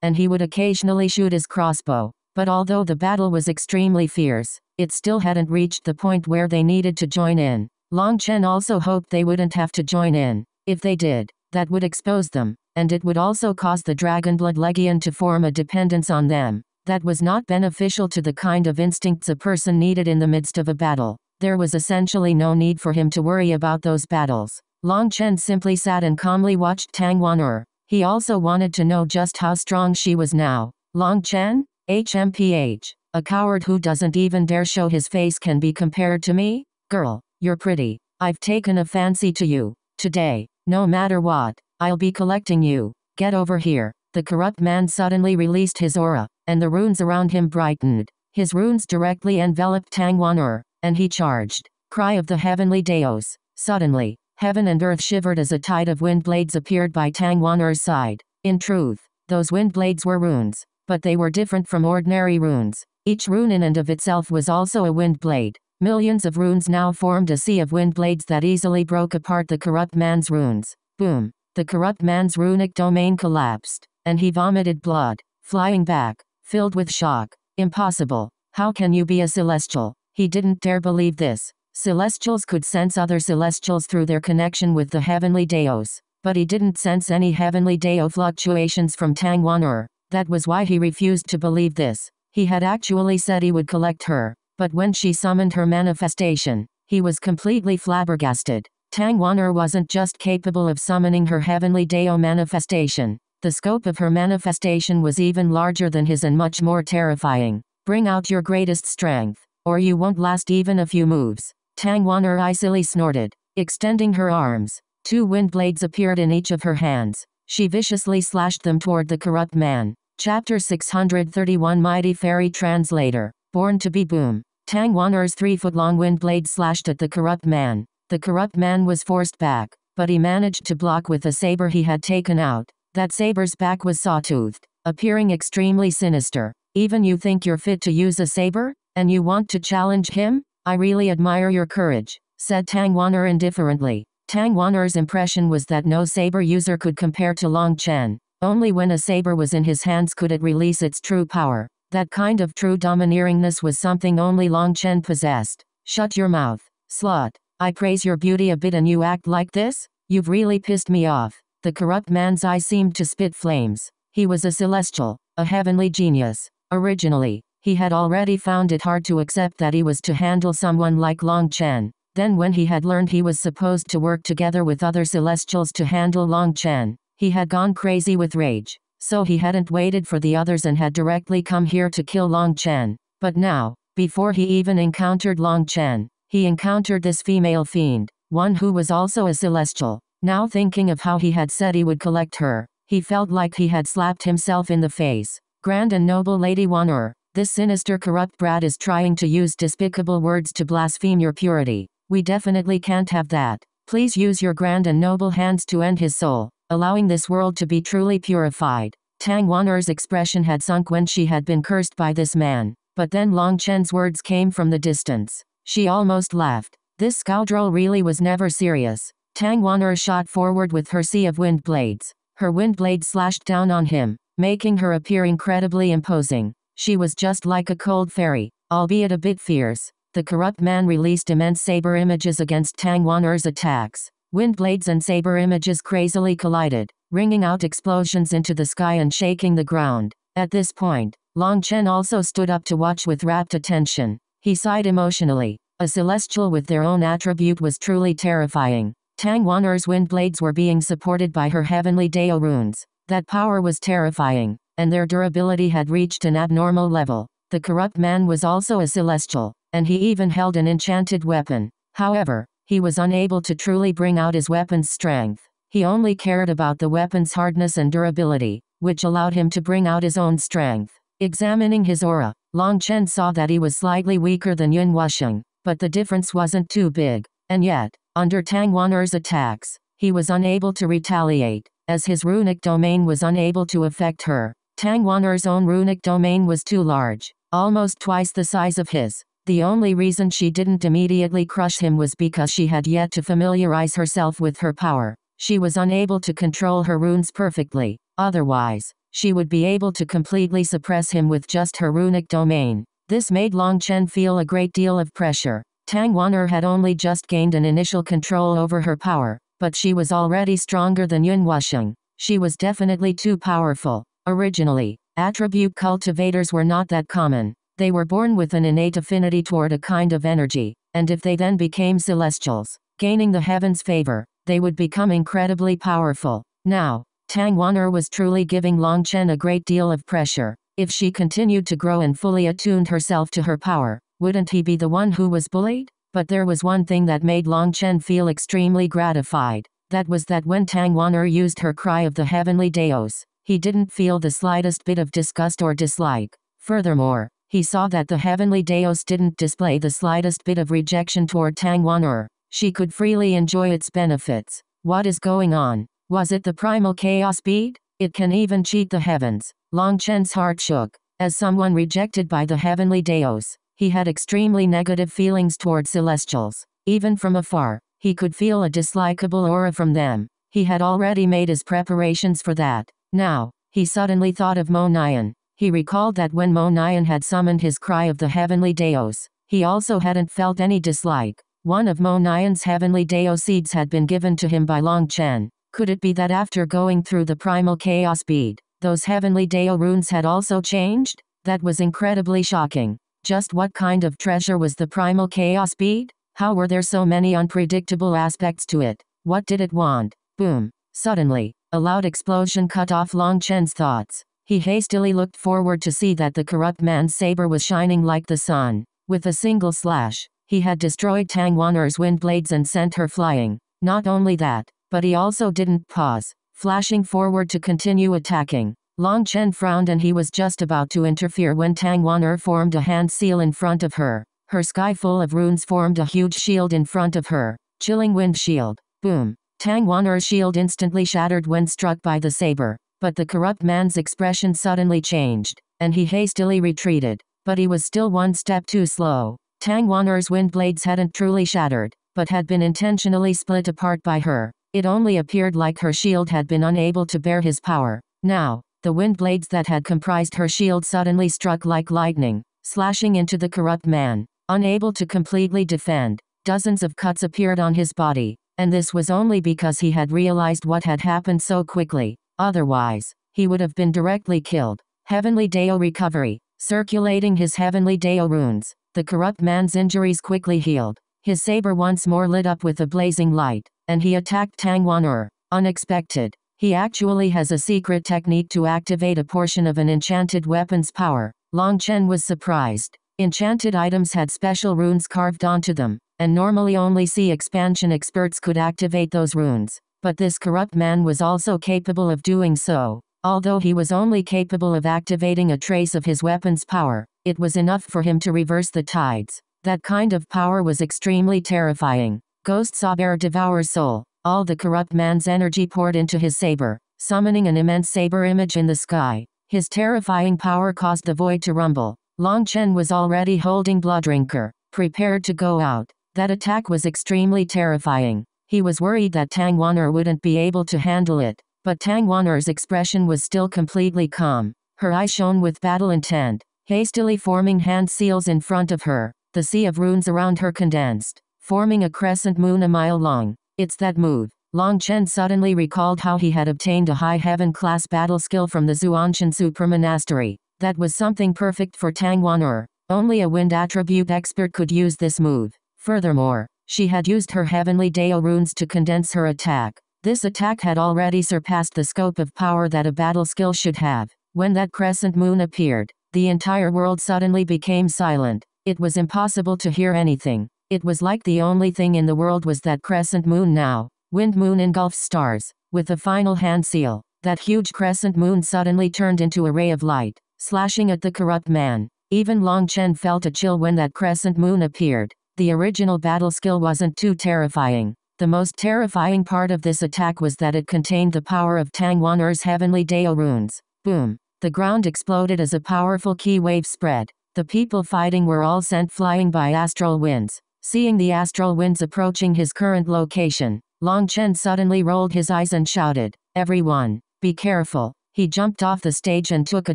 and he would occasionally shoot his crossbow. But although the battle was extremely fierce, it still hadn't reached the point where they needed to join in. Long Chen also hoped they wouldn't have to join in. If they did, that would expose them, and it would also cause the Dragonblood Legion to form a dependence on them. That was not beneficial to the kind of instincts a person needed in the midst of a battle. There was essentially no need for him to worry about those battles. Long Chen simply sat and calmly watched Tang Wan'er. He also wanted to know just how strong she was now. Long Chen? HMPH. A coward who doesn't even dare show his face can be compared to me? Girl, you're pretty. I've taken a fancy to you. Today, no matter what, I'll be collecting you. Get over here. The corrupt man suddenly released his aura, and the runes around him brightened. His runes directly enveloped Tang Wan'er, and he charged. Cry of the heavenly Daos. Suddenly, Heaven and earth shivered as a tide of wind blades appeared by Tang Wan'er's side. In truth, those wind blades were runes, but they were different from ordinary runes. Each rune in and of itself was also a wind blade. Millions of runes now formed a sea of wind blades that easily broke apart the corrupt man's runes. Boom! The corrupt man's runic domain collapsed, and he vomited blood, flying back, filled with shock. Impossible. How can you be a celestial? He didn't dare believe this. Celestials could sense other celestials through their connection with the heavenly Daos, but he didn't sense any heavenly Dao fluctuations from Tang Wan'er. That was why he refused to believe this. He had actually said he would collect her, but when she summoned her manifestation, he was completely flabbergasted. Tang Wan'er wasn't just capable of summoning her heavenly Dao manifestation. The scope of her manifestation was even larger than his and much more terrifying. Bring out your greatest strength, or you won't last even a few moves. Tang Wan'er icily snorted, extending her arms. Two wind blades appeared in each of her hands. She viciously slashed them toward the corrupt man. Chapter 631 Mighty Fairy Translator. Born to be Boom. Tang Wan'er's three-foot-long wind blade slashed at the corrupt man. The corrupt man was forced back, but he managed to block with the saber he had taken out. That saber's back was sawtoothed, appearing extremely sinister. Even you think you're fit to use a saber? And you want to challenge him? I really admire your courage, said Tang Wan'er indifferently. Tang Wan'er's impression was that no saber user could compare to Long Chen. Only when a saber was in his hands could it release its true power. That kind of true domineeringness was something only Long Chen possessed. Shut your mouth, slut. I praise your beauty a bit and you act like this? You've really pissed me off. The corrupt man's eye seemed to spit flames. He was a celestial, a heavenly genius. Originally, he had already found it hard to accept that he was to handle someone like Long Chen. Then when he had learned he was supposed to work together with other Celestials to handle Long Chen, he had gone crazy with rage. So he hadn't waited for the others and had directly come here to kill Long Chen. But now, before he even encountered Long Chen, he encountered this female fiend, one who was also a Celestial. Now thinking of how he had said he would collect her, he felt like he had slapped himself in the face. Grand and noble Lady Wan'er, this sinister corrupt brat is trying to use despicable words to blaspheme your purity. We definitely can't have that. Please use your grand and noble hands to end his soul, allowing this world to be truly purified. Tang Wan'er's expression had sunk when she had been cursed by this man, but then Long Chen's words came from the distance. She almost laughed. This scoundrel really was never serious. Tang Wan'er shot forward with her sea of wind blades. Her wind blade slashed down on him, making her appear incredibly imposing. She was just like a cold fairy, albeit a bit fierce. The corrupt man released immense saber images against Tang Wan'er's attacks. Wind blades and saber images crazily collided, ringing out explosions into the sky and shaking the ground. At this point, Long Chen also stood up to watch with rapt attention. He sighed emotionally. A celestial with their own attribute was truly terrifying. Tang Wan'er's wind blades were being supported by her heavenly Dao runes. That power was terrifying and their durability had reached an abnormal level. The corrupt man was also a celestial, and he even held an enchanted weapon. However, he was unable to truly bring out his weapon's strength. He only cared about the weapon's hardness and durability. which allowed him to bring out his own strength. Examining his aura, Long Chen saw that he was slightly weaker than Yun Wusheng, but the difference wasn't too big. And yet, under Tang Wan'er's attacks, he was unable to retaliate, as his runic domain was unable to affect her. Tang Wan'er's own runic domain was too large, almost twice the size of his. The only reason she didn't immediately crush him was because she had yet to familiarize herself with her power. She was unable to control her runes perfectly, otherwise, she would be able to completely suppress him with just her runic domain. This made Long Chen feel a great deal of pressure. Tang Wan'er had only just gained an initial control over her power, but she was already stronger than Yun Wusheng. She was definitely too powerful. Originally, attribute cultivators were not that common. They were born with an innate affinity toward a kind of energy, and if they then became celestials, gaining the heavens' favor, they would become incredibly powerful. Now, Tang Wan'er was truly giving Long Chen a great deal of pressure. If she continued to grow and fully attuned herself to her power, wouldn't he be the one who was bullied? But there was one thing that made Long Chen feel extremely gratified. That was that when Tang Wan'er used her cry of the heavenly Daos, he didn't feel the slightest bit of disgust or dislike. Furthermore, he saw that the heavenly Daos didn't display the slightest bit of rejection toward Tang Wan'er. She could freely enjoy its benefits. What is going on? Was it the primal chaos bead? It can even cheat the heavens. Long Chen's heart shook. As someone rejected by the heavenly Daos, he had extremely negative feelings toward celestials. Even from afar, he could feel a dislikable aura from them. He had already made his preparations for that. Now, he suddenly thought of Mo Nian. He recalled that when Mo had summoned his cry of the heavenly Daos, he also hadn't felt any dislike. One of Mo heavenly Dao seeds had been given to him by Long Chen. Could it be that after going through the primal chaos bead, those heavenly Dao runes had also changed? That was incredibly shocking. Just what kind of treasure was the primal chaos bead? How were there so many unpredictable aspects to it? What did it want? Boom. Suddenly, a loud explosion cut off Long Chen's thoughts. He hastily looked forward to see that the corrupt man's saber was shining like the sun. With a single slash, he had destroyed Tang Wan'er's wind blades and sent her flying. Not only that, but he also didn't pause, flashing forward to continue attacking. Long Chen frowned and he was just about to interfere when Tang Wan'er formed a hand seal in front of her. Her sky full of runes formed a huge shield in front of her. Chilling wind shield. Boom. Tang Wan'er's shield instantly shattered when struck by the saber. But the corrupt man's expression suddenly changed, and he hastily retreated. But he was still one step too slow. Tang Wan'er's wind blades hadn't truly shattered, but had been intentionally split apart by her. It only appeared like her shield had been unable to bear his power. Now, the wind blades that had comprised her shield suddenly struck like lightning, slashing into the corrupt man. Unable to completely defend, dozens of cuts appeared on his body, and this was only because he had realized what had happened so quickly. Otherwise, he would have been directly killed. Heavenly Dao recovery, circulating his heavenly Dao runes. The corrupt man's injuries quickly healed. His saber once more lit up with a blazing light and he attacked Tang Wan'er. Unexpected. He actually has a secret technique to activate a portion of an enchanted weapon's power. Long Chen was surprised. Enchanted items had special runes carved onto them, and normally only sea expansion experts could activate those runes. But this corrupt man was also capable of doing so. Although he was only capable of activating a trace of his weapon's power, it was enough for him to reverse the tides. That kind of power was extremely terrifying. Ghost Saber devours soul. All the corrupt man's energy poured into his saber, summoning an immense saber image in the sky. His terrifying power caused the void to rumble. Long Chen was already holding Blood Drinker, prepared to go out. That attack was extremely terrifying. He was worried that Tang Wan'er wouldn't be able to handle it, but Tang Wan'er's expression was still completely calm. Her eyes shone with battle intent, hastily forming hand seals in front of her. The sea of runes around her condensed forming a crescent moon a mile long. It's that move. Long Chen suddenly recalled how he had obtained a high heaven class battle skill from the Xuantian Super Monastery. That was something perfect for Tang Wan'er. Only a wind attribute expert could use this move. Furthermore, she had used her heavenly Dao runes to condense her attack. This attack had already surpassed the scope of power that a battle skill should have. When that crescent moon appeared, the entire world suddenly became silent. It was impossible to hear anything. It was like the only thing in the world was that crescent moon now. Wind moon engulfs stars. With a final hand seal, that huge crescent moon suddenly turned into a ray of light, slashing at the corrupt man. Even Long Chen felt a chill when that crescent moon appeared. The original battle skill wasn't too terrifying. The most terrifying part of this attack was that it contained the power of Tang Wan'er's heavenly Dao runes. Boom. The ground exploded as a powerful qi wave spread. The people fighting were all sent flying by astral winds. Seeing the astral winds approaching his current location, Long Chen suddenly rolled his eyes and shouted, Everyone, be careful. He jumped off the stage and took a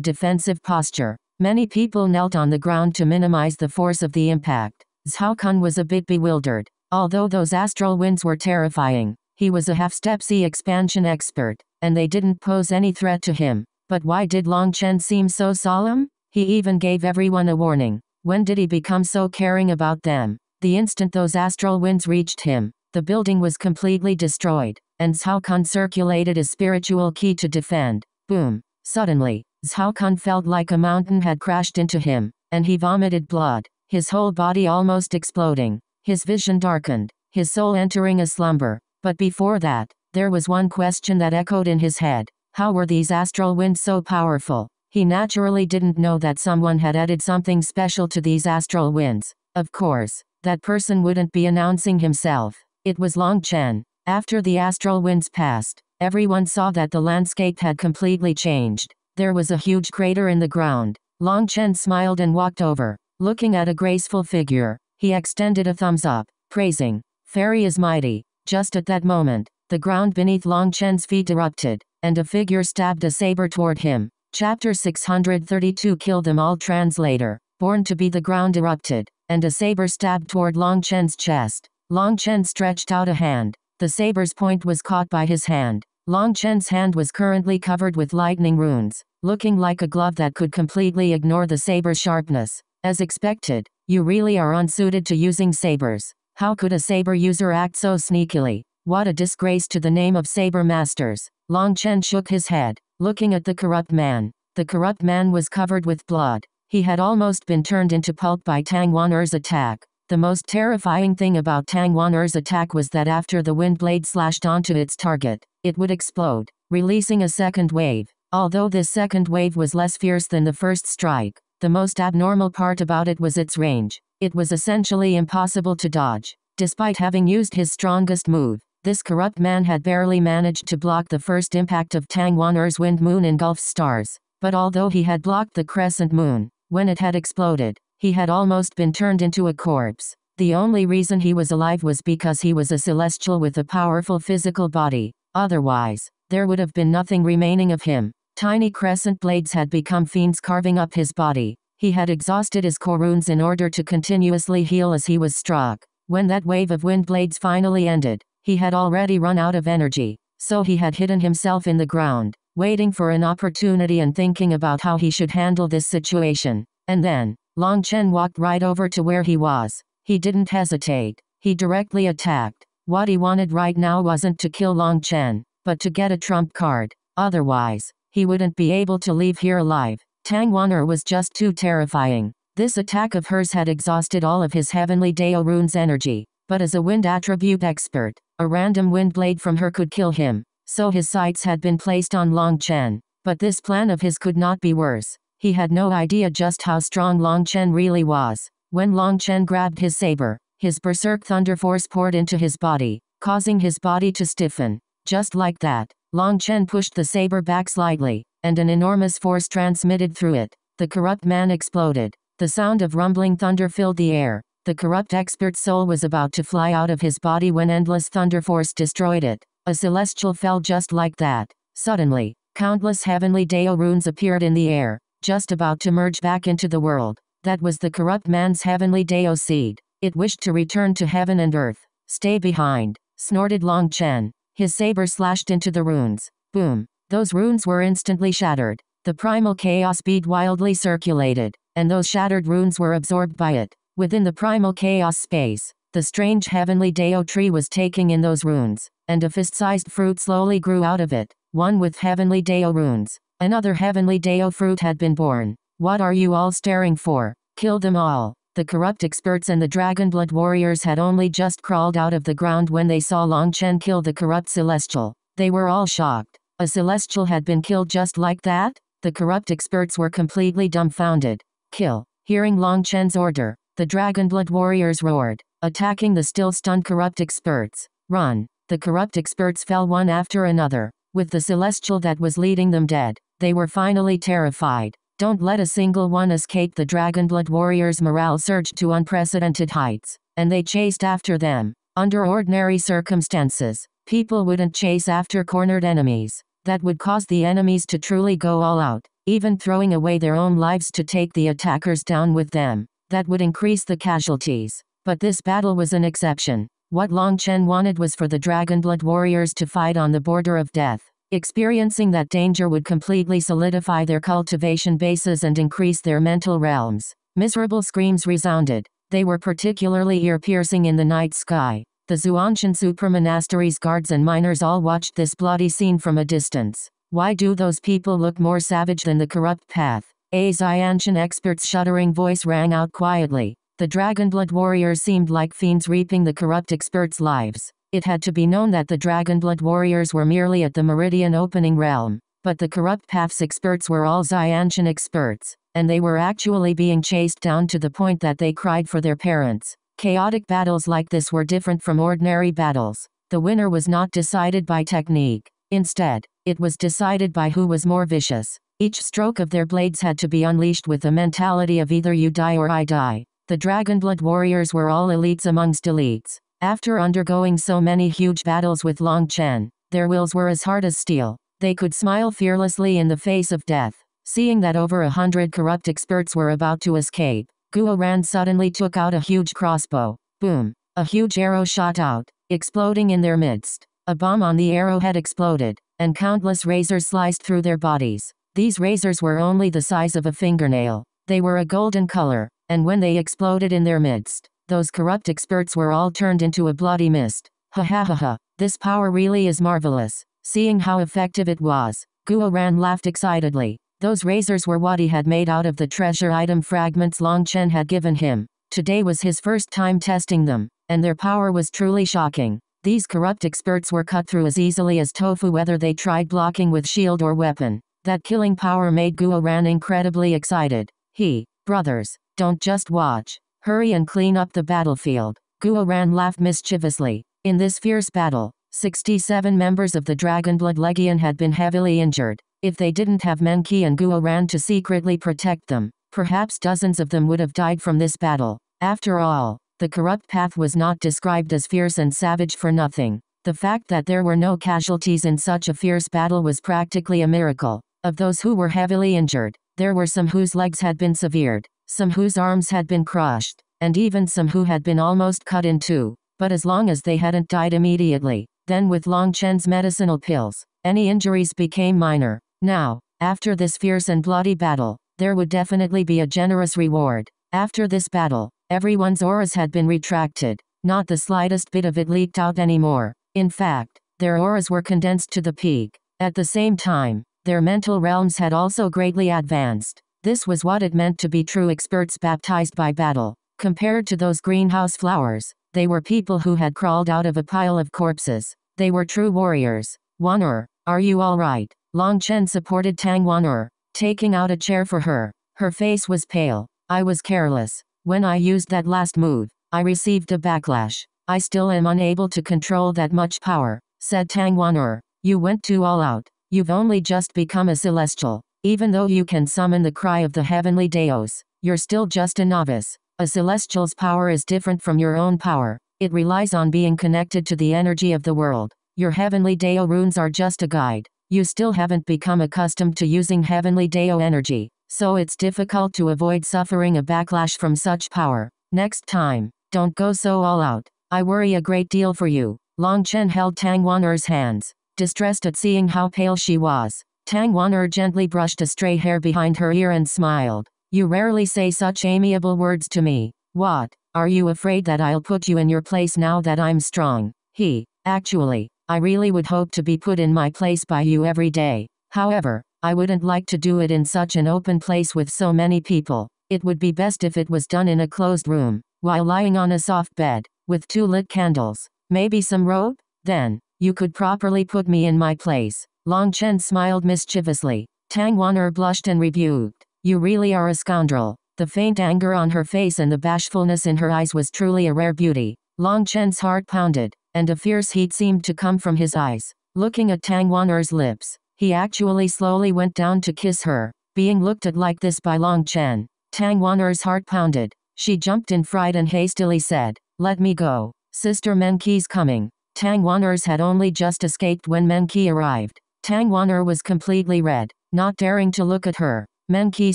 defensive posture. Many people knelt on the ground to minimize the force of the impact. Zhao Kun was a bit bewildered. Although those astral winds were terrifying, he was a half-step sea expansion expert, and they didn't pose any threat to him. But why did Long Chen seem so solemn? He even gave everyone a warning. When did he become so caring about them? The instant those astral winds reached him, the building was completely destroyed, and Zhao Kun circulated a spiritual qi to defend. Boom. Suddenly, Zhao Kun felt like a mountain had crashed into him, and he vomited blood, his whole body almost exploding, his vision darkened, his soul entering a slumber. But before that, there was one question that echoed in his head. How were these astral winds so powerful? He naturally didn't know that someone had added something special to these astral winds. Of course, that person wouldn't be announcing himself. It was Long Chen. After the astral winds passed, everyone saw that the landscape had completely changed. There was a huge crater in the ground. Long Chen smiled and walked over. Looking at a graceful figure, he extended a thumbs up, praising, Fairy is mighty. Just at that moment, the ground beneath Long Chen's feet erupted, and a figure stabbed a saber toward him. Chapter 632 Kill Them All Translator Born to be the ground erupted, and a saber stabbed toward Long Chen's chest. Long Chen stretched out a hand. The saber's point was caught by his hand. Long Chen's hand was currently covered with lightning runes, looking like a glove that could completely ignore the saber's sharpness. As expected, you really are unsuited to using sabers. How could a saber user act so sneakily? What a disgrace to the name of saber masters. Long Chen shook his head, looking at the corrupt man. The corrupt man was covered with blood. He had almost been turned into pulp by Tang Wan'er's attack. The most terrifying thing about Tang Wan'er's attack was that after the wind blade slashed onto its target, it would explode, releasing a second wave. Although this second wave was less fierce than the first strike, the most abnormal part about it was its range. It was essentially impossible to dodge. Despite having used his strongest move, this corrupt man had barely managed to block the first impact of Tang Wan'er's wind moon engulfs stars. But although he had blocked the crescent moon, when it had exploded, he had almost been turned into a corpse. The only reason he was alive was because he was a celestial with a powerful physical body. Otherwise, there would have been nothing remaining of him. Tiny crescent blades had become fiends carving up his body. He had exhausted his core in order to continuously heal as he was struck. When that wave of wind blades finally ended, he had already run out of energy, so he had hidden himself in the ground waiting for an opportunity and thinking about how he should handle this situation. And then, Long Chen walked right over to where he was. He didn't hesitate. He directly attacked. What he wanted right now wasn't to kill Long Chen, but to get a trump card. Otherwise, he wouldn't be able to leave here alive. Tang Wan'er was just too terrifying. This attack of hers had exhausted all of his heavenly Dao rune's energy. But as a wind attribute expert, a random wind blade from her could kill him so his sights had been placed on Long Chen. But this plan of his could not be worse. He had no idea just how strong Long Chen really was. When Long Chen grabbed his saber, his berserk thunder force poured into his body, causing his body to stiffen. Just like that, Long Chen pushed the saber back slightly, and an enormous force transmitted through it. The corrupt man exploded. The sound of rumbling thunder filled the air. The corrupt expert's soul was about to fly out of his body when endless thunder force destroyed it. A celestial fell just like that. Suddenly, countless heavenly Dao runes appeared in the air, just about to merge back into the world. That was the corrupt man's heavenly Dao seed. It wished to return to heaven and earth. Stay behind, snorted Long Chen. His saber slashed into the runes. Boom. Those runes were instantly shattered. The primal chaos bead wildly circulated, and those shattered runes were absorbed by it. Within the primal chaos space, the strange heavenly Dao tree was taking in those runes and a fist-sized fruit slowly grew out of it, one with heavenly Dao runes. Another heavenly Dao fruit had been born. What are you all staring for? Kill them all. The corrupt experts and the Dragonblood warriors had only just crawled out of the ground when they saw Long Chen kill the corrupt celestial. They were all shocked. A celestial had been killed just like that? The corrupt experts were completely dumbfounded. Kill. Hearing Long Chen's order, the Dragonblood warriors roared, attacking the still stunned corrupt experts. Run. The corrupt experts fell one after another, with the celestial that was leading them dead. They were finally terrified. Don't let a single one escape the Dragonblood warriors' morale surged to unprecedented heights, and they chased after them. Under ordinary circumstances, people wouldn't chase after cornered enemies. That would cause the enemies to truly go all out, even throwing away their own lives to take the attackers down with them. That would increase the casualties. But this battle was an exception. What Long Chen wanted was for the Dragonblood warriors to fight on the border of death. Experiencing that danger would completely solidify their cultivation bases and increase their mental realms. Miserable screams resounded. They were particularly ear-piercing in the night sky. The Xuantian Supermonastery's guards and miners all watched this bloody scene from a distance. Why do those people look more savage than the corrupt path? A Xiantian expert's shuddering voice rang out quietly. The Dragonblood warriors seemed like fiends reaping the corrupt experts' lives. It had to be known that the Dragonblood warriors were merely at the Meridian opening realm, but the corrupt paths experts were all Xiantian experts, and they were actually being chased down to the point that they cried for their parents. Chaotic battles like this were different from ordinary battles. The winner was not decided by technique. Instead, it was decided by who was more vicious. Each stroke of their blades had to be unleashed with the mentality of either you die or I die. The Dragonblood warriors were all elites amongst elites. After undergoing so many huge battles with Long Chen, their wills were as hard as steel. They could smile fearlessly in the face of death. Seeing that over a hundred corrupt experts were about to escape, Guo Ran suddenly took out a huge crossbow. Boom! A huge arrow shot out, exploding in their midst. A bomb on the arrowhead exploded, and countless razors sliced through their bodies. These razors were only the size of a fingernail. They were a golden color, and when they exploded in their midst, those corrupt experts were all turned into a bloody mist. Ha ha ha ha, this power really is marvelous. Seeing how effective it was, Guo Ran laughed excitedly. Those razors were what he had made out of the treasure item fragments Long Chen had given him. Today was his first time testing them, and their power was truly shocking. These corrupt experts were cut through as easily as tofu whether they tried blocking with shield or weapon. That killing power made Guo Ran incredibly excited. He, brothers, don't just watch. Hurry and clean up the battlefield. Guo Ran laughed mischievously. In this fierce battle, 67 members of the Dragonblood Legion had been heavily injured. If they didn't have Meng Qi and Guo Ran to secretly protect them, perhaps dozens of them would have died from this battle. After all, the corrupt path was not described as fierce and savage for nothing. The fact that there were no casualties in such a fierce battle was practically a miracle. Of those who were heavily injured, there were some whose legs had been severed, some whose arms had been crushed, and even some who had been almost cut in two. But as long as they hadn't died immediately, then with Long Chen's medicinal pills, any injuries became minor. Now, after this fierce and bloody battle, there would definitely be a generous reward. After this battle, everyone's auras had been retracted. Not the slightest bit of it leaked out anymore. In fact, their auras were condensed to the peak. At the same time, their mental realms had also greatly advanced. This was what it meant to be true experts baptized by battle. Compared to those greenhouse flowers, they were people who had crawled out of a pile of corpses. They were true warriors. Wan'er, are you alright? Long Chen supported Tang Wan'er, taking out a chair for her. Her face was pale. I was careless. When I used that last move, I received a backlash. I still am unable to control that much power, said Tang Wan'er. You went too all out. You've only just become a celestial. Even though you can summon the cry of the heavenly Daos, you're still just a novice. A celestial's power is different from your own power. It relies on being connected to the energy of the world. Your heavenly Dao runes are just a guide. You still haven't become accustomed to using heavenly Dao energy, so it's difficult to avoid suffering a backlash from such power. Next time, don't go so all out. I worry a great deal for you. Long Chen held Tang Wan'er's hands, distressed at seeing how pale she was. Tang Wan'er gently brushed a stray hair behind her ear and smiled. You rarely say such amiable words to me. What? Are you afraid that I'll put you in your place now that I'm strong? He, actually, I really would hope to be put in my place by you every day. However, I wouldn't like to do it in such an open place with so many people. It would be best if it was done in a closed room, while lying on a soft bed, with two lit candles. Maybe some robe? Then, you could properly put me in my place. Long Chen smiled mischievously. Tang Wan'er blushed and rebuked. You really are a scoundrel. The faint anger on her face and the bashfulness in her eyes was truly a rare beauty. Long Chen's heart pounded, and a fierce heat seemed to come from his eyes. Looking at Tang Wan'er's lips, he actually slowly went down to kiss her. Being looked at like this by Long Chen, Tang Wan'er's heart pounded. She jumped in fright and hastily said, Let me go. Sister Meng Qi's coming. Tang Wan'er's had only just escaped when Menqi arrived. Tang Wan'er was completely red, not daring to look at her. Meng Qi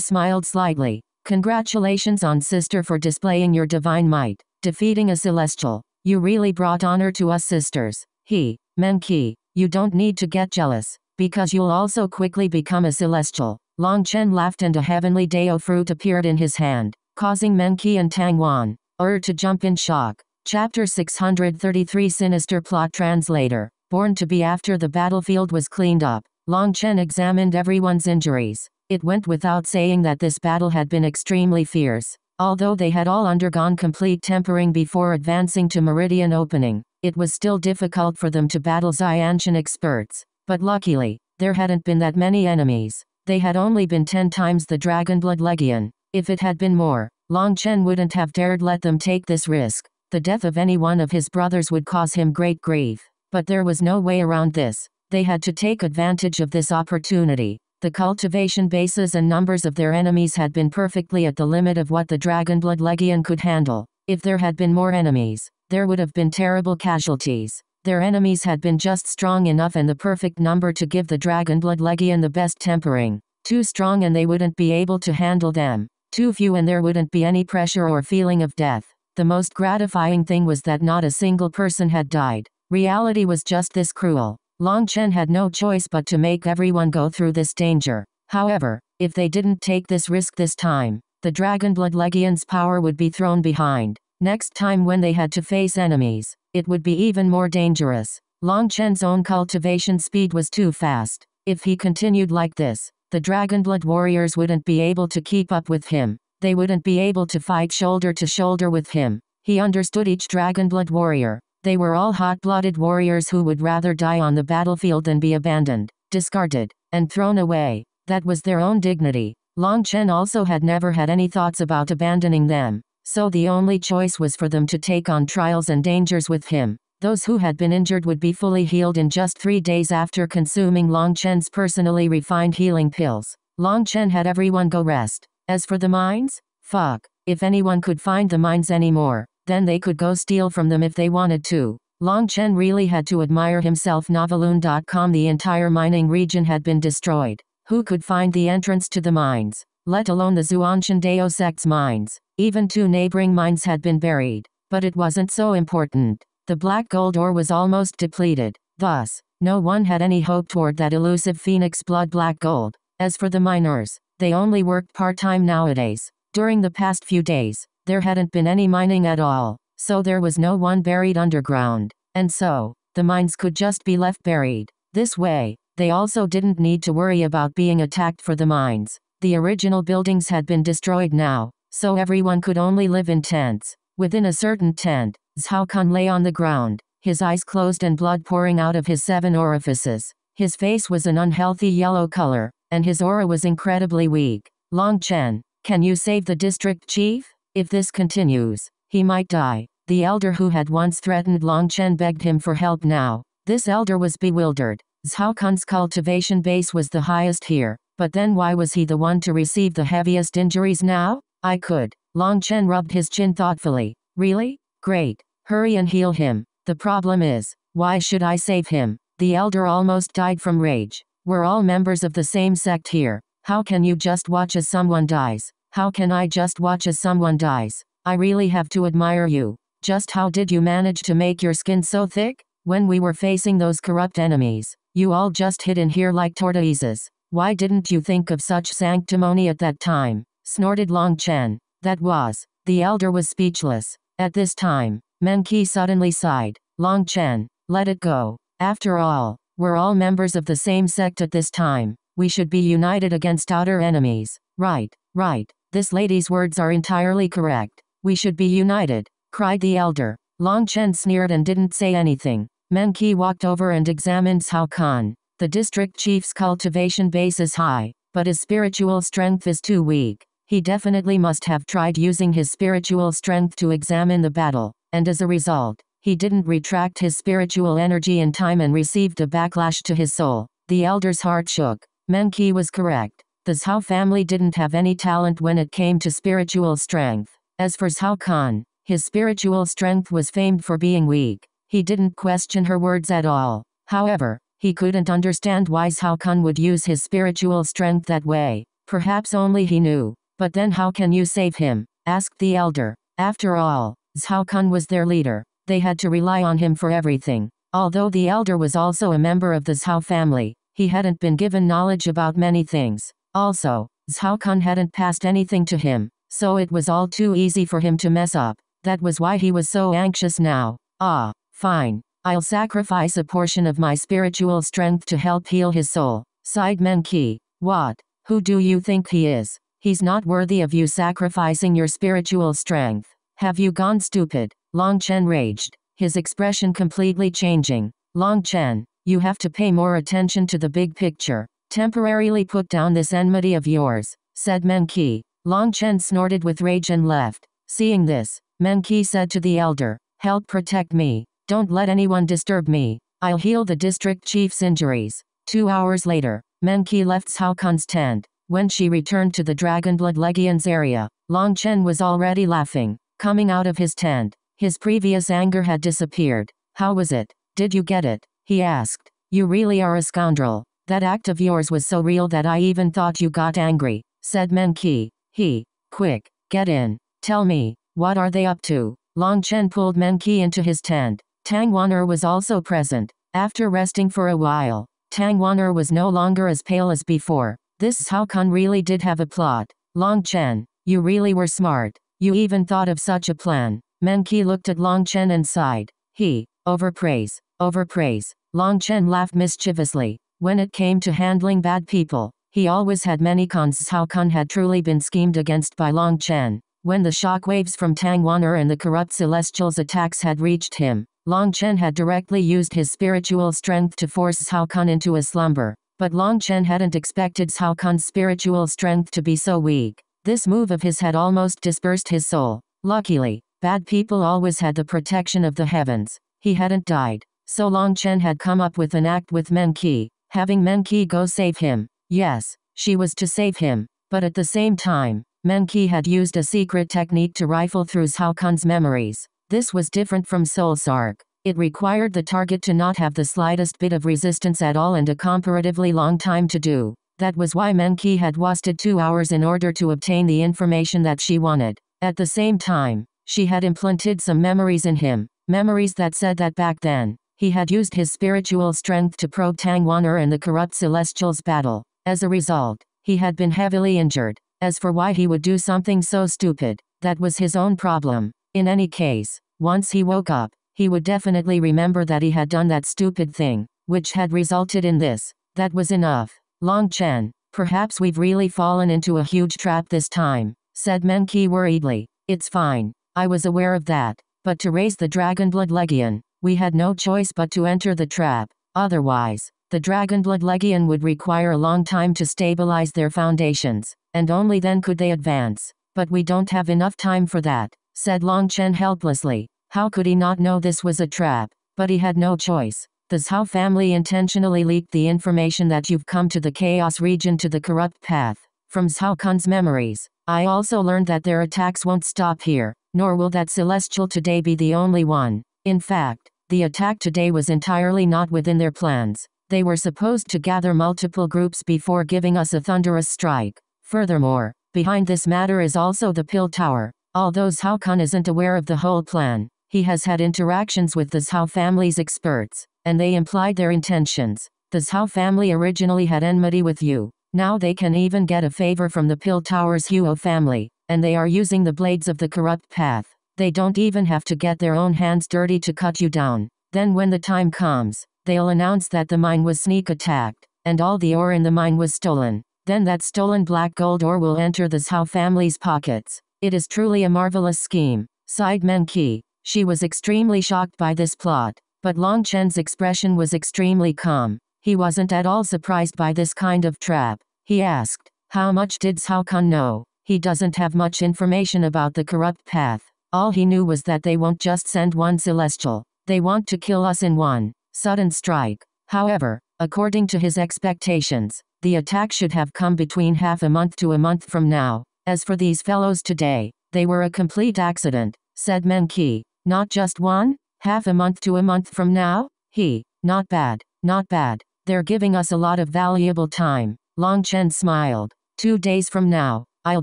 smiled slightly. Congratulations on sister for displaying your divine might, defeating a celestial. You really brought honor to us sisters. He, Meng Qi, you don't need to get jealous, because you'll also quickly become a celestial. Long Chen laughed and a heavenly Dao fruit appeared in his hand, causing Meng Qi and Tang Wan, er to jump in shock. Chapter 633 Sinister Plot Translator Born to be after the battlefield was cleaned up, Long Chen examined everyone's injuries. It went without saying that this battle had been extremely fierce. Although they had all undergone complete tempering before advancing to Meridian Opening, it was still difficult for them to battle Xiantian experts. But luckily, there hadn't been that many enemies. They had only been ten times the Dragonblood Legion. If it had been more, Long Chen wouldn't have dared let them take this risk. The death of any one of his brothers would cause him great grief. But there was no way around this. They had to take advantage of this opportunity. The cultivation bases and numbers of their enemies had been perfectly at the limit of what the Dragonblood Legion could handle. If there had been more enemies, there would have been terrible casualties. Their enemies had been just strong enough and the perfect number to give the Dragonblood Legion the best tempering. Too strong and they wouldn't be able to handle them. Too few and there wouldn't be any pressure or feeling of death. The most gratifying thing was that not a single person had died. Reality was just this cruel. Long Chen had no choice but to make everyone go through this danger. However, if they didn't take this risk this time, the Dragonblood Legion's power would be thrown behind. Next time when they had to face enemies, it would be even more dangerous. Long Chen's own cultivation speed was too fast. If he continued like this, the Dragonblood warriors wouldn't be able to keep up with him they wouldn't be able to fight shoulder to shoulder with him. He understood each Dragonblood warrior. They were all hot-blooded warriors who would rather die on the battlefield than be abandoned, discarded, and thrown away. That was their own dignity. Long Chen also had never had any thoughts about abandoning them, so the only choice was for them to take on trials and dangers with him. Those who had been injured would be fully healed in just three days after consuming Long Chen's personally refined healing pills. Long Chen had everyone go rest. As for the mines? Fuck. If anyone could find the mines anymore, then they could go steal from them if they wanted to. Long Chen really had to admire himself. Noveloon.com The entire mining region had been destroyed. Who could find the entrance to the mines? Let alone the Xuantian Dao sect's mines. Even two neighboring mines had been buried. But it wasn't so important. The black gold ore was almost depleted. Thus, no one had any hope toward that elusive phoenix blood black gold. As for the miners, they only worked part-time nowadays. During the past few days, there hadn't been any mining at all, so there was no one buried underground. And so, the mines could just be left buried. This way, they also didn't need to worry about being attacked for the mines. The original buildings had been destroyed now, so everyone could only live in tents. Within a certain tent, Zhao Kun lay on the ground, his eyes closed and blood pouring out of his seven orifices. His face was an unhealthy yellow color, and his aura was incredibly weak. Long Chen, can you save the district chief? If this continues, he might die. The elder who had once threatened Long Chen begged him for help now. This elder was bewildered. Zhao Kun's cultivation base was the highest here, but then why was he the one to receive the heaviest injuries now? I could. Long Chen rubbed his chin thoughtfully. Really? Great. Hurry and heal him. The problem is, why should I save him? The elder almost died from rage. We're all members of the same sect here. How can you just watch as someone dies? How can I just watch as someone dies? I really have to admire you. Just how did you manage to make your skin so thick? When we were facing those corrupt enemies, you all just hid in here like tortoises. Why didn't you think of such sanctimony at that time? Snorted Long Chen. That was. The elder was speechless. At this time, Meng Qi suddenly sighed. Long Chen, let it go. After all, we're all members of the same sect at this time. We should be united against outer enemies. Right, right. This lady's words are entirely correct. We should be united, cried the elder. Long Chen sneered and didn't say anything. Meng Qi walked over and examined Zhao Kun. The district chief's cultivation base is high, but his spiritual strength is too weak. He definitely must have tried using his spiritual strength to examine the battle, and as a result, he didn't retract his spiritual energy in time and received a backlash to his soul. The elder's heart shook. Meng Qi was correct. The Zhao family didn't have any talent when it came to spiritual strength. As for Zhao Kun, his spiritual strength was famed for being weak. He didn't question her words at all. However, he couldn't understand why Zhao Kun would use his spiritual strength that way. Perhaps only he knew. But then how can you save him? asked the elder. After all, Zhao Kun was their leader. They had to rely on him for everything. Although the elder was also a member of the Zhao family, he hadn't been given knowledge about many things. Also, Zhao Kun hadn't passed anything to him, so it was all too easy for him to mess up. That was why he was so anxious now. Ah, fine. I'll sacrifice a portion of my spiritual strength to help heal his soul, sighed Meng Qi. What? Who do you think he is? He's not worthy of you sacrificing your spiritual strength. Have you gone stupid? Long Chen raged, his expression completely changing. Long Chen, you have to pay more attention to the big picture. Temporarily put down this enmity of yours, said Meng Qi. Long Chen snorted with rage and left. Seeing this, Meng Qi said to the elder, Help protect me. Don't let anyone disturb me. I'll heal the district chief's injuries. Two hours later, Meng Qi left Zhao tent. When she returned to the Dragonblood Legion's area, Long Chen was already laughing. Coming out of his tent, his previous anger had disappeared. How was it? Did you get it? He asked. You really are a scoundrel. That act of yours was so real that I even thought you got angry, said Meng Qi. He, quick, get in. Tell me, what are they up to? Long Chen pulled Meng Qi into his tent. Tang Wan'er was also present. After resting for a while, Tang Wan'er was no longer as pale as before. This Zhao Kun really did have a plot. Long Chen, you really were smart. You even thought of such a plan. Meng Qi looked at Long Chen and sighed. He, overpraise, overpraise. Long Chen laughed mischievously. When it came to handling bad people, he always had many cons. Zhao Kun had truly been schemed against by Long Chen. When the shockwaves from Tang Wan'er and the corrupt celestials' attacks had reached him, Long Chen had directly used his spiritual strength to force Zhao Kun into a slumber. But Long Chen hadn't expected Zhao Kun's spiritual strength to be so weak. This move of his had almost dispersed his soul. Luckily, bad people always had the protection of the heavens. He hadn't died. So Long Chen had come up with an act with Meng Qi, having Meng Qi go save him. Yes, she was to save him. But at the same time, Meng Qi had used a secret technique to rifle through Zhao Kun's memories. This was different from Soul Search. It required the target to not have the slightest bit of resistance at all and a comparatively long time to do. That was why Meng Qi had wasted two hours in order to obtain the information that she wanted. At the same time, she had implanted some memories in him, memories that said that back then, he had used his spiritual strength to probe Tang Wan'er and the corrupt celestials battle. As a result, he had been heavily injured. As for why he would do something so stupid, that was his own problem. In any case, once he woke up, he would definitely remember that he had done that stupid thing, which had resulted in this. That was enough. Long Chen, perhaps we've really fallen into a huge trap this time, said Meng Qi worriedly. It's fine. I was aware of that. But to raise the Dragonblood Legion, we had no choice but to enter the trap. Otherwise, the Dragonblood Legion would require a long time to stabilize their foundations, and only then could they advance. But we don't have enough time for that, said Long Chen helplessly. How could he not know this was a trap? But he had no choice. The Zhao family intentionally leaked the information that you've come to the Chaos region to the corrupt path. From Zhao Kun's memories, I also learned that their attacks won't stop here, nor will that celestial today be the only one. In fact, the attack today was entirely not within their plans. They were supposed to gather multiple groups before giving us a thunderous strike. Furthermore, behind this matter is also the Pill Tower. Although Zhao Kun isn't aware of the whole plan, he has had interactions with the Zhao family's experts, and they implied their intentions. The Zhao family originally had enmity with you. Now they can even get a favor from the Pill Tower's Huo family, and they are using the blades of the corrupt path. They don't even have to get their own hands dirty to cut you down. Then when the time comes, they'll announce that the mine was sneak attacked, and all the ore in the mine was stolen. Then that stolen black gold ore will enter the Zhao family's pockets. It is truly a marvelous scheme, sighed Meng Qi. She was extremely shocked by this plot, but Long Chen's expression was extremely calm. He wasn't at all surprised by this kind of trap. He asked, How much did Zhao Kun know? He doesn't have much information about the corrupt path. All he knew was that they won't just send one celestial. They want to kill us in one sudden strike. However, according to his expectations, the attack should have come between half a month to a month from now. As for these fellows today, they were a complete accident, said Meng Qi. Not just one? Half a month to a month from now? He, not bad, not bad. They're giving us a lot of valuable time. Long Chen smiled. Two days from now, I'll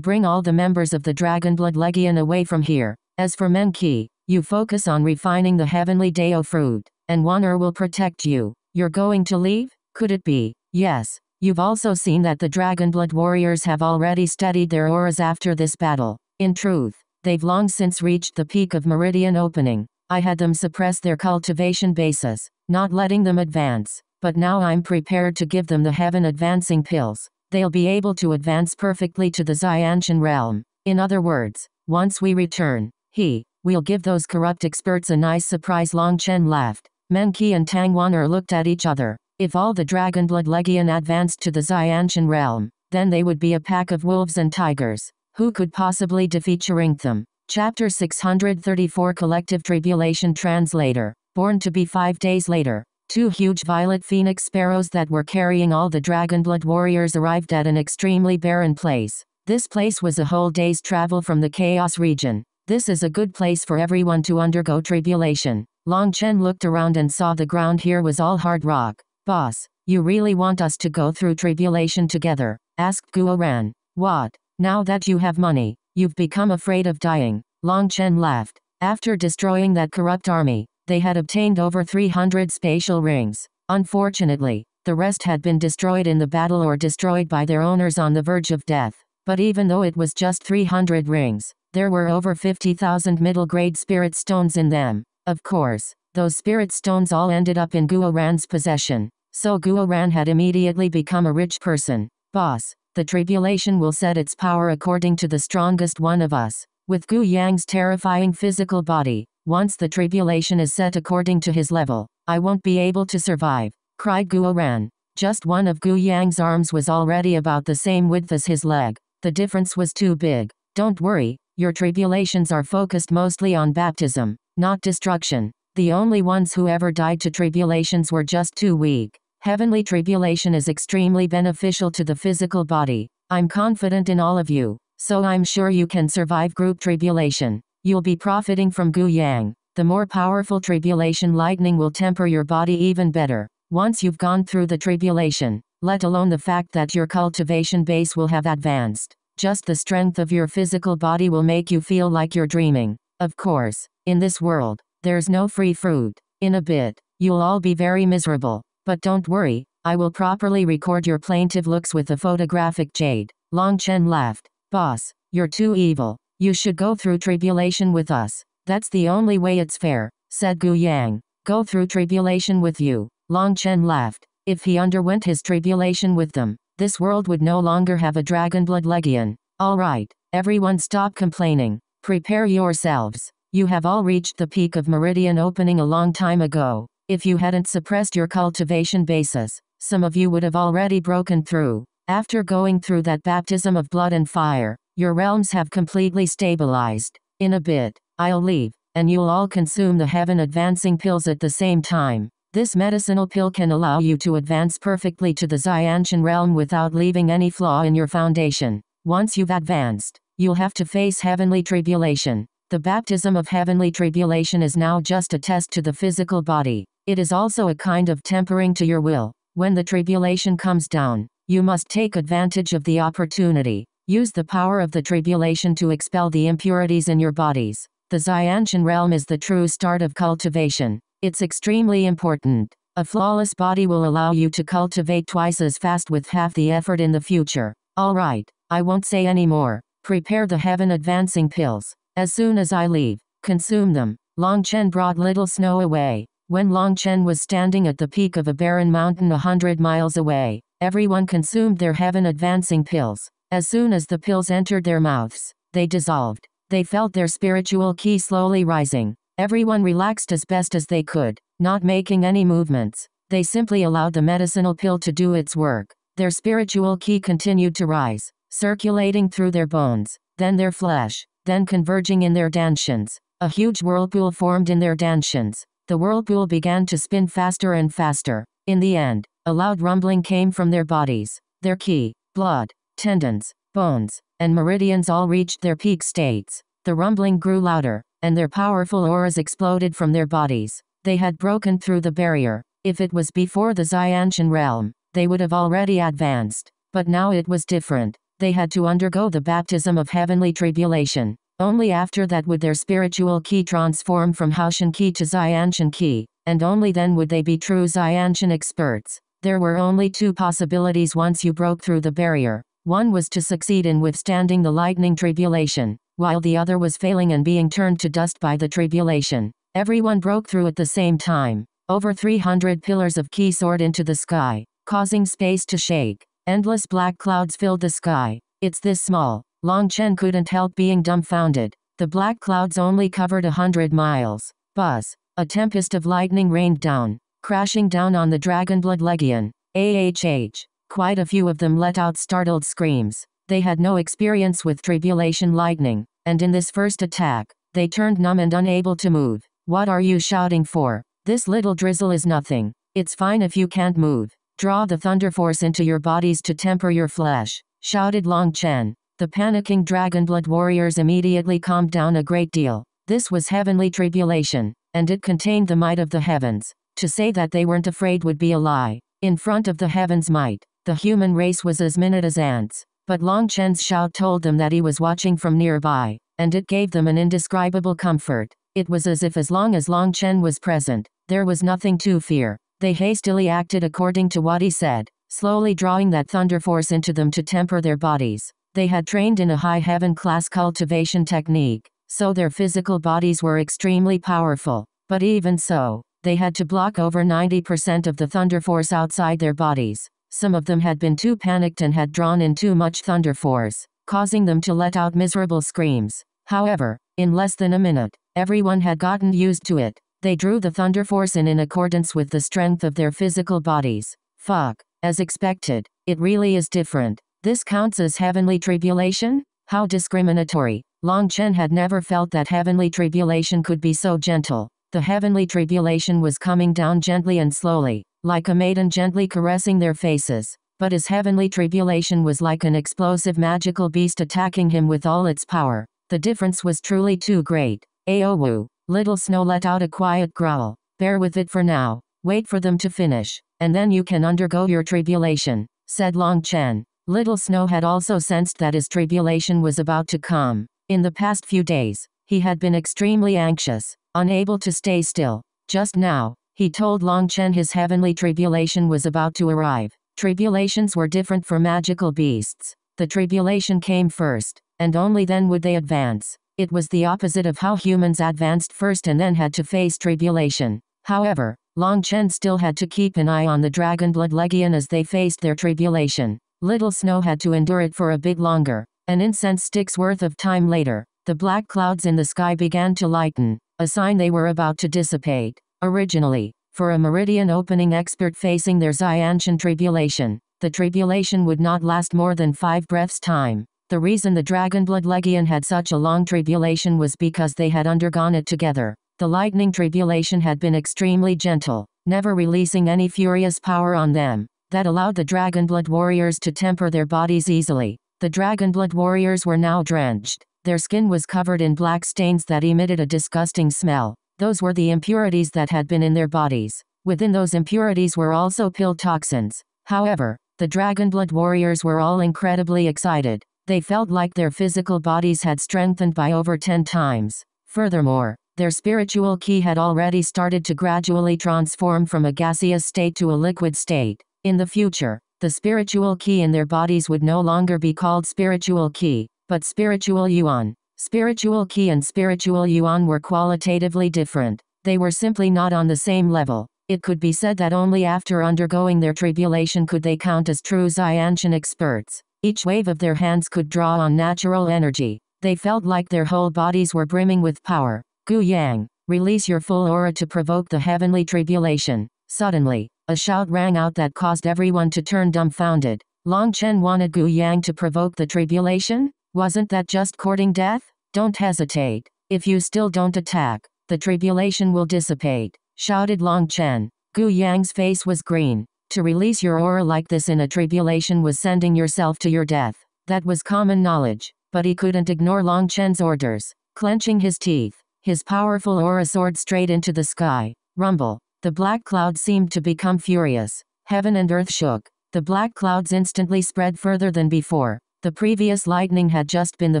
bring all the members of the Dragonblood Legion away from here. As for Meng Qi, you focus on refining the heavenly Dao fruit, and Wan'er will protect you. You're going to leave? Could it be? Yes. You've also seen that the Dragonblood warriors have already studied their auras after this battle. In truth, they've long since reached the peak of meridian opening. I had them suppress their cultivation basis, not letting them advance. But now I'm prepared to give them the heaven advancing pills they'll be able to advance perfectly to the Xiantian realm. In other words, once we return, he, we'll give those corrupt experts a nice surprise Long Chen laughed. Meng Qi and Tang Wan'er looked at each other. If all the Dragonblood Legion advanced to the Xiantian realm, then they would be a pack of wolves and tigers. Who could possibly defeat Them? Chapter 634 Collective Tribulation Translator. Born to be five days later, Two huge violet phoenix sparrows that were carrying all the Dragonblood warriors arrived at an extremely barren place. This place was a whole day's travel from the Chaos region. This is a good place for everyone to undergo tribulation. Long Chen looked around and saw the ground here was all hard rock. Boss, you really want us to go through tribulation together? asked Guo Ran. What? Now that you have money, you've become afraid of dying. Long Chen laughed. After destroying that corrupt army, they had obtained over 300 spatial rings. Unfortunately, the rest had been destroyed in the battle or destroyed by their owners on the verge of death. But even though it was just 300 rings, there were over 50,000 middle grade spirit stones in them. Of course, those spirit stones all ended up in Guo Ran's possession. So Guo Ran had immediately become a rich person. Boss, the tribulation will set its power according to the strongest one of us. With Gu Yang's terrifying physical body, once the tribulation is set according to his level, I won't be able to survive, cried Guo Ran. Just one of Gu Yang's arms was already about the same width as his leg. The difference was too big. Don't worry, your tribulations are focused mostly on baptism, not destruction. The only ones who ever died to tribulations were just too weak. Heavenly tribulation is extremely beneficial to the physical body. I'm confident in all of you, so I'm sure you can survive group tribulation. You'll be profiting from Gu Yang. The more powerful tribulation lightning will temper your body even better. Once you've gone through the tribulation, let alone the fact that your cultivation base will have advanced, just the strength of your physical body will make you feel like you're dreaming. Of course, in this world, there's no free fruit. In a bit, you'll all be very miserable. But don't worry, I will properly record your plaintive looks with a photographic jade. Long Chen laughed. Boss, you're too evil. You should go through tribulation with us. That's the only way it's fair, said Gu Yang. Go through tribulation with you. Long Chen laughed. If he underwent his tribulation with them, this world would no longer have a Dragonblood Legion. Alright, everyone stop complaining. Prepare yourselves. You have all reached the peak of meridian opening a long time ago. If you hadn't suppressed your cultivation basis, some of you would have already broken through. After going through that baptism of blood and fire, your realms have completely stabilized. In a bit, I'll leave, and you'll all consume the heaven advancing pills at the same time. This medicinal pill can allow you to advance perfectly to the Xiantian realm without leaving any flaw in your foundation. Once you've advanced, you'll have to face heavenly tribulation. The baptism of heavenly tribulation is now just a test to the physical body. It is also a kind of tempering to your will. When the tribulation comes down, you must take advantage of the opportunity. Use the power of the tribulation to expel the impurities in your bodies. The Xiantian realm is the true start of cultivation. It's extremely important. A flawless body will allow you to cultivate twice as fast with half the effort in the future. Alright, I won't say any more. Prepare the heaven advancing pills. As soon as I leave, consume them. Long Chen brought little snow away. When Long Chen was standing at the peak of a barren mountain a hundred miles away, everyone consumed their heaven advancing pills. As soon as the pills entered their mouths, they dissolved. They felt their spiritual qi slowly rising. Everyone relaxed as best as they could, not making any movements. They simply allowed the medicinal pill to do its work. Their spiritual qi continued to rise, circulating through their bones, then their flesh, then converging in their dantians. A huge whirlpool formed in their dantians. The whirlpool began to spin faster and faster. In the end, a loud rumbling came from their bodies. Their qi, blood, tendons, bones, and meridians all reached their peak states. The rumbling grew louder, and their powerful auras exploded from their bodies. They had broken through the barrier. If it was before the Xiantian realm, they would have already advanced. But now it was different. They had to undergo the baptism of heavenly tribulation. Only after that would their spiritual qi transform from Houtian qi to Xiantian qi, and only then would they be true Xiantian experts. There were only two possibilities once you broke through the barrier. One was to succeed in withstanding the lightning tribulation, while the other was failing and being turned to dust by the tribulation. Everyone broke through at the same time. Over 300 pillars of qi soared into the sky, causing space to shake. Endless black clouds filled the sky. It's this small, Long Chen couldn't help being dumbfounded. The black clouds only covered a hundred miles. Buzz. A tempest of lightning rained down, crashing down on the Dragonblood Legion. AHH. Quite a few of them let out startled screams. They had no experience with tribulation lightning, and in this first attack, they turned numb and unable to move. What are you shouting for? This little drizzle is nothing. It's fine if you can't move. Draw the thunder force into your bodies to temper your flesh, shouted Long Chen. The panicking Dragonblood warriors immediately calmed down a great deal. This was heavenly tribulation, and it contained the might of the heavens. To say that they weren't afraid would be a lie. In front of the heavens' might, the human race was as minute as ants. But Long Chen's shout told them that he was watching from nearby, and it gave them an indescribable comfort. It was as if as long as Long Chen was present, there was nothing to fear. They hastily acted according to what he said, slowly drawing that thunder force into them to temper their bodies. They had trained in a high heaven class cultivation technique, so their physical bodies were extremely powerful. But even so, they had to block over 90% of the thunder force outside their bodies. Some of them had been too panicked and had drawn in too much thunder force, causing them to let out miserable screams. However, in less than a minute, everyone had gotten used to it. They drew the thunder force in in accordance with the strength of their physical bodies. Fuck. As expected, it really is different. This counts as heavenly tribulation? How discriminatory. Long Chen had never felt that heavenly tribulation could be so gentle. The heavenly tribulation was coming down gently and slowly, like a maiden gently caressing their faces. But his heavenly tribulation was like an explosive magical beast attacking him with all its power. The difference was truly too great. Aowu. Little Snow let out a quiet growl. Bear with it for now. Wait for them to finish, and then you can undergo your tribulation, said Long Chen. Little Snow had also sensed that his tribulation was about to come. In the past few days, he had been extremely anxious, unable to stay still. Just now, he told Long Chen his heavenly tribulation was about to arrive. Tribulations were different for magical beasts. The tribulation came first, and only then would they advance. It was the opposite of how humans advanced first and then had to face tribulation. However, Long Chen still had to keep an eye on the Dragonblood Legion as they faced their tribulation. Little Snow had to endure it for a bit longer. An incense stick's worth of time later, the black clouds in the sky began to lighten, a sign they were about to dissipate. Originally, for a meridian opening expert facing their Xiantian tribulation, the tribulation would not last more than five breaths' time. The reason the Dragonblood Legion had such a long tribulation was because they had undergone it together. The lightning tribulation had been extremely gentle, never releasing any furious power on them that allowed the Dragonblood warriors to temper their bodies easily. The Dragonblood warriors were now drenched. Their skin was covered in black stains that emitted a disgusting smell. Those were the impurities that had been in their bodies. Within those impurities were also pill toxins. However, the Dragonblood warriors were all incredibly excited. They felt like their physical bodies had strengthened by over 10 times. Furthermore, their spiritual qi had already started to gradually transform from a gaseous state to a liquid state. In the future, the spiritual qi in their bodies would no longer be called spiritual qi, but spiritual yuan. Spiritual Qi and spiritual yuan were qualitatively different. They were simply not on the same level. It could be said that only after undergoing their tribulation could they count as true Xiantian experts. Each wave of their hands could draw on natural energy. They felt like their whole bodies were brimming with power. Gu Yang, release your full aura to provoke the heavenly tribulation. Suddenly, A shout rang out that caused everyone to turn dumbfounded. Long Chen wanted Gu Yang to provoke the tribulation? Wasn't that just courting death? Don't hesitate. If you still don't attack, the tribulation will dissipate, shouted Long Chen. Gu Yang's face was green. To release your aura like this in a tribulation was sending yourself to your death. That was common knowledge, but he couldn't ignore Long Chen's orders. Clenching his teeth, his powerful aura soared straight into the sky. Rumble. The black cloud seemed to become furious. Heaven and earth shook. The black clouds instantly spread further than before. The previous lightning had just been the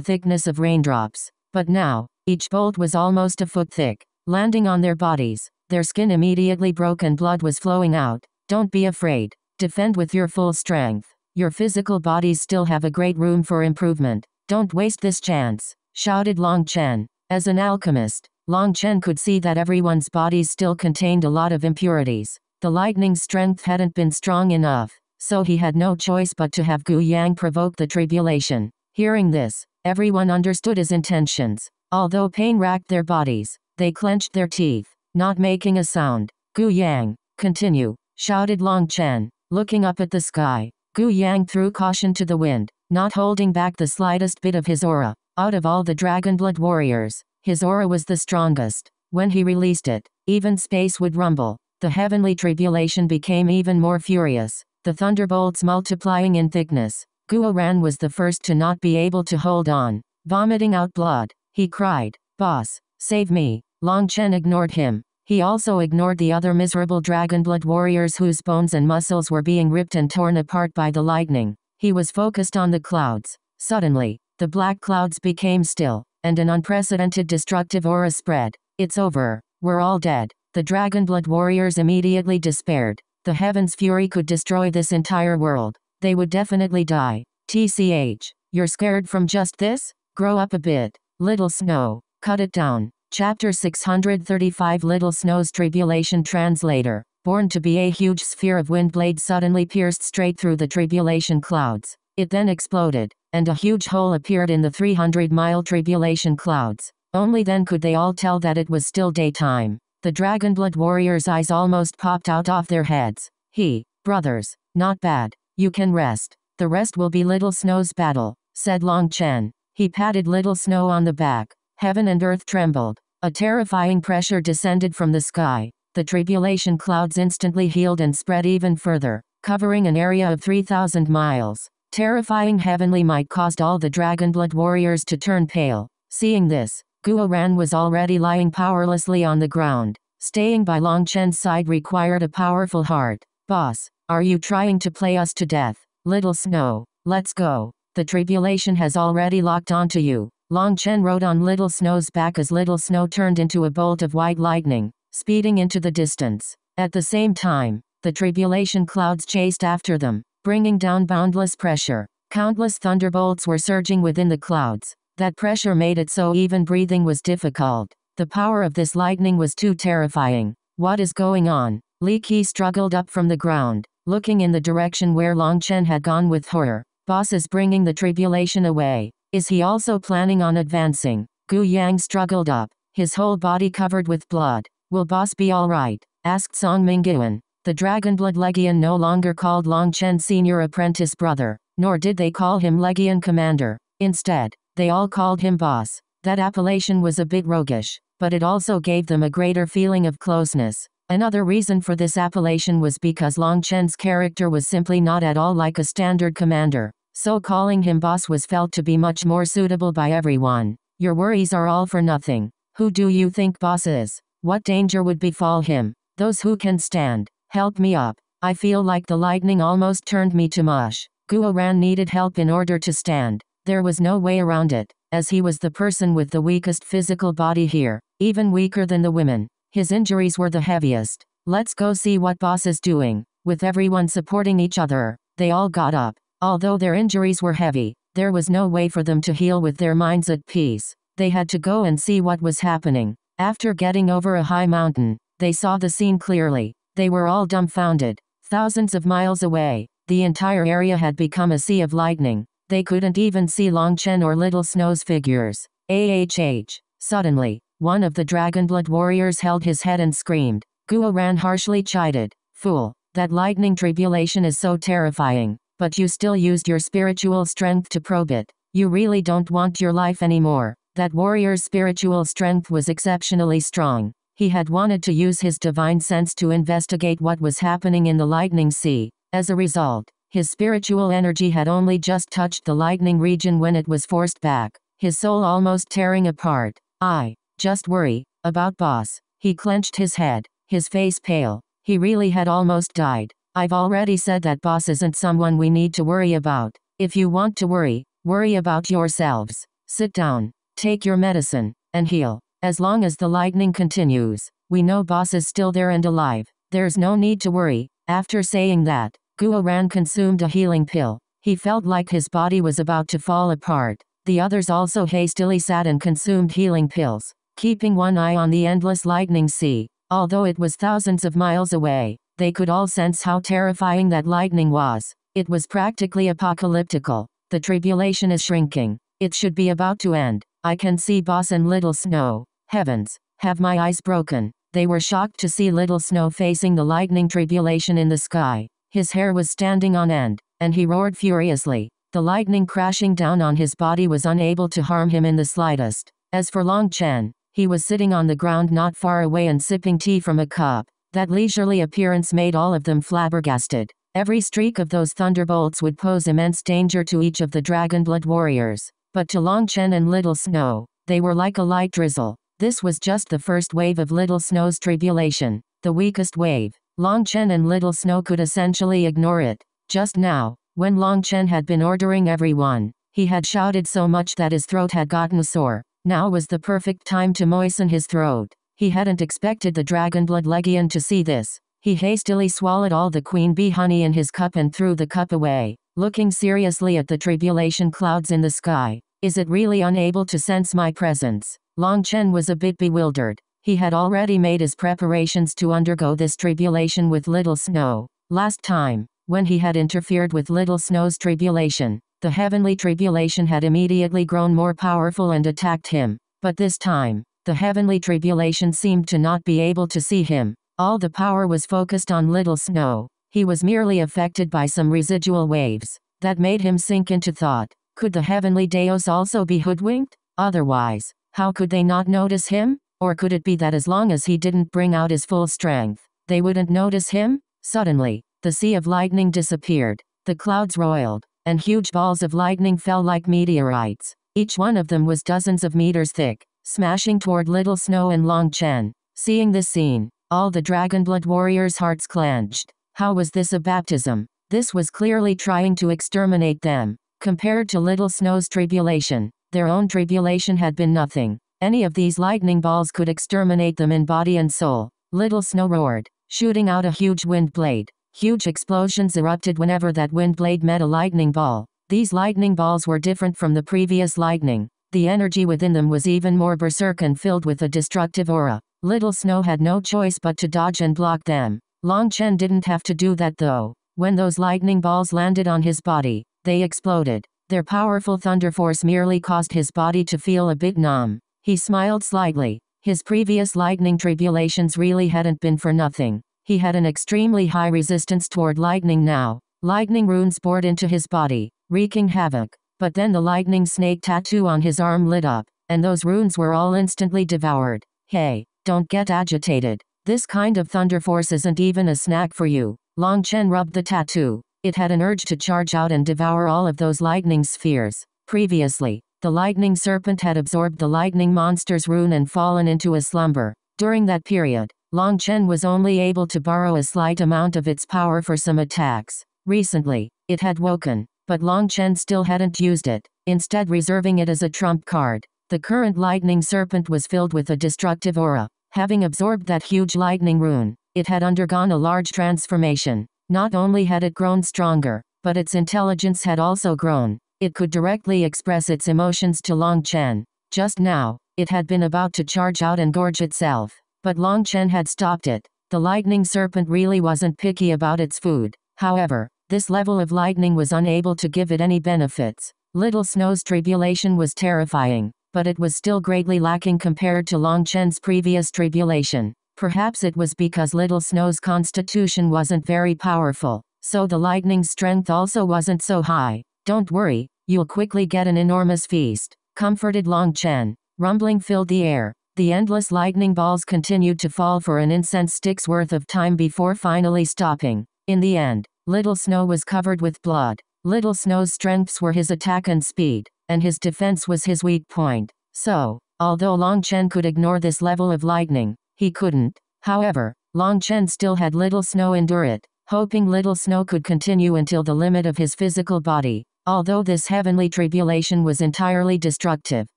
thickness of raindrops. But now, each bolt was almost a foot thick. Landing on their bodies, their skin immediately broke and blood was flowing out. Don't be afraid. Defend with your full strength. Your physical bodies still have a great room for improvement. Don't waste this chance, shouted Long Chen. As an alchemist, Long Chen could see that everyone's bodies still contained a lot of impurities. The lightning's strength hadn't been strong enough, so he had no choice but to have Gu Yang provoke the tribulation. Hearing this, everyone understood his intentions. Although pain racked their bodies, they clenched their teeth, not making a sound. Gu Yang, continue, shouted Long Chen, looking up at the sky. Gu Yang threw caution to the wind, not holding back the slightest bit of his aura. Out of all the Dragonblood warriors, his aura was the strongest. When he released it, even space would rumble. The heavenly tribulation became even more furious, the thunderbolts multiplying in thickness. Guo Ran was the first to not be able to hold on. Vomiting out blood, he cried, Boss, save me. Long Chen ignored him. He also ignored the other miserable dragon blood warriors whose bones and muscles were being ripped and torn apart by the lightning. He was focused on the clouds. Suddenly, the black clouds became still, and an unprecedented destructive aura spread. It's over. We're all dead. The dragon blood warriors immediately despaired. The heaven's fury could destroy this entire world. They would definitely die. TCH. You're scared from just this? Grow up a bit. Little Snow. Cut it down. Chapter 635 Little Snow's Tribulation Translator. Born to be a huge sphere of wind blade suddenly pierced straight through the tribulation clouds. It then exploded, and a huge hole appeared in the 300 mile tribulation clouds. Only then could they all tell that it was still daytime. The Dragonblood warriors' eyes almost popped out off their heads. He, brothers, not bad. You can rest. The rest will be Little Snow's battle, said Long Chen. He patted Little Snow on the back. Heaven and earth trembled. A terrifying pressure descended from the sky. The tribulation clouds instantly healed and spread even further, covering an area of 3,000 miles. Terrifying heavenly might caused all the Dragonblood warriors to turn pale. Seeing this, Guo Ran was already lying powerlessly on the ground. Staying by Long Chen's side required a powerful heart. Boss, are you trying to play us to death? Little Snow, let's go. The tribulation has already locked onto you. Long Chen rode on Little Snow's back as Little Snow turned into a bolt of white lightning, speeding into the distance. At the same time, the tribulation clouds chased after them, bringing down boundless pressure. Countless thunderbolts were surging within the clouds. That pressure made it so even breathing was difficult. The power of this lightning was too terrifying. What is going on? Li Qi struggled up from the ground, looking in the direction where Long Chen had gone with horror. Boss is bringing the tribulation away. Is he also planning on advancing? Gu Yang struggled up, his whole body covered with blood. Will boss be alright? asked Song Mingyuan. The Dragonblood Legion no longer called Long Chen senior apprentice brother, nor did they call him Legion commander. Instead, they all called him boss. That appellation was a bit roguish, but it also gave them a greater feeling of closeness. Another reason for this appellation was because Long Chen's character was simply not at all like a standard commander so calling him boss was felt to be much more suitable by everyone. Your worries are all for nothing. Who do you think boss is? What danger would befall him? Those who can stand. Help me up. I feel like the lightning almost turned me to mush. Guo Ran needed help in order to stand. There was no way around it, as he was the person with the weakest physical body here, even weaker than the women. His injuries were the heaviest. Let's go see what boss is doing. With everyone supporting each other, they all got up. Although their injuries were heavy, there was no way for them to heal with their minds at peace. They had to go and see what was happening. After getting over a high mountain, they saw the scene clearly. They were all dumbfounded. Thousands of miles away, the entire area had become a sea of lightning. They couldn't even see Long Chen or Little Snow's figures. AHH. Suddenly, one of the Dragonblood warriors held his head and screamed. Guo Ran harshly chided. Fool. That lightning tribulation is so terrifying, but you still used your spiritual strength to probe it. You really don't want your life anymore. That warrior's spiritual strength was exceptionally strong. He had wanted to use his divine sense to investigate what was happening in the lightning sea. As a result, his spiritual energy had only just touched the lightning region when it was forced back, his soul almost tearing apart. I just worry about boss. He clenched his head, his face pale. He really had almost died. I've already said that boss isn't someone we need to worry about. If you want to worry, worry about yourselves. Sit down, take your medicine, and heal. As long as the lightning continues, we know boss is still there and alive. There's no need to worry. After saying that, Guo Ran consumed a healing pill. He felt like his body was about to fall apart. The others also hastily sat and consumed healing pills, keeping one eye on the endless lightning sea. Although it was thousands of miles away, they could all sense how terrifying that lightning was. It was practically apocalyptical. The tribulation is shrinking. It should be about to end. I can see Boss and Little Snow. Heavens, have my eyes broken. They were shocked to see Little Snow facing the lightning tribulation in the sky. His hair was standing on end, and he roared furiously. The lightning crashing down on his body was unable to harm him in the slightest. As for Long Chen, he was sitting on the ground not far away and sipping tea from a cup. That leisurely appearance made all of them flabbergasted. Every streak of those thunderbolts would pose immense danger to each of the Dragonblood warriors. But to Long Chen and Little Snow, they were like a light drizzle. This was just the first wave of Little Snow's tribulation, the weakest wave. Long Chen and Little Snow could essentially ignore it. Just now, when Long Chen had been ordering everyone, he had shouted so much that his throat had gotten sore. Now was the perfect time to moisten his throat. He hadn't expected the Dragonblood Legion to see this. He hastily swallowed all the queen bee honey in his cup and threw the cup away, looking seriously at the tribulation clouds in the sky. Is it really unable to sense my presence? Long Chen was a bit bewildered. He had already made his preparations to undergo this tribulation with Little Snow. Last time, when he had interfered with Little Snow's tribulation, the heavenly tribulation had immediately grown more powerful and attacked him. But this time, the heavenly tribulation seemed to not be able to see him. All the power was focused on Little Snow. He was merely affected by some residual waves. That made him sink into thought. Could the heavenly Daos also be hoodwinked? Otherwise, how could they not notice him? Or could it be that as long as he didn't bring out his full strength, they wouldn't notice him? Suddenly, the sea of lightning disappeared. The clouds roiled, and huge balls of lightning fell like meteorites. Each one of them was dozens of meters thick, smashing toward Little Snow and Long Chen. Seeing this scene, all the Dragonblood warriors' hearts clenched. How was this a baptism? This was clearly trying to exterminate them. Compared to Little Snow's tribulation, their own tribulation had been nothing. Any of these lightning balls could exterminate them in body and soul. Little Snow roared, shooting out a huge wind blade. Huge explosions erupted whenever that wind blade met a lightning ball. These lightning balls were different from the previous lightning. The energy within them was even more berserk and filled with a destructive aura. Little Snow had no choice but to dodge and block them. Long Chen didn't have to do that though. When those lightning balls landed on his body, they exploded. Their powerful thunder force merely caused his body to feel a bit numb. He smiled slightly. His previous lightning tribulations really hadn't been for nothing. He had an extremely high resistance toward lightning now. Lightning runes bored into his body, wreaking havoc. But then the lightning snake tattoo on his arm lit up, and those runes were all instantly devoured. Hey, don't get agitated. This kind of thunder force isn't even a snack for you. Long Chen rubbed the tattoo. It had an urge to charge out and devour all of those lightning spheres. Previously, the lightning serpent had absorbed the lightning monster's rune and fallen into a slumber. During that period, Long Chen was only able to borrow a slight amount of its power for some attacks. Recently, it had woken, but Long Chen still hadn't used it, instead reserving it as a trump card. The current lightning serpent was filled with a destructive aura. Having absorbed that huge lightning rune, it had undergone a large transformation. Not only had it grown stronger, but its intelligence had also grown. It could directly express its emotions to Long Chen. Just now, it had been about to charge out and gorge itself. But Long Chen had stopped it. The lightning serpent really wasn't picky about its food. However, this level of lightning was unable to give it any benefits. Little Snow's tribulation was terrifying but it was still greatly lacking compared to Long Chen's previous tribulation. Perhaps it was because Little Snow's constitution wasn't very powerful, so the lightning's strength also wasn't so high. Don't worry, you'll quickly get an enormous feast, comforted Long Chen. Rumbling filled the air. The endless lightning balls continued to fall for an incense stick's worth of time before finally stopping. In the end, Little Snow was covered with blood. Little Snow's strengths were his attack and speed, and his defense was his weak point. So, although Long Chen could ignore this level of lightning, he couldn't. However, Long Chen still had Little Snow endure it, hoping Little Snow could continue until the limit of his physical body. Although this heavenly tribulation was entirely destructive,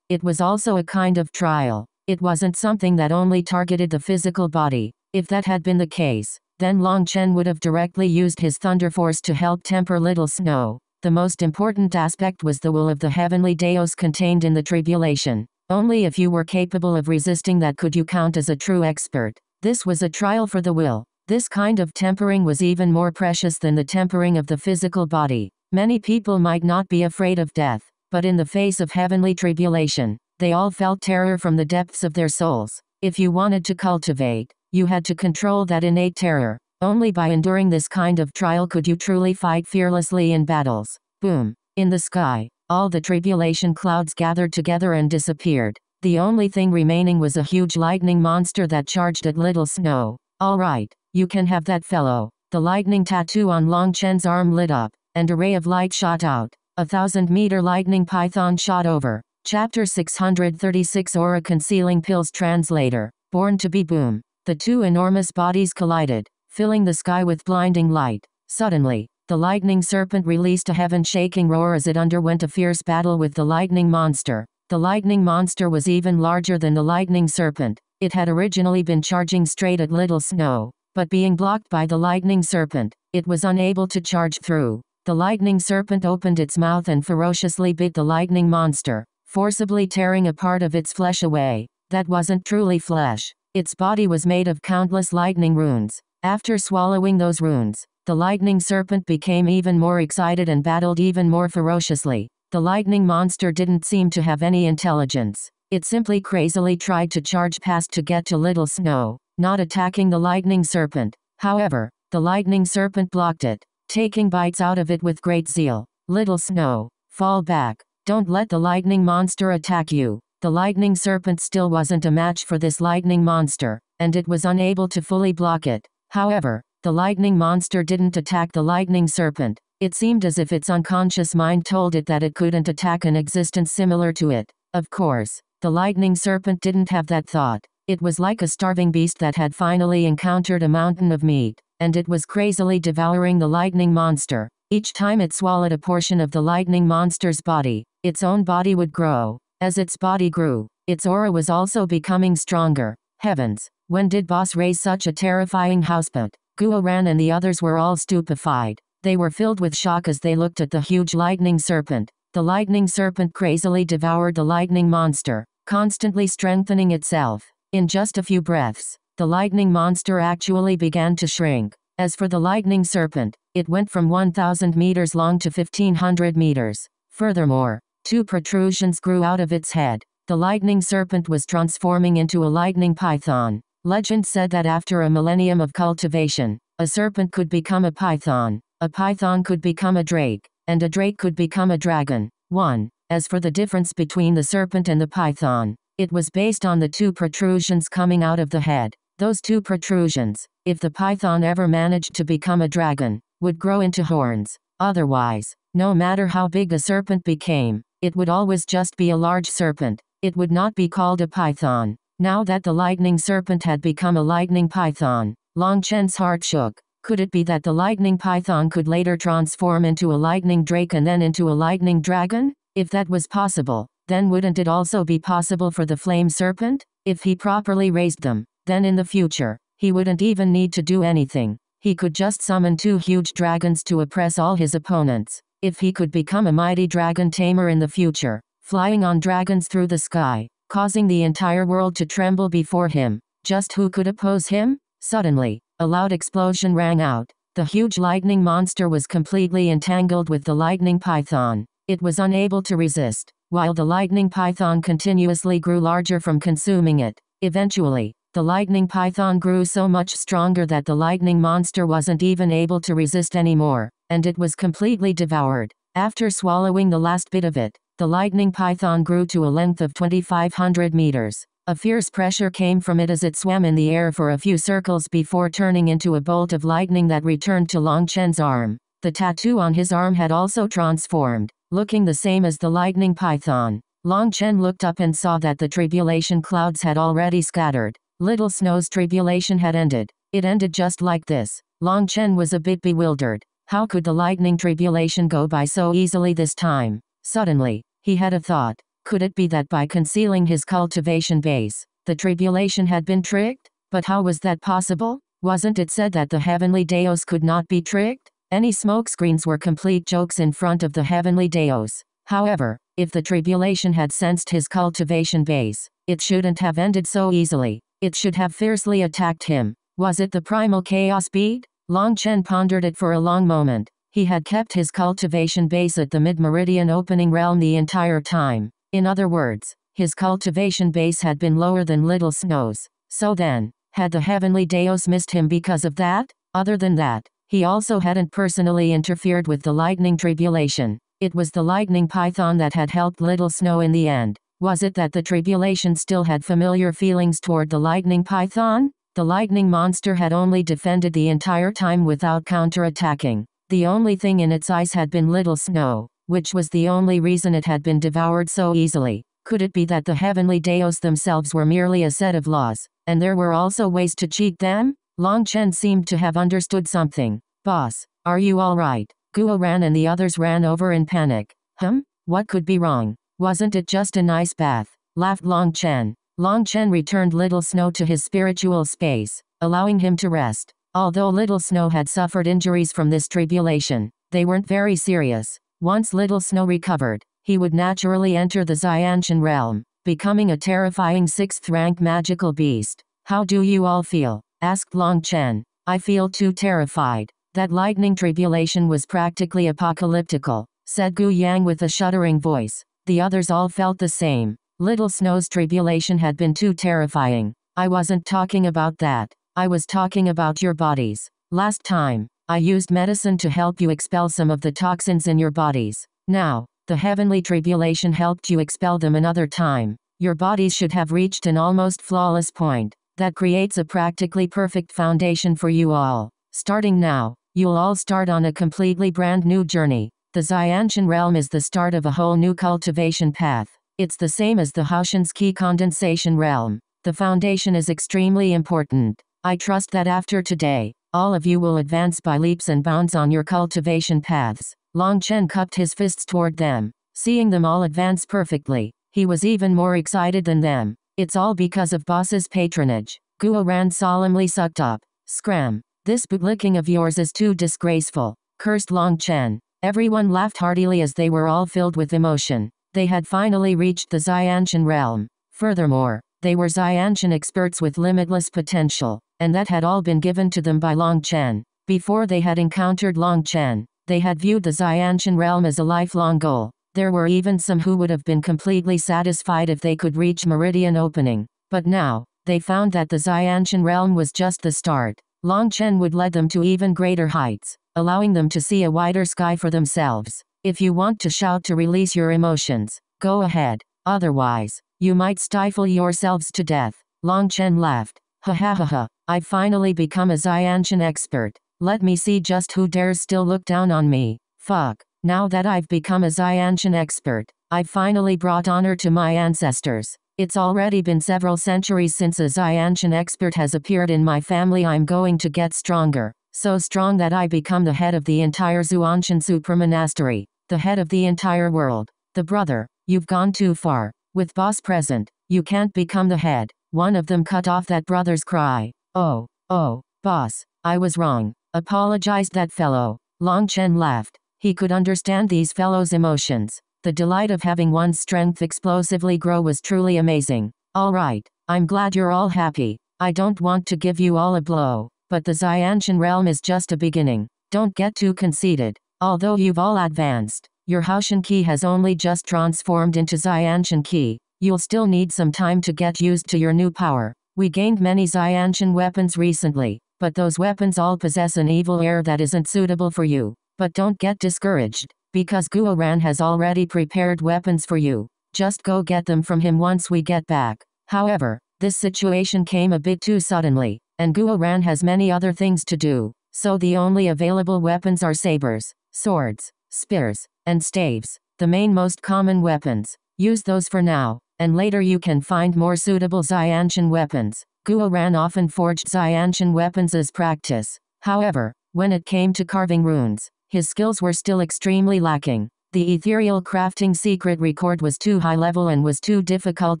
it was also a kind of trial. It wasn't something that only targeted the physical body. If that had been the case, then Long Chen would have directly used his thunder force to help temper Little Snow. The most important aspect was the will of the heavenly Daos contained in the tribulation. Only if you were capable of resisting that could you count as a true expert. This was a trial for the will. This kind of tempering was even more precious than the tempering of the physical body. Many people might not be afraid of death, but in the face of heavenly tribulation, they all felt terror from the depths of their souls. If you wanted to cultivate, you had to control that innate terror. Only by enduring this kind of trial could you truly fight fearlessly in battles. Boom. In the sky, all the tribulation clouds gathered together and disappeared. The only thing remaining was a huge lightning monster that charged at Little Snow. Alright, you can have that fellow. The lightning tattoo on Long Chen's arm lit up, and a ray of light shot out. A thousand meter lightning python shot over. Chapter 636 Aura Concealing Pills Translator. Born to be Boom. The two enormous bodies collided, filling the sky with blinding light. Suddenly, the lightning serpent released a heaven-shaking roar as it underwent a fierce battle with the lightning monster. The lightning monster was even larger than the lightning serpent. It had originally been charging straight at Little Snow, but being blocked by the lightning serpent, it was unable to charge through. The lightning serpent opened its mouth and ferociously bit the lightning monster, forcibly tearing a part of its flesh away. That wasn't truly flesh. Its body was made of countless lightning runes. After swallowing those runes, the lightning serpent became even more excited and battled even more ferociously. The lightning monster didn't seem to have any intelligence. It simply crazily tried to charge past to get to Little Snow, not attacking the lightning serpent. However, the lightning serpent blocked it, taking bites out of it with great zeal. Little Snow, fall back. Don't let the lightning monster attack you. The lightning serpent still wasn't a match for this lightning monster, and it was unable to fully block it. However, the lightning monster didn't attack the lightning serpent. It seemed as if its unconscious mind told it that it couldn't attack an existence similar to it. Of course, the lightning serpent didn't have that thought. It was like a starving beast that had finally encountered a mountain of meat, and it was crazily devouring the lightning monster. Each time it swallowed a portion of the lightning monster's body, its own body would grow. As its body grew, its aura was also becoming stronger. Heavens, when did Boss raise such a terrifying houseboat? Guo Ran and the others were all stupefied. They were filled with shock as they looked at the huge lightning serpent. The lightning serpent crazily devoured the lightning monster, constantly strengthening itself. In just a few breaths, the lightning monster actually began to shrink. As for the lightning serpent, it went from 1000 meters long to 1500 meters. Furthermore, two protrusions grew out of its head. The lightning serpent was transforming into a lightning python. Legend said that after a millennium of cultivation, a serpent could become a python, a python could become a drake, and a drake could become a dragon. 1. As for the difference between the serpent and the python, it was based on the two protrusions coming out of the head. Those two protrusions, if the python ever managed to become a dragon, would grow into horns. Otherwise, no matter how big a serpent became, it would always just be a large serpent. It would not be called a python. Now that the lightning serpent had become a lightning python, Long Chen's heart shook. Could it be that the lightning python could later transform into a lightning drake and then into a lightning dragon? If that was possible, then wouldn't it also be possible for the flame serpent? If he properly raised them, then in the future, he wouldn't even need to do anything. He could just summon two huge dragons to oppress all his opponents. If he could become a mighty dragon tamer in the future, flying on dragons through the sky, causing the entire world to tremble before him. Just who could oppose him? Suddenly, a loud explosion rang out. The huge lightning monster was completely entangled with the lightning python. It was unable to resist, while the lightning python continuously grew larger from consuming it. Eventually, the lightning python grew so much stronger that the lightning monster wasn't even able to resist anymore, and it was completely devoured. After swallowing the last bit of it, the lightning python grew to a length of 2500 meters. A fierce pressure came from it as it swam in the air for a few circles before turning into a bolt of lightning that returned to Long Chen's arm. The tattoo on his arm had also transformed, looking the same as the lightning python. Long Chen looked up and saw that the tribulation clouds had already scattered. Little Snow's tribulation had ended. It ended just like this. Long Chen was a bit bewildered. How could the lightning tribulation go by so easily this time? Suddenly, he had a thought. Could it be that by concealing his cultivation base, the tribulation had been tricked? But how was that possible? Wasn't it said that the heavenly Daos could not be tricked? Any smokescreens were complete jokes in front of the heavenly Daos. However, if the tribulation had sensed his cultivation base, it shouldn't have ended so easily. It should have fiercely attacked him. Was it the primal chaos bead? Long Chen pondered it for a long moment. He had kept his cultivation base at the mid-meridian opening realm the entire time. In other words, his cultivation base had been lower than Little Snow's. So then, had the heavenly Daos missed him because of that? Other than that, he also hadn't personally interfered with the lightning tribulation. It was the lightning python that had helped Little Snow in the end. Was it that the tribulation still had familiar feelings toward the lightning python? The lightning monster had only defended the entire time without counterattacking. The only thing in its eyes had been Little Snow which was the only reason it had been devoured so easily. Could it be that the heavenly Daos themselves were merely a set of laws, and there were also ways to cheat them? Long Chen seemed to have understood something. Boss, are you alright? Guo Ran and the others ran over in panic. Hum? What could be wrong? Wasn't it just a nice bath? Laughed Long Chen. Long Chen returned Little Snow to his spiritual space, allowing him to rest. Although Little Snow had suffered injuries from this tribulation, they weren't very serious. Once Little Snow recovered, he would naturally enter the Xiantian realm, becoming a terrifying sixth-rank magical beast. How do you all feel? asked Long Chen. I feel too terrified. That lightning tribulation was practically apocalyptical, said Gu Yang with a shuddering voice. The others all felt the same. Little Snow's tribulation had been too terrifying. I wasn't talking about that. I was talking about your bodies. Last time, I used medicine to help you expel some of the toxins in your bodies. Now, the heavenly tribulation helped you expel them another time. Your bodies should have reached an almost flawless point. That creates a practically perfect foundation for you all. Starting now, you'll all start on a completely brand new journey. The Xiantian realm is the start of a whole new cultivation path. It's the same as the Houtian's condensation realm. The foundation is extremely important. I trust that after today, all of you will advance by leaps and bounds on your cultivation paths. Long Chen cupped his fists toward them. Seeing them all advance perfectly, he was even more excited than them. It's all because of boss's patronage. Guo Ran solemnly sucked up. Scram. This bootlicking of yours is too disgraceful. Cursed Long Chen. Everyone laughed heartily as they were all filled with emotion. They had finally reached the Xiantian realm. Furthermore, they were Xiantian experts with limitless potential and that had all been given to them by Long Chen. Before they had encountered Long Chen, they had viewed the Xiantian realm as a lifelong goal. There were even some who would have been completely satisfied if they could reach Meridian opening. But now, they found that the Xiantian realm was just the start. Long Chen would lead them to even greater heights, allowing them to see a wider sky for themselves. If you want to shout to release your emotions, go ahead. Otherwise, you might stifle yourselves to death. Long Chen laughed. Ha ha ha ha. I've finally become a Xiantian expert. Let me see just who dares still look down on me. Fuck. Now that I've become a Xiantian expert, I've finally brought honor to my ancestors. It's already been several centuries since a Xiantian expert has appeared in my family. I'm going to get stronger. So strong that I become the head of the entire Xuantian supramonastery. The head of the entire world. The brother, you've gone too far. With boss present, you can't become the head. One of them cut off that brother's cry. Oh, oh, boss, I was wrong. Apologized that fellow. Long Chen laughed. He could understand these fellows' emotions. The delight of having one's strength explosively grow was truly amazing. All right, I'm glad you're all happy. I don't want to give you all a blow, but the Xiantian realm is just a beginning. Don't get too conceited. Although you've all advanced, your Houtian Qi has only just transformed into Xiantian Qi. You'll still need some time to get used to your new power. We gained many Xiantian weapons recently, but those weapons all possess an evil air that isn't suitable for you. But don't get discouraged, because Guo Ran has already prepared weapons for you. Just go get them from him once we get back. However, this situation came a bit too suddenly, and Guo Ran has many other things to do, so the only available weapons are sabers, swords, spears, and staves, the main most common weapons. Use those for now, and later you can find more suitable Xiantian weapons. Guo Ran often forged Xiantian weapons as practice. However, when it came to carving runes, his skills were still extremely lacking. The ethereal crafting secret record was too high level and was too difficult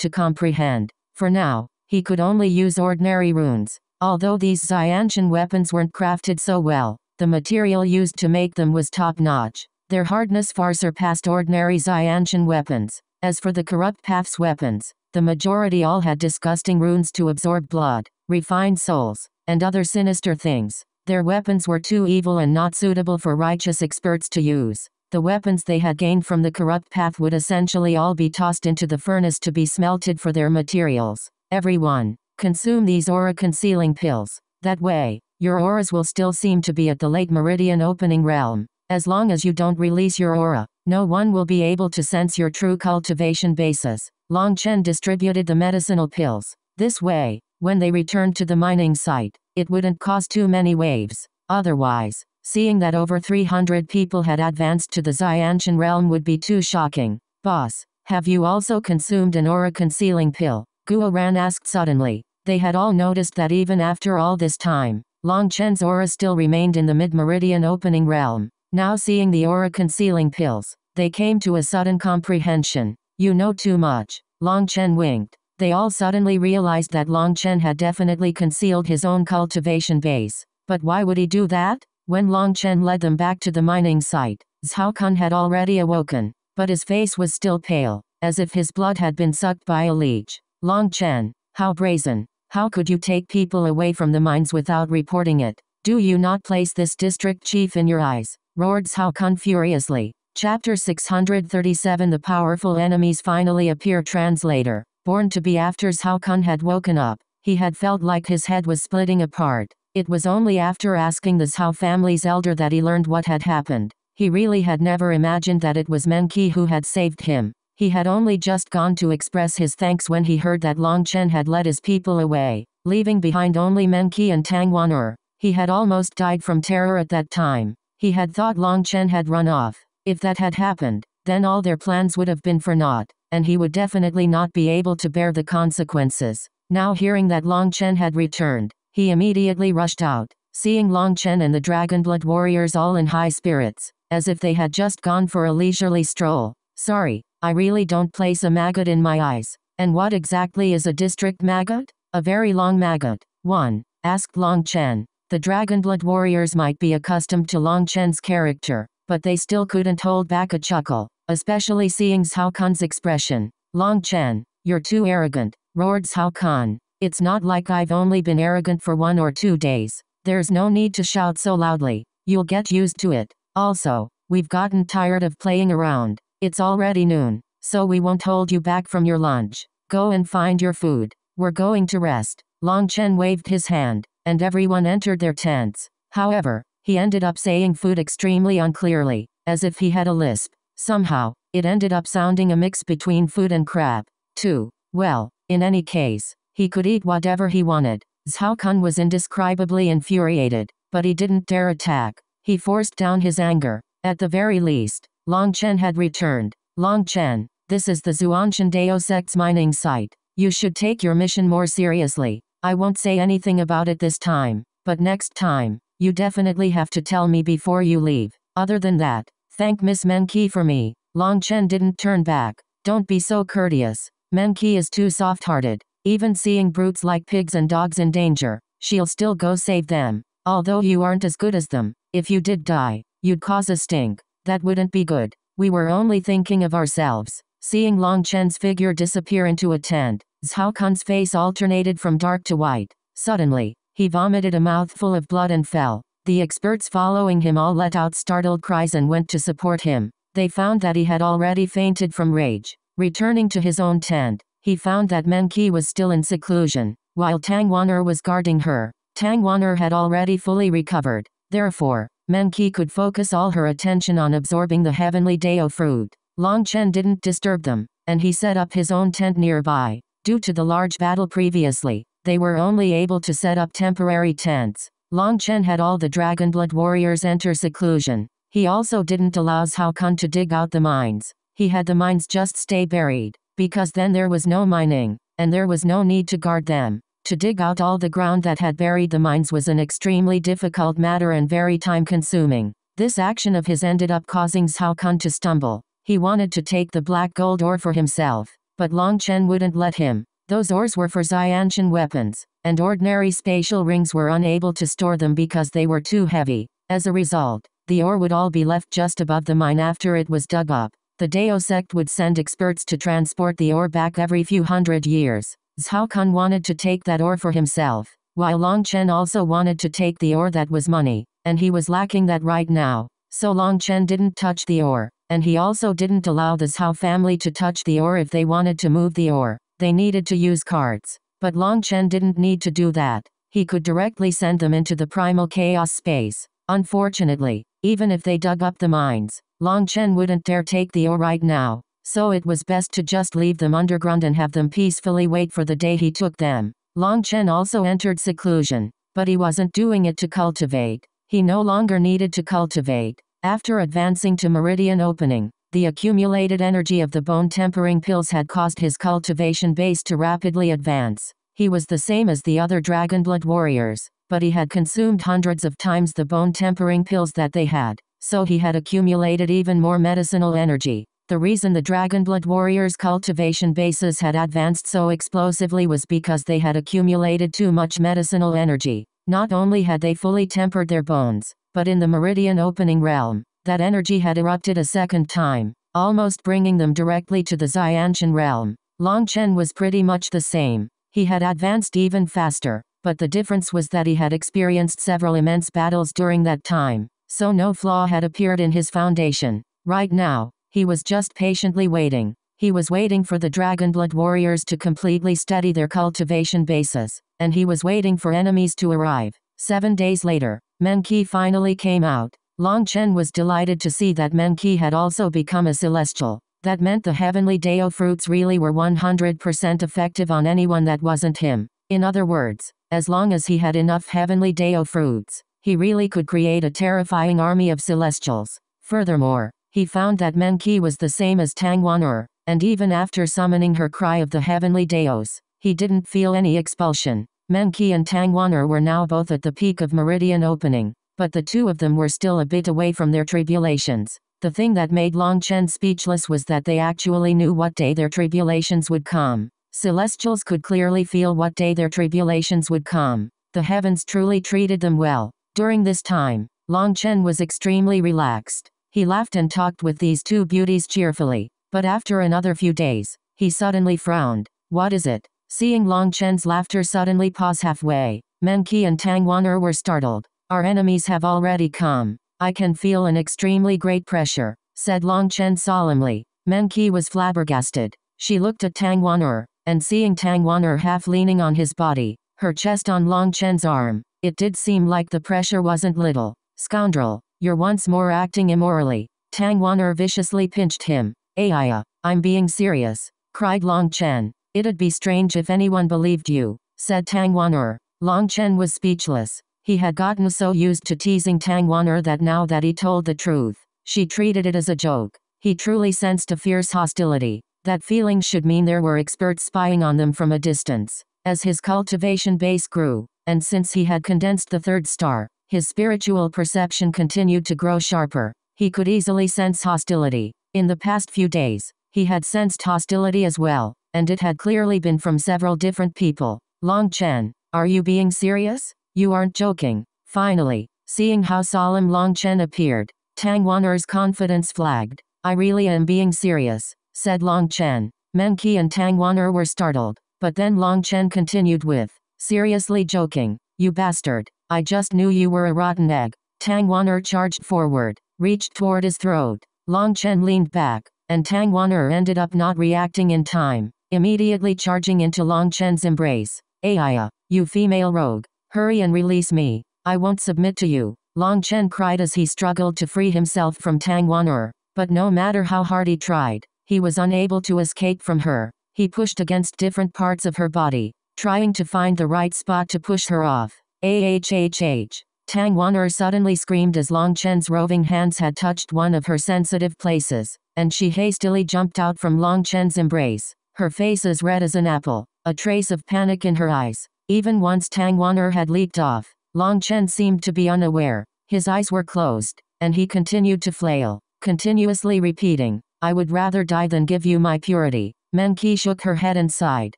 to comprehend. For now, he could only use ordinary runes. Although these Xiantian weapons weren't crafted so well, the material used to make them was top-notch. Their hardness far surpassed ordinary Xiantian weapons. As for the corrupt path's weapons, the majority all had disgusting runes to absorb blood, refined souls, and other sinister things. Their weapons were too evil and not suitable for righteous experts to use. The weapons they had gained from the corrupt path would essentially all be tossed into the furnace to be smelted for their materials. Everyone, consume these aura concealing pills. That way, your auras will still seem to be at the late meridian opening realm. As long as you don't release your aura, no one will be able to sense your true cultivation basis. Long Chen distributed the medicinal pills. This way, when they returned to the mining site, it wouldn't cause too many waves. Otherwise, seeing that over 300 people had advanced to the Xiantian realm would be too shocking. Boss, have you also consumed an aura concealing pill? Guo Ran asked suddenly. They had all noticed that even after all this time, Long Chen's aura still remained in the mid-meridian opening realm. Now seeing the aura concealing pills, they came to a sudden comprehension. You know too much. Long Chen winked. They all suddenly realized that Long Chen had definitely concealed his own cultivation base. But why would he do that? When Long Chen led them back to the mining site, Zhao Kun had already awoken, but his face was still pale, as if his blood had been sucked by a leech. Long Chen, how brazen. How could you take people away from the mines without reporting it? Do you not place this district chief in your eyes? roared Zhao Kun furiously. Chapter 637 The powerful enemies finally appear Translator. Born to be after Zhao Kun had woken up, he had felt like his head was splitting apart. It was only after asking the Zhao family's elder that he learned what had happened. He really had never imagined that it was Meng Qi who had saved him. He had only just gone to express his thanks when he heard that Long Chen had led his people away, leaving behind only Meng Qi and Tang Wan'er. He had almost died from terror at that time. He had thought Long Chen had run off. If that had happened, then all their plans would have been for naught, and he would definitely not be able to bear the consequences. Now hearing that Long Chen had returned, he immediately rushed out, seeing Long Chen and the Dragonblood warriors all in high spirits, as if they had just gone for a leisurely stroll. Sorry, I really don't place a maggot in my eyes. And what exactly is a district maggot? A very long maggot. 1. asked Long Chen. The Dragonblood warriors might be accustomed to Long Chen's character, but they still couldn't hold back a chuckle, especially seeing Zhao Kun's expression. Long Chen, you're too arrogant, roared Zhao Kun. It's not like I've only been arrogant for one or two days. There's no need to shout so loudly. You'll get used to it. Also, we've gotten tired of playing around. It's already noon, so we won't hold you back from your lunch. Go and find your food. We're going to rest. Long Chen waved his hand, and everyone entered their tents. However, he ended up saying food extremely unclearly, as if he had a lisp. Somehow, it ended up sounding a mix between food and crap. 2. Well, in any case, he could eat whatever he wanted. Zhao Kun was indescribably infuriated, but he didn't dare attack. He forced down his anger. At the very least, Long Chen had returned. Long Chen, this is the Xuantian Dao sect's mining site. You should take your mission more seriously. I won't say anything about it this time, but next time, you definitely have to tell me before you leave. Other than that, thank Miss Meng Qi for me. Long Chen didn't turn back. Don't be so courteous. Meng Qi is too soft-hearted. Even seeing brutes like pigs and dogs in danger, she'll still go save them. Although you aren't as good as them, if you did die, you'd cause a stink. That wouldn't be good. We were only thinking of ourselves. Seeing Long Chen's figure disappear into a tent, Zhao Kun's face alternated from dark to white. Suddenly, he vomited a mouthful of blood and fell. The experts following him all let out startled cries and went to support him. They found that he had already fainted from rage. Returning to his own tent, he found that Meng Qi was still in seclusion, while Tang Wan'er was guarding her. Tang Wan'er had already fully recovered. Therefore, Meng Qi could focus all her attention on absorbing the heavenly Dao fruit. Long Chen didn't disturb them, and he set up his own tent nearby. Due to the large battle previously, they were only able to set up temporary tents. Long Chen had all the Dragonblood warriors enter seclusion. He also didn't allow Zhao Kun to dig out the mines. He had the mines just stay buried, because then there was no mining, and there was no need to guard them. To dig out all the ground that had buried the mines was an extremely difficult matter and very time consuming. This action of his ended up causing Zhao Kun to stumble. He wanted to take the black gold ore for himself, but Long Chen wouldn't let him. Those ores were for Xiantian weapons, and ordinary spatial rings were unable to store them because they were too heavy. As a result, the ore would all be left just above the mine after it was dug up. The Dao sect would send experts to transport the ore back every few hundred years. Zhao Kun wanted to take that ore for himself, while Long Chen also wanted to take the ore that was money, and he was lacking that right now. So Long Chen didn't touch the ore, and he also didn't allow the Zhao family to touch the ore if they wanted to move the ore. They needed to use cards, but Long Chen didn't need to do that. He could directly send them into the primal chaos space. Unfortunately, even if they dug up the mines, Long Chen wouldn't dare take the ore right now, so it was best to just leave them underground and have them peacefully wait for the day he took them. Long Chen also entered seclusion, but he wasn't doing it to cultivate. He no longer needed to cultivate. After advancing to meridian opening, the accumulated energy of the bone tempering pills had caused his cultivation base to rapidly advance. He was the same as the other Dragonblood warriors, but he had consumed hundreds of times the bone tempering pills that they had, so he had accumulated even more medicinal energy. The reason the Dragonblood warriors' cultivation bases had advanced so explosively was because they had accumulated too much medicinal energy. Not only had they fully tempered their bones, but in the meridian opening realm, that energy had erupted a second time, almost bringing them directly to the Xiantian realm. Long Chen was pretty much the same. He had advanced even faster, but the difference was that he had experienced several immense battles during that time, so no flaw had appeared in his foundation. Right now, he was just patiently waiting. He was waiting for the Dragonblood warriors to completely study their cultivation bases, and he was waiting for enemies to arrive. Seven days later, Meng Qi finally came out. Long Chen was delighted to see that Meng Qi had also become a celestial. That meant the heavenly Dao fruits really were 100% effective on anyone that wasn't him. In other words, as long as he had enough heavenly Dao fruits, he really could create a terrifying army of celestials. Furthermore, he found that Meng Qi was the same as Tang Wan'er, and even after summoning her cry of the heavenly Daos, he didn't feel any expulsion. Meng Qi and Tang Wan'er were now both at the peak of meridian opening, but the two of them were still a bit away from their tribulations. The thing that made Long Chen speechless was that they actually knew what day their tribulations would come. Celestials could clearly feel what day their tribulations would come. The heavens truly treated them well. During this time, Long Chen was extremely relaxed. He laughed and talked with these two beauties cheerfully, but after another few days, he suddenly frowned. What is it? Seeing Long Chen's laughter suddenly pause halfway, Meng Qi and Tang Wan'er were startled. Our enemies have already come. I can feel an extremely great pressure, said Long Chen solemnly. Meng Qi was flabbergasted. She looked at Tang Wan'er, and seeing Tang Wan'er half leaning on his body, her chest on Long Chen's arm, it did seem like the pressure wasn't little. Scoundrel, you're once more acting immorally. Tang Wan'er viciously pinched him. Aya, I'm being serious, cried Long Chen. It'd be strange if anyone believed you, said Tang Wan'er. Long Chen was speechless. He had gotten so used to teasing Tang Wan'er that now that he told the truth, she treated it as a joke. He truly sensed a fierce hostility. That feeling should mean there were experts spying on them from a distance. As his cultivation base grew, and since he had condensed the third star, his spiritual perception continued to grow sharper. He could easily sense hostility. In the past few days, he had sensed hostility as well, and it had clearly been from several different people. Long Chen, are you being serious? You aren't joking. Finally, seeing how solemn Long Chen appeared, Tang Wan'er's confidence flagged. I really am being serious, said Long Chen. Meng Qi and Tang Wan'er were startled, but then Long Chen continued with, seriously joking, you bastard. I just knew you were a rotten egg. Tang Wan'er charged forward, reached toward his throat. Long Chen leaned back, and Tang Wan'er ended up not reacting in time, immediately charging into Long Chen's embrace. Aya, uh, you female rogue, hurry and release me. I won't submit to you. Long Chen cried as he struggled to free himself from Tang Wan'er, but no matter how hard he tried, he was unable to escape from her. He pushed against different parts of her body, trying to find the right spot to push her off. AHHH. Tang Wan'er suddenly screamed as Long Chen's roving hands had touched one of her sensitive places, and she hastily jumped out from Long Chen's embrace, her face as red as an apple, a trace of panic in her eyes. Even once Tang Wan'er had leaped off, Long Chen seemed to be unaware, his eyes were closed, and he continued to flail, continuously repeating, I would rather die than give you my purity. Meng Qi shook her head and sighed,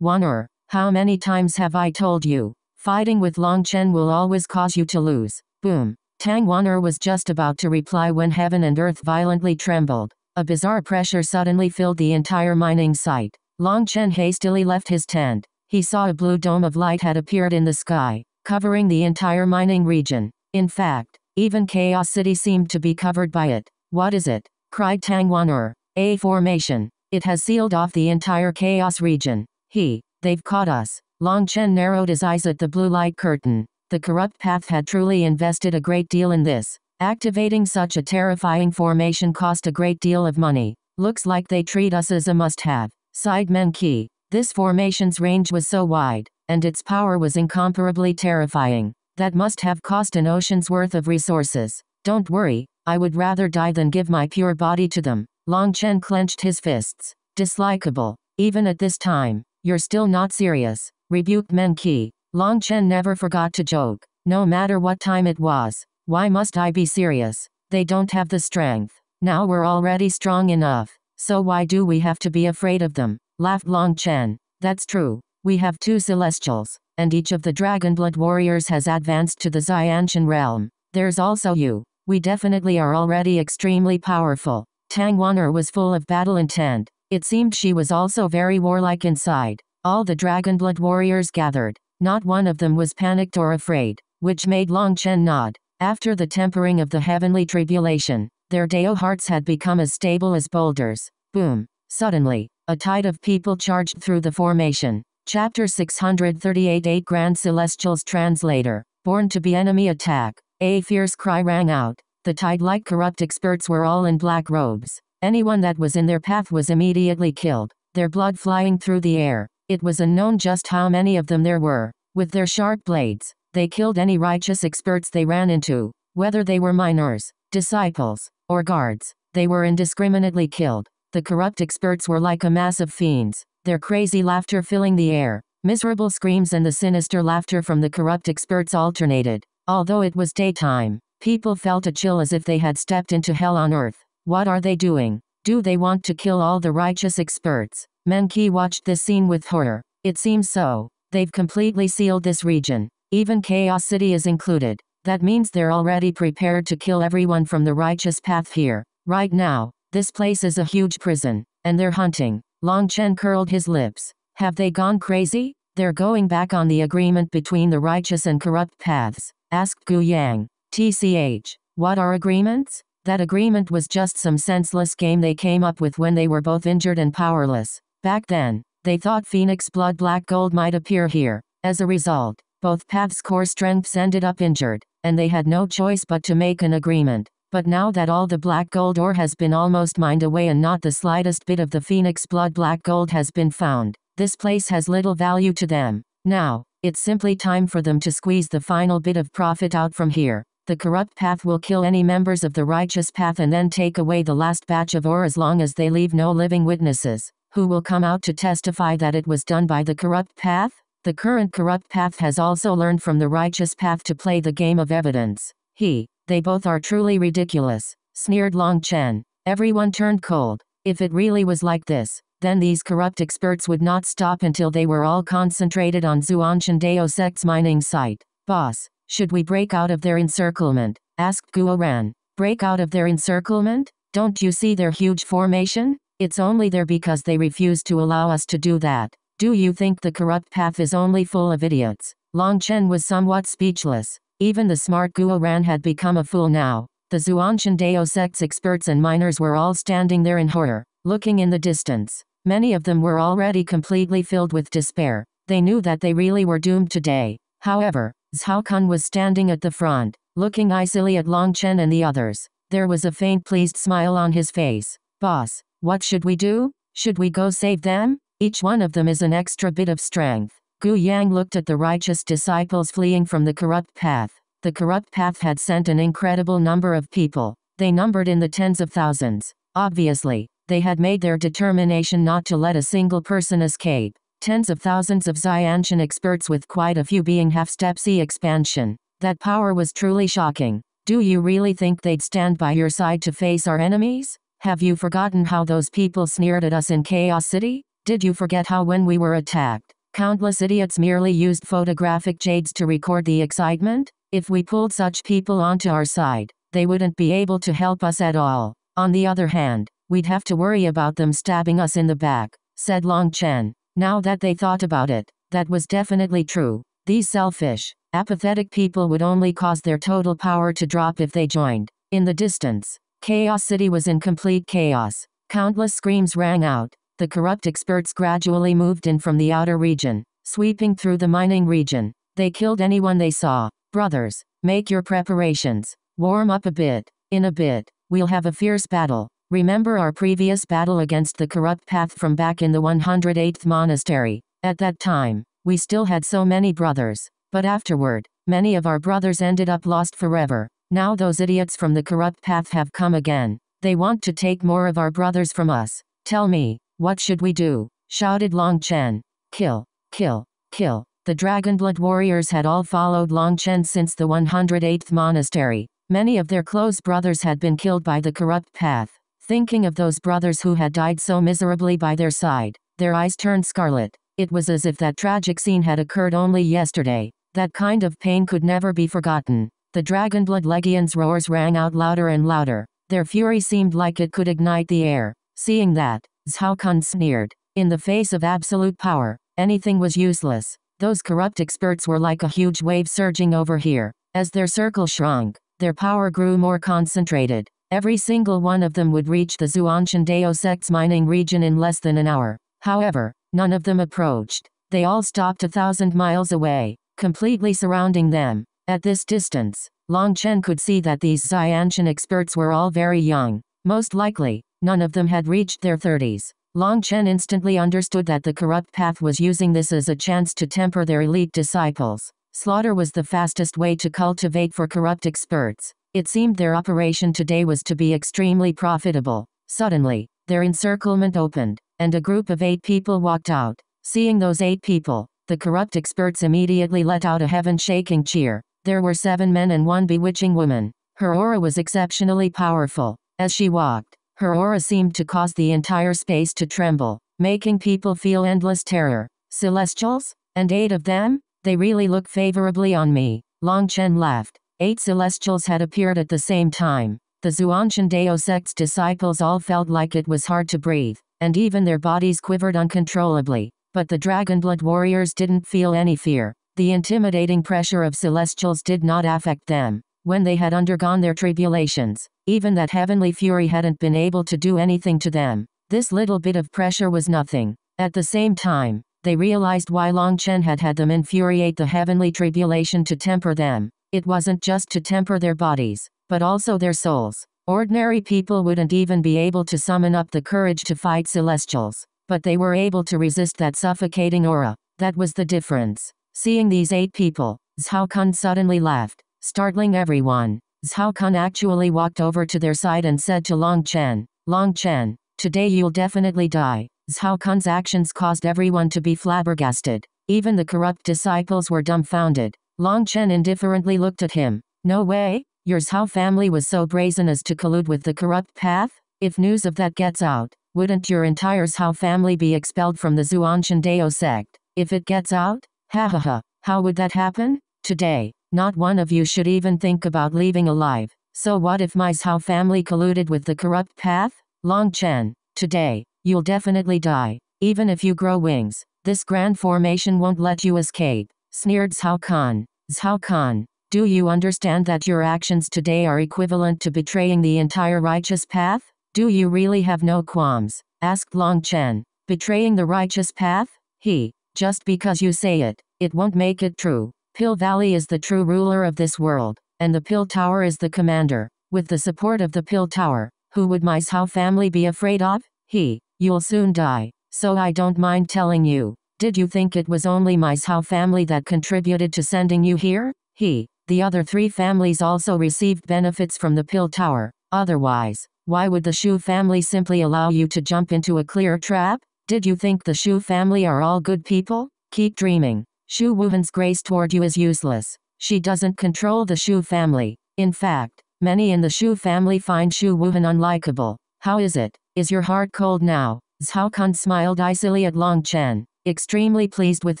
Wan'er, how many times have I told you? Fighting with Long Chen will always cause you to lose. Boom. Tang Wan'er was just about to reply when heaven and earth violently trembled. A bizarre pressure suddenly filled the entire mining site. Long Chen hastily left his tent. He saw a blue dome of light had appeared in the sky, covering the entire mining region. In fact, even Chaos City seemed to be covered by it. What is it? cried Tang Wan'er. A formation. It has sealed off the entire Chaos region. He, they've caught us. Long Chen narrowed his eyes at the blue light curtain. The corrupt path had truly invested a great deal in this. Activating such a terrifying formation cost a great deal of money. Looks like they treat us as a must-have. Sighed Meng Qi. This formation's range was so wide, and its power was incomparably terrifying. That must have cost an ocean's worth of resources. Don't worry, I would rather die than give my pure body to them. Long Chen clenched his fists. Dislikable. Even at this time, you're still not serious rebuked Meng Qi. Long Chen never forgot to joke. No matter what time it was. Why must I be serious? They don't have the strength. Now we're already strong enough. So why do we have to be afraid of them? Laughed Long Chen. That's true. We have two celestials, and each of the Dragonblood warriors has advanced to the Xiantian realm. There's also you. We definitely are already extremely powerful. Tang Wan'er was full of battle intent. It seemed she was also very warlike inside. All the Dragonblood warriors gathered. Not one of them was panicked or afraid, which made Long Chen nod. After the tempering of the heavenly tribulation, their Dao hearts had become as stable as boulders. Boom. Suddenly, a tide of people charged through the formation. Chapter 638 Eight Grand Celestials Translator. Born to be enemy attack. A fierce cry rang out. The tide-like corrupt experts were all in black robes. Anyone that was in their path was immediately killed, their blood flying through the air. It was unknown just how many of them there were. With their sharp blades, they killed any righteous experts they ran into. Whether they were miners, disciples, or guards, they were indiscriminately killed. The corrupt experts were like a mass of fiends, their crazy laughter filling the air. Miserable screams and the sinister laughter from the corrupt experts alternated. Although it was daytime, people felt a chill as if they had stepped into hell on earth. What are they doing? Do they want to kill all the righteous experts? Meng Qi watched this scene with horror. It seems so. They've completely sealed this region. Even Chaos City is included. That means they're already prepared to kill everyone from the righteous path here. Right now, this place is a huge prison, and they're hunting. Long Chen curled his lips. Have they gone crazy? They're going back on the agreement between the righteous and corrupt paths, asked Gu Yang. TCH. What are agreements? That agreement was just some senseless game they came up with when they were both injured and powerless. Back then, they thought Phoenix Blood Black Gold might appear here. As a result, both paths' core strengths ended up injured, and they had no choice but to make an agreement. But now that all the black gold ore has been almost mined away and not the slightest bit of the Phoenix Blood Black Gold has been found, this place has little value to them. Now, it's simply time for them to squeeze the final bit of profit out from here. The corrupt path will kill any members of the righteous path and then take away the last batch of ore as long as they leave no living witnesses who will come out to testify that it was done by the corrupt path? The current corrupt path has also learned from the righteous path to play the game of evidence. He, they both are truly ridiculous, sneered Long Chen. Everyone turned cold. If it really was like this, then these corrupt experts would not stop until they were all concentrated on Xuantian Dao Sect's mining site. Boss, should we break out of their encirclement? asked Guo Ran. Break out of their encirclement? Don't you see their huge formation? It's only there because they refuse to allow us to do that. Do you think the corrupt path is only full of idiots? Long Chen was somewhat speechless. Even the smart Guo Ran had become a fool now. The Xuantian Dao sect's experts and miners were all standing there in horror, looking in the distance. Many of them were already completely filled with despair. They knew that they really were doomed today. However, Zhao Kun was standing at the front, looking icily at Long Chen and the others. There was a faint pleased smile on his face. Boss, what should we do? Should we go save them? Each one of them is an extra bit of strength. Gu Yang looked at the righteous disciples fleeing from the corrupt path. The corrupt path had sent an incredible number of people. They numbered in the tens of thousands. Obviously, they had made their determination not to let a single person escape. Tens of thousands of Xiantian experts with quite a few being half-step sea expansion. That power was truly shocking. Do you really think they'd stand by your side to face our enemies? Have you forgotten how those people sneered at us in Chaos City? Did you forget how when we were attacked, countless idiots merely used photographic jades to record the excitement? If we pulled such people onto our side, they wouldn't be able to help us at all. On the other hand, we'd have to worry about them stabbing us in the back, said Long Chen. Now that they thought about it, that was definitely true. These selfish, apathetic people would only cause their total power to drop if they joined. In the distance, Chaos City was in complete chaos. Countless screams rang out. The corrupt experts gradually moved in from the outer region, sweeping through the mining region. They killed anyone they saw, Brothers, make your preparations. Warm up a bit. In a bit, we'll have a fierce battle. Remember our previous battle against the corrupt path from back in the 108th monastery. At that time, we still had so many brothers. But afterward, many of our brothers ended up lost forever. Now those idiots from the corrupt path have come again. They want to take more of our brothers from us. Tell me, what should we do? shouted Long Chen. Kill, kill, kill. The Dragonblood warriors had all followed Long Chen since the 108th monastery. Many of their close brothers had been killed by the corrupt path. Thinking of those brothers who had died so miserably by their side, their eyes turned scarlet. It was as if that tragic scene had occurred only yesterday. That kind of pain could never be forgotten. The Dragonblood Legions' roars rang out louder and louder. Their fury seemed like it could ignite the air. Seeing that, Zhao Kun sneered. In the face of absolute power, anything was useless. Those corrupt experts were like a huge wave surging over here. As their circle shrunk, their power grew more concentrated. Every single one of them would reach the Xuantian Dao sect's mining region in less than an hour. However, none of them approached. They all stopped a thousand miles away, completely surrounding them. At this distance, Long Chen could see that these Xiantian experts were all very young. Most likely, none of them had reached their 30s. Long Chen instantly understood that the corrupt path was using this as a chance to temper their elite disciples. Slaughter was the fastest way to cultivate for corrupt experts. It seemed their operation today was to be extremely profitable. Suddenly, their encirclement opened, and a group of eight people walked out. Seeing those eight people, the corrupt experts immediately let out a heaven-shaking cheer. There were seven men and one bewitching woman. Her aura was exceptionally powerful. As she walked, her aura seemed to cause the entire space to tremble, making people feel endless terror. Celestials? And eight of them? They really look favorably on me. Long Chen laughed. Eight celestials had appeared at the same time. The Xuantian Dao sect's disciples all felt like it was hard to breathe, and even their bodies quivered uncontrollably. But the Dragonblood warriors didn't feel any fear. The intimidating pressure of celestials did not affect them. When they had undergone their tribulations, even that heavenly fury hadn't been able to do anything to them. This little bit of pressure was nothing. At the same time, they realized why Long Chen had had them infuriate the heavenly tribulation to temper them. It wasn't just to temper their bodies, but also their souls. Ordinary people wouldn't even be able to summon up the courage to fight celestials, but they were able to resist that suffocating aura. That was the difference. Seeing these eight people, Zhao Kun suddenly laughed, startling everyone. Zhao Kun actually walked over to their side and said to Long Chen, Long Chen, today you'll definitely die. Zhao Kun's actions caused everyone to be flabbergasted. Even the corrupt disciples were dumbfounded. Long Chen indifferently looked at him. No way? Your Zhao family was so brazen as to collude with the corrupt path? If news of that gets out, wouldn't your entire Zhao family be expelled from the Xuantian Dao sect? If it gets out? Ha ha ha. How would that happen? Today, not one of you should even think about leaving alive. So what if my Zhao family colluded with the corrupt path? Long Chen, today, you'll definitely die. Even if you grow wings, this grand formation won't let you escape. Sneered Zhao Kun. Zhao Kun, do you understand that your actions today are equivalent to betraying the entire righteous path? Do you really have no qualms? Asked Long Chen. Betraying the righteous path? He, Just because you say it, it won't make it true. Pill Valley is the true ruler of this world, and the Pill Tower is the commander. With the support of the Pill Tower, who would my Zhao family be afraid of? He, you'll soon die, so I don't mind telling you. Did you think it was only my Zhao family that contributed to sending you here? He, the other three families also received benefits from the Pill Tower. Otherwise, why would the Shu family simply allow you to jump into a clear trap? Did you think the Shu family are all good people? Keep dreaming. Shu Wuhan's grace toward you is useless. She doesn't control the Shu family. In fact, many in the Shu family find Shu Wuhan unlikable. How is it? Is your heart cold now? Zhao Kun smiled icily at Long Chen, extremely pleased with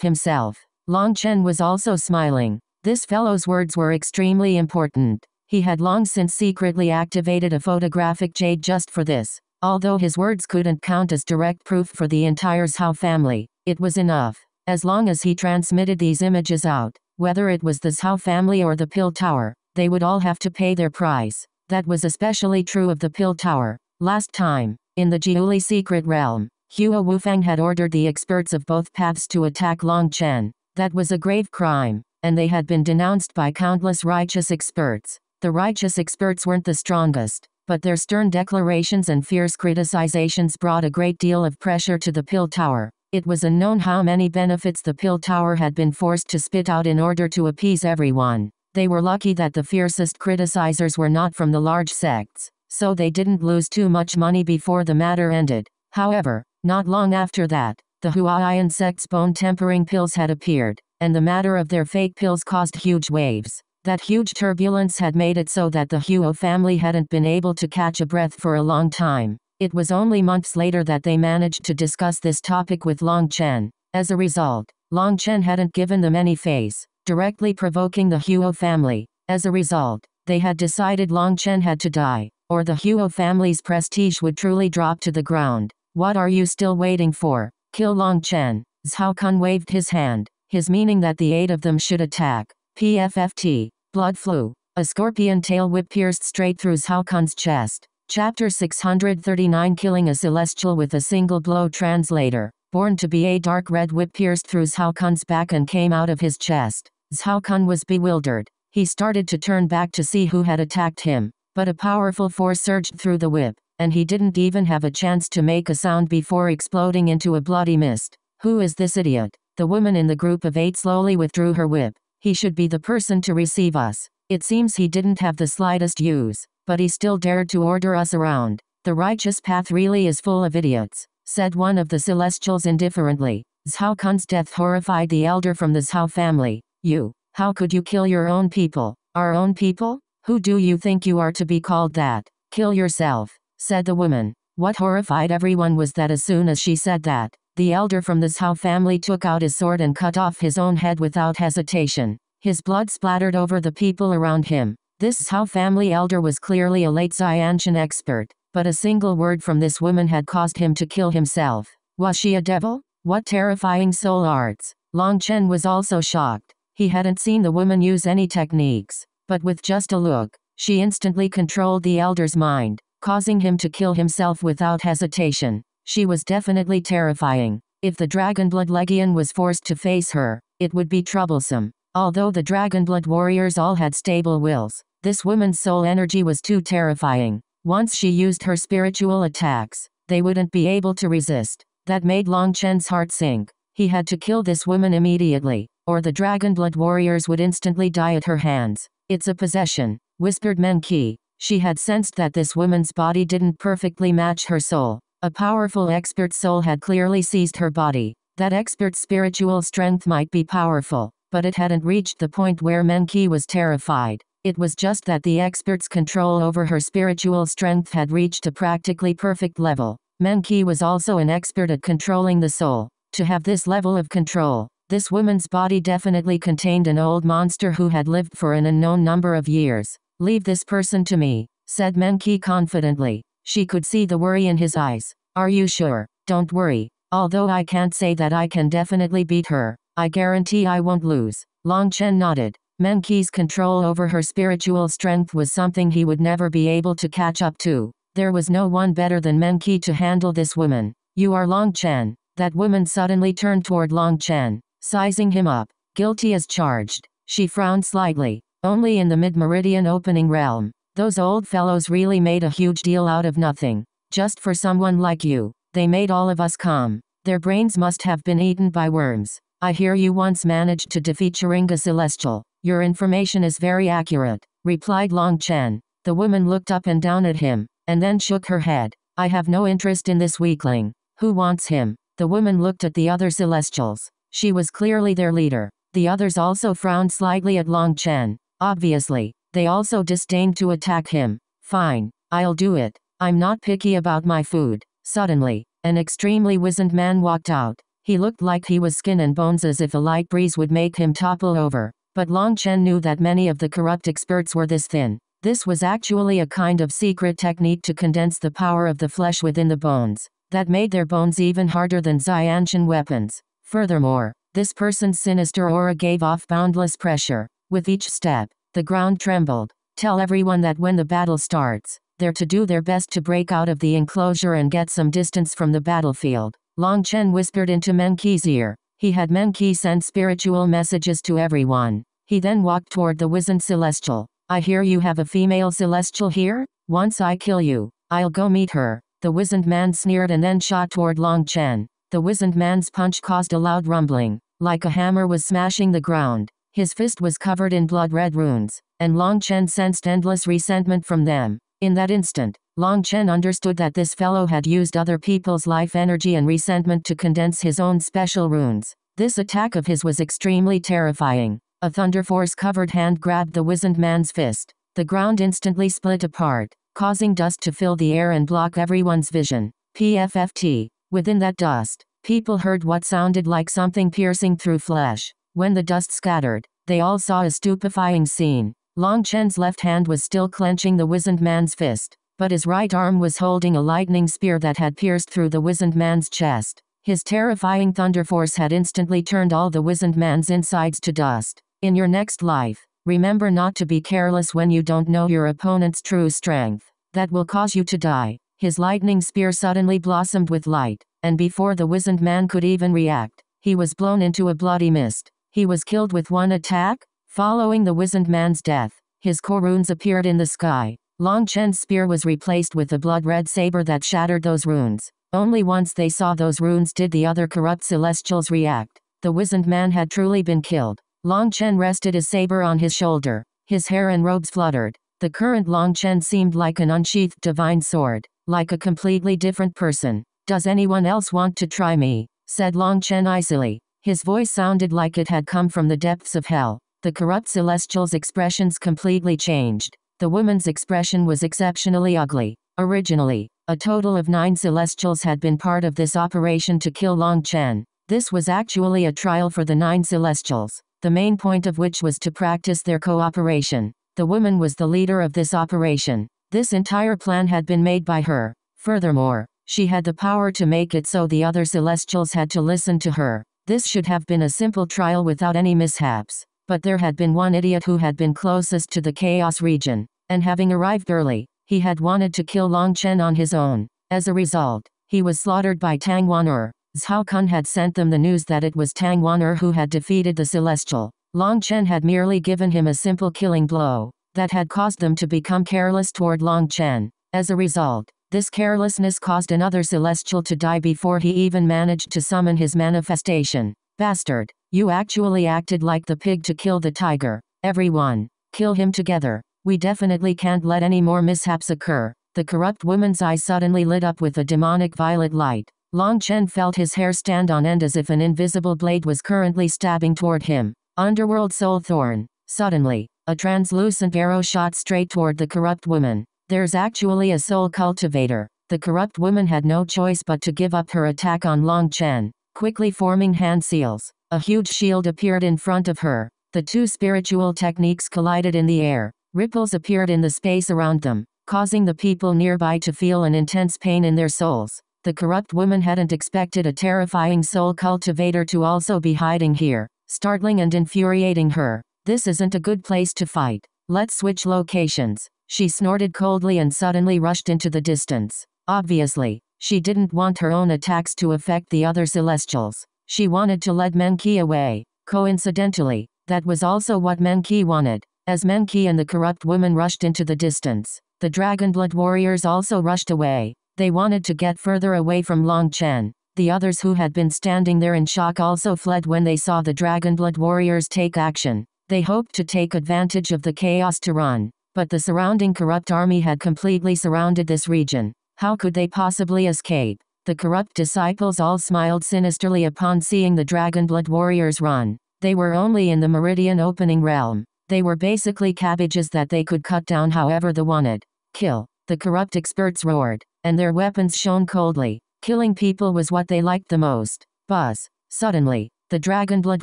himself. Long Chen was also smiling. This fellow's words were extremely important. He had long since secretly activated a photographic jade just for this. Although his words couldn't count as direct proof for the entire Zhao family, it was enough. As long as he transmitted these images out, whether it was the Zhao family or the Pill Tower, they would all have to pay their price. That was especially true of the Pill Tower. Last time, in the Jiuli secret realm, Hua Wufang had ordered the experts of both paths to attack Long Chen. That was a grave crime, and they had been denounced by countless righteous experts. The righteous experts weren't the strongest, but their stern declarations and fierce criticizations brought a great deal of pressure to the Pill Tower. It was unknown how many benefits the Pill Tower had been forced to spit out in order to appease everyone. They were lucky that the fiercest criticizers were not from the large sects, so they didn't lose too much money before the matter ended. However, not long after that, the Huayun sect's bone tempering pills had appeared, and the matter of their fake pills caused huge waves. That huge turbulence had made it so that the Huo family hadn't been able to catch a breath for a long time. It was only months later that they managed to discuss this topic with Long Chen. As a result, Long Chen hadn't given them any face, directly provoking the Huo family. As a result, they had decided Long Chen had to die, or the Huo family's prestige would truly drop to the ground. What are you still waiting for? Kill Long Chen. Zhao Kun waved his hand, his meaning that the eight of them should attack. PFFT. Blood flew. A scorpion tail whip pierced straight through Zhao Kun's chest. Chapter 639 Killing a Celestial with a Single Blow Translator. BornToBe a dark red whip pierced through Zhao Kun's back and came out of his chest. Zhao Kun was bewildered. He started to turn back to see who had attacked him. But a powerful force surged through the whip, and he didn't even have a chance to make a sound before exploding into a bloody mist. Who is this idiot? The woman in the group of eight slowly withdrew her whip. He should be the person to receive us. It seems he didn't have the slightest use, but he still dared to order us around. The righteous path really is full of idiots, said one of the celestials indifferently. Zhao Kun's death horrified the elder from the Zhao family. You, how could you kill your own people? Our own people? Who do you think you are to be called that? Kill yourself, said the woman. What horrified everyone was that as soon as she said that, the elder from the Zhao family took out his sword and cut off his own head without hesitation. His blood splattered over the people around him. This Zhao family elder was clearly a late Xiantian expert, but a single word from this woman had caused him to kill himself. Was she a devil? What terrifying soul arts! Long Chen was also shocked. He hadn't seen the woman use any techniques, but with just a look, she instantly controlled the elder's mind, causing him to kill himself without hesitation. She was definitely terrifying. If the Dragonblood Legion was forced to face her, it would be troublesome. Although the Dragonblood warriors all had stable wills, this woman's soul energy was too terrifying. Once she used her spiritual attacks, they wouldn't be able to resist. That made Long Chen's heart sink. He had to kill this woman immediately, or the dragon blood warriors would instantly die at her hands. It's a possession, whispered Meng Qi. She had sensed that this woman's body didn't perfectly match her soul, a powerful expert soul had clearly seized her body. That expert's spiritual strength might be powerful, but it hadn't reached the point where Meng Qi was terrified. It was just that the expert's control over her spiritual strength had reached a practically perfect level. Meng Qi was also an expert at controlling the soul. To have this level of control, this woman's body definitely contained an old monster who had lived for an unknown number of years. Leave this person to me, said Meng Qi confidently. She could see the worry in his eyes. Are you sure? Don't worry. Although I can't say that I can definitely beat her, I guarantee I won't lose. Long Chen nodded. Meng Qi's control over her spiritual strength was something he would never be able to catch up to. There was no one better than Meng Qi to handle this woman. You are Long Chen. That woman suddenly turned toward Long Chen, sizing him up. Guilty as charged. She frowned slightly. Only in the mid-meridian opening realm. Those old fellows really made a huge deal out of nothing. Just for someone like you. They made all of us calm. Their brains must have been eaten by worms. I hear you once managed to defeat Chiringa Celestial. Your information is very accurate, replied Long Chen. The woman looked up and down at him, and then shook her head. I have no interest in this weakling. Who wants him? The woman looked at the other Celestials. She was clearly their leader. The others also frowned slightly at Long Chen. Obviously, they also disdained to attack him. Fine, I'll do it. I'm not picky about my food. Suddenly, an extremely wizened man walked out. He looked like he was skin and bones as if a light breeze would make him topple over. But Long Chen knew that many of the corrupt experts were this thin. This was actually a kind of secret technique to condense the power of the flesh within the bones, that made their bones even harder than Xianshan weapons. Furthermore, this person's sinister aura gave off boundless pressure. With each step, the ground trembled. Tell everyone that when the battle starts, they're to do their best to break out of the enclosure and get some distance from the battlefield. Long Chen whispered into Meng Qi's ear. He had Meng Qi send spiritual messages to everyone. He then walked toward the wizened celestial. I hear you have a female celestial here? Once I kill you, I'll go meet her. The wizened man sneered and then shot toward Long Chen. The wizened man's punch caused a loud rumbling, like a hammer was smashing the ground. His fist was covered in blood-red runes, and Long Chen sensed endless resentment from them. In that instant, Long Chen understood that this fellow had used other people's life energy and resentment to condense his own special runes. This attack of his was extremely terrifying. A thunder force covered hand grabbed the wizened man's fist. The ground instantly split apart, causing dust to fill the air and block everyone's vision. PFFT. Within that dust, people heard what sounded like something piercing through flesh. When the dust scattered, they all saw a stupefying scene. Long Chen's left hand was still clenching the wizened man's fist but his right arm was holding a lightning spear that had pierced through the wizened man's chest. His terrifying thunder force had instantly turned all the wizened man's insides to dust. In your next life, remember not to be careless when you don't know your opponent's true strength. That will cause you to die. His lightning spear suddenly blossomed with light, and before the wizened man could even react, he was blown into a bloody mist. He was killed with one attack? Following the wizened man's death, his core appeared in the sky, Long Chen's spear was replaced with a blood-red saber that shattered those runes. Only once they saw those runes did the other corrupt celestials react. The wizened man had truly been killed. Long Chen rested his saber on his shoulder. His hair and robes fluttered. The current Long Chen seemed like an unsheathed divine sword, like a completely different person. Does anyone else want to try me? said Long Chen icily. His voice sounded like it had come from the depths of hell. The corrupt celestials' expressions completely changed. The woman's expression was exceptionally ugly. Originally, a total of nine Celestials had been part of this operation to kill Long Chen. This was actually a trial for the nine Celestials, the main point of which was to practice their cooperation. The woman was the leader of this operation. This entire plan had been made by her. Furthermore, she had the power to make it so the other Celestials had to listen to her. This should have been a simple trial without any mishaps. But there had been one idiot who had been closest to the Chaos region and having arrived early, he had wanted to kill Long Chen on his own. As a result, he was slaughtered by Tang Wan'er. Zhao Kun had sent them the news that it was Tang Wan'er who had defeated the Celestial. Long Chen had merely given him a simple killing blow, that had caused them to become careless toward Long Chen. As a result, this carelessness caused another Celestial to die before he even managed to summon his manifestation. Bastard, you actually acted like the pig to kill the tiger. Everyone, kill him together. We definitely can't let any more mishaps occur. The corrupt woman's eyes suddenly lit up with a demonic violet light. Long Chen felt his hair stand on end as if an invisible blade was currently stabbing toward him. Underworld Soul Thorn. Suddenly, a translucent arrow shot straight toward the corrupt woman. There's actually a soul cultivator. The corrupt woman had no choice but to give up her attack on Long Chen. Quickly forming hand seals, a huge shield appeared in front of her. The two spiritual techniques collided in the air. Ripples appeared in the space around them, causing the people nearby to feel an intense pain in their souls. The corrupt woman hadn't expected a terrifying soul cultivator to also be hiding here, startling and infuriating her. This isn't a good place to fight. Let's switch locations. She snorted coldly and suddenly rushed into the distance. Obviously, She didn't want her own attacks to affect the other Celestials. She wanted to let Meng Qi away. Coincidentally, that was also what Meng Qi wanted. As Meng Qi and the corrupt woman rushed into the distance, the Dragonblood warriors also rushed away. They wanted to get further away from Long Chen. The others who had been standing there in shock also fled when they saw the Dragonblood warriors take action. They hoped to take advantage of the chaos to run, but the surrounding corrupt army had completely surrounded this region. How could they possibly escape? The corrupt disciples all smiled sinisterly upon seeing the Dragonblood warriors run. They were only in the Meridian opening realm. They were basically cabbages that they could cut down however they wanted. Kill. The corrupt experts roared, and their weapons shone coldly. Killing people was what they liked the most. Buzz. Suddenly, the Dragonblood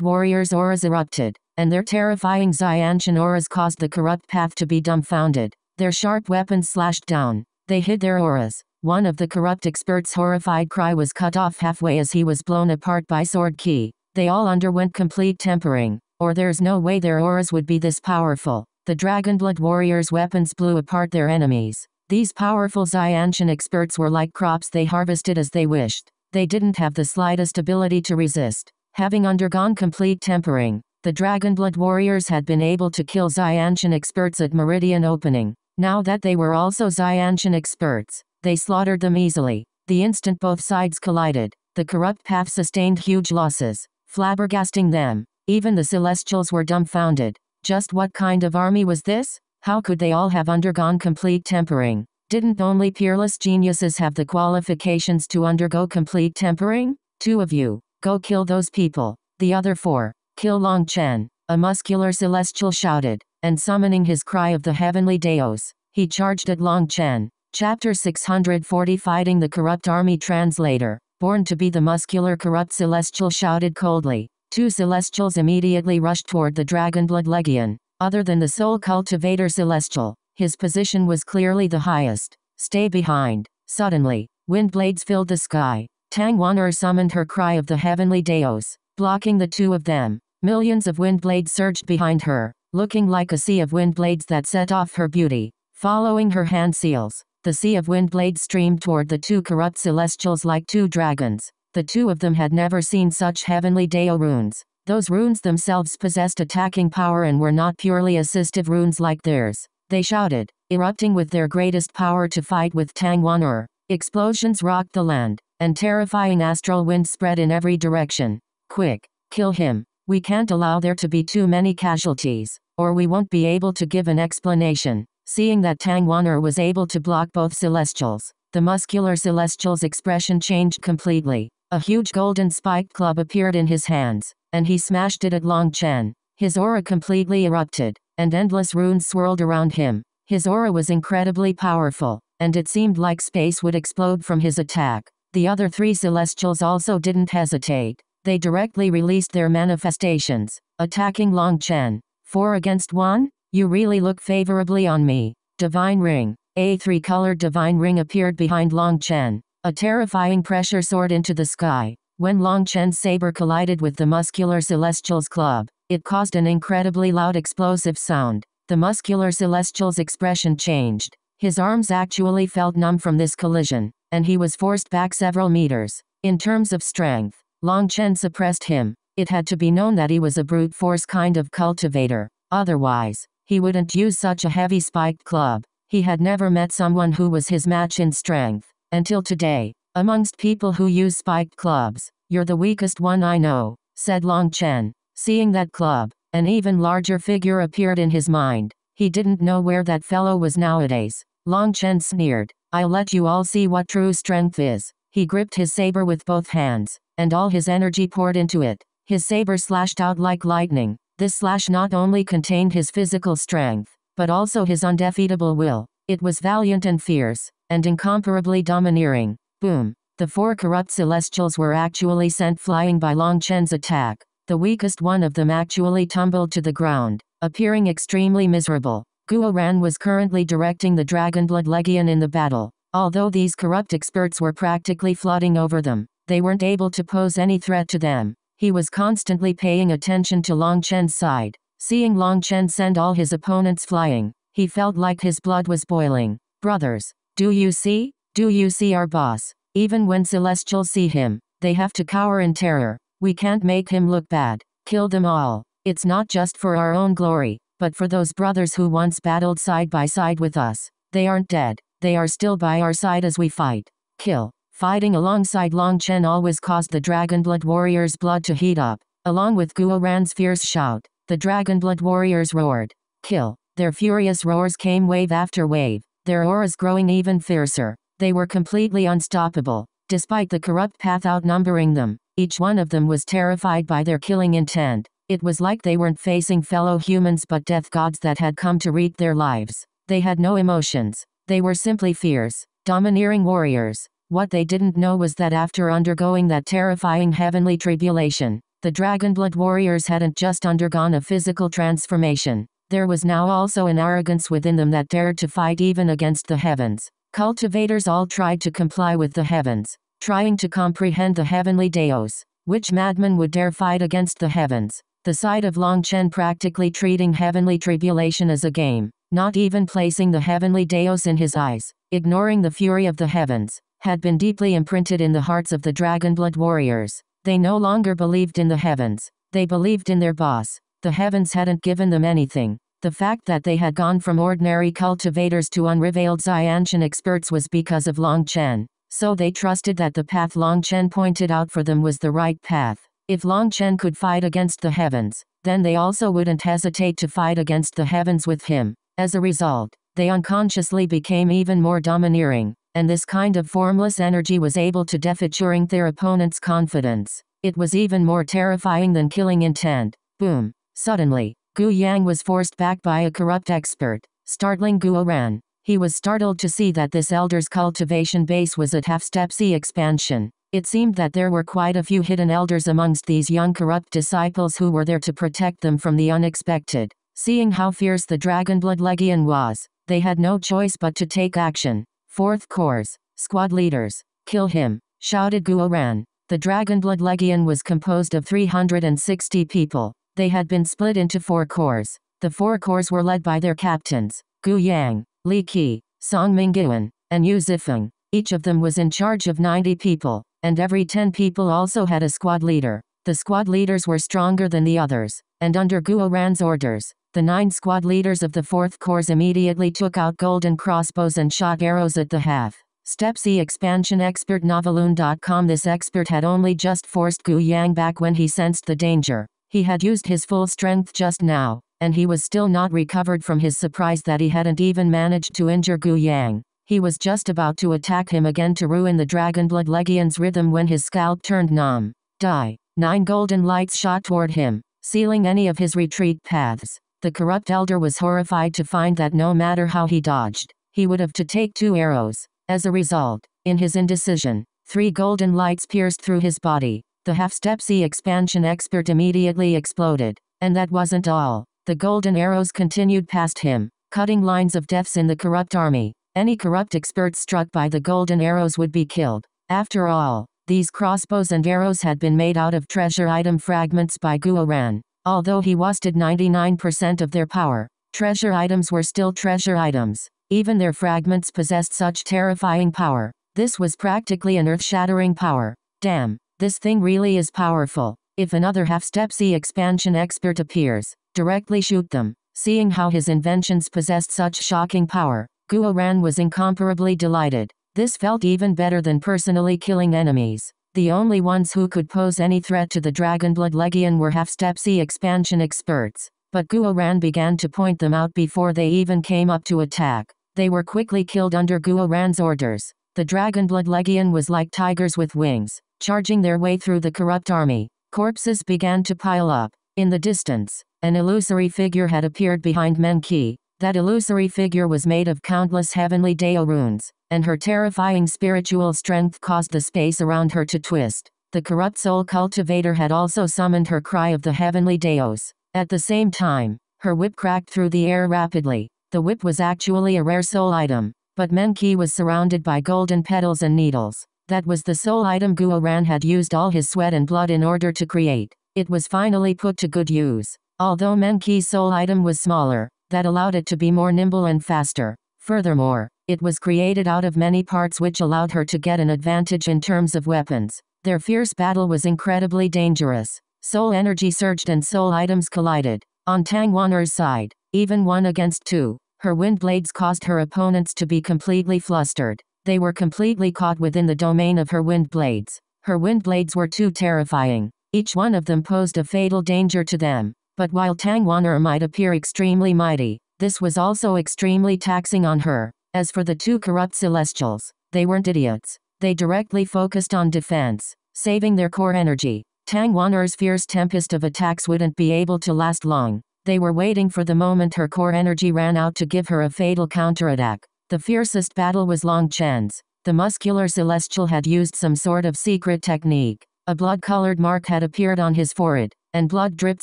warriors' auras erupted, and their terrifying Xiantian auras caused the corrupt path to be dumbfounded. Their sharp weapons slashed down. They hid their auras. One of the corrupt experts' horrified cry was cut off halfway as he was blown apart by sword qi. They all underwent complete tempering, or there's no way their auras would be this powerful. The Dragonblood warriors' weapons blew apart their enemies. These powerful Xiantian experts were like crops they harvested as they wished. They didn't have the slightest ability to resist. Having undergone complete tempering, the Dragonblood warriors had been able to kill Xiantian experts at Meridian opening. Now that they were also Xiantian experts, they slaughtered them easily. The instant both sides collided, the corrupt path sustained huge losses, flabbergasting them. Even the Celestials were dumbfounded. Just what kind of army was this? How could they all have undergone complete tempering? Didn't only peerless geniuses have the qualifications to undergo complete tempering? Two of you, go kill those people. The other four, kill Long Chen. A muscular celestial shouted, and summoning his cry of the heavenly Daos, he charged at Long Chen. Chapter 640 Fighting the Corrupt Army Translator. BornToBe the muscular corrupt celestial shouted coldly. Two celestials immediately rushed toward the Dragonblood Legion. Other than the soul cultivator celestial, his position was clearly the highest. Stay behind. Suddenly, wind blades filled the sky. Tang Wan'er summoned her cry of the heavenly Daos, blocking the two of them. Millions of wind blades surged behind her, looking like a sea of wind blades that set off her beauty. Following her hand seals, the sea of wind blades streamed toward the two corrupt celestials like two dragons. The two of them had never seen such heavenly Dao runes. Those runes themselves possessed attacking power and were not purely assistive runes like theirs. They shouted, erupting with their greatest power to fight with Tang Wan'er. Explosions rocked the land, and terrifying astral winds spread in every direction. Quick, kill him. We can't allow there to be too many casualties, or we won't be able to give an explanation. Seeing that Tang Wan'er was able to block both celestials, the muscular celestial's expression changed completely. A huge golden spiked club appeared in his hands, and he smashed it at Long Chen. His aura completely erupted, and endless runes swirled around him. His aura was incredibly powerful, and it seemed like space would explode from his attack. The other three celestials also didn't hesitate. They directly released their manifestations, attacking Long Chen. Four against one? You really look favorably on me. Divine Ring. A three-colored divine ring appeared behind Long Chen. A terrifying pressure soared into the sky. When Long Chen's saber collided with the muscular celestial's club, it caused an incredibly loud explosive sound. The muscular celestial's expression changed. His arms actually felt numb from this collision, and he was forced back several meters. In terms of strength, Long Chen suppressed him. It had to be known that he was a brute force kind of cultivator. Otherwise, he wouldn't use such a heavy spiked club. He had never met someone who was his match in strength. Until today, amongst people who use spiked clubs, you're the weakest one I know, said Long Chen. Seeing that club, an even larger figure appeared in his mind. He didn't know where that fellow was nowadays. Long Chen sneered. I'll let you all see what true strength is. He gripped his saber with both hands, and all his energy poured into it. His saber slashed out like lightning, this slash not only contained his physical strength, but also his undefeatable will. It was valiant and fierce, and incomparably domineering. Boom. The four corrupt celestials were actually sent flying by Long Chen's attack. The weakest one of them actually tumbled to the ground, appearing extremely miserable. Guo Ran was currently directing the Dragonblood Legion in the battle. Although these corrupt experts were practically flooding over them, they weren't able to pose any threat to them. He was constantly paying attention to Long Chen's side. Seeing Long Chen send all his opponents flying, he felt like his blood was boiling. Brothers, do you see? Do you see our boss? Even when celestials see him, they have to cower in terror. We can't make him look bad. Kill them all. It's not just for our own glory, but for those brothers who once battled side by side with us. They aren't dead. They are still by our side as we fight. Kill. Fighting alongside Long Chen always caused the Dragonblood warriors' blood to heat up. Along with Guo Ran's fierce shout, the Dragonblood warriors roared. Kill. Their furious roars came wave after wave, their auras growing even fiercer. They were completely unstoppable, despite the corrupt path outnumbering them. Each one of them was terrified by their killing intent. It was like they weren't facing fellow humans but death gods that had come to wreak their lives. They had no emotions. They were simply fierce, domineering warriors. What they didn't know was that after undergoing that terrifying heavenly tribulation, the Dragonblood warriors hadn't just undergone a physical transformation. There was now also an arrogance within them that dared to fight even against the heavens. Cultivators all tried to comply with the heavens, trying to comprehend the heavenly Daos. Which madman would dare fight against the heavens? The sight of Long Chen practically treating heavenly tribulation as a game, not even placing the heavenly Daos in his eyes, ignoring the fury of the heavens, had been deeply imprinted in the hearts of the Dragonblood warriors. They no longer believed in the heavens, they believed in their boss. The heavens hadn't given them anything, the fact that they had gone from ordinary cultivators to unrevealed Xiantian experts was because of Long Chen, so they trusted that the path Long Chen pointed out for them was the right path. If Long Chen could fight against the heavens, then they also wouldn't hesitate to fight against the heavens with him. As a result, they unconsciously became even more domineering, and this kind of formless energy was able to defaturing their opponent's confidence. It was even more terrifying than killing intent. Boom. Suddenly, Gu Yang was forced back by a corrupt expert, startling Guo Ran. He was startled to see that this elder's cultivation base was at half-step sea expansion. It seemed that there were quite a few hidden elders amongst these young corrupt disciples who were there to protect them from the unexpected. Seeing how fierce the Dragonblood Legion was, they had no choice but to take action. Fourth Corps, squad leaders, kill him, shouted Guo Ran. The Dragonblood Legion was composed of 360 people. They had been split into four corps. The four corps were led by their captains, Gu Yang, Li Qi, Song Mingyuan, and Yu Zifeng. Each of them was in charge of 90 people, and every 10 people also had a squad leader. The squad leaders were stronger than the others, and under Guo Ran's orders, the nine squad leaders of the 4th Corps immediately took out golden crossbows and shot arrows at the half. Step sea expansion expert Noveloon.com This expert had only just forced Gu Yang back when he sensed the danger. He had used his full strength just now, and he was still not recovered from his surprise that he hadn't even managed to injure Gu Yang. He was just about to attack him again to ruin the Dragonblood Legion's rhythm when his scalp turned numb. Die. Nine golden lights shot toward him, sealing any of his retreat paths. The corrupt elder was horrified to find that no matter how he dodged, he would have to take two arrows. As a result, in his indecision, three golden lights pierced through his body, the half-step sea expansion expert immediately exploded. And that wasn't all. The golden arrows continued past him, cutting lines of deaths in the corrupt army. Any corrupt expert struck by the golden arrows would be killed. After all, these crossbows and arrows had been made out of treasure item fragments by Guo Ran. Although he wasted 99% of their power, treasure items were still treasure items. Even their fragments possessed such terrifying power. This was practically an earth-shattering power. Damn. This thing really is powerful. If another half-step sea expansion expert appears, directly shoot them. Seeing how his inventions possessed such shocking power, Guo Ran was incomparably delighted. This felt even better than personally killing enemies. The only ones who could pose any threat to the Dragonblood Legion were half-step sea expansion experts. But Guo Ran began to point them out before they even came up to attack. They were quickly killed under Guo Ran's orders. The Dragonblood Legion was like tigers with wings charging their way through the corrupt army. Corpses began to pile up. In the distance, an illusory figure had appeared behind Meng Qi. That illusory figure was made of countless heavenly Dao runes, and her terrifying spiritual strength caused the space around her to twist. The corrupt soul cultivator had also summoned her cry of the heavenly Daos. At the same time, her whip cracked through the air rapidly. The whip was actually a rare soul item, but Meng Qi was surrounded by golden petals and needles. That was the soul item Guo Ran had used all his sweat and blood in order to create. It was finally put to good use. Although Meng Qi's soul item was smaller, that allowed it to be more nimble and faster. Furthermore, It was created out of many parts which allowed her to get an advantage in terms of weapons. Their fierce battle was incredibly dangerous. Soul energy surged and soul items collided. On Tang Wan'er's side, even one against two, her wind blades caused her opponents to be completely flustered. They were completely caught within the domain of her wind blades. Her wind blades were too terrifying. Each one of them posed a fatal danger to them. But while Tang Wan'er might appear extremely mighty, this was also extremely taxing on her. As for the two corrupt celestials, they weren't idiots. They directly focused on defense, saving their core energy. Tang Wan'er's fierce tempest of attacks wouldn't be able to last long. They were waiting for the moment her core energy ran out to give her a fatal counterattack. The fiercest battle was Long Chen's. The muscular celestial had used some sort of secret technique. A blood-colored mark had appeared on his forehead, and blood dripped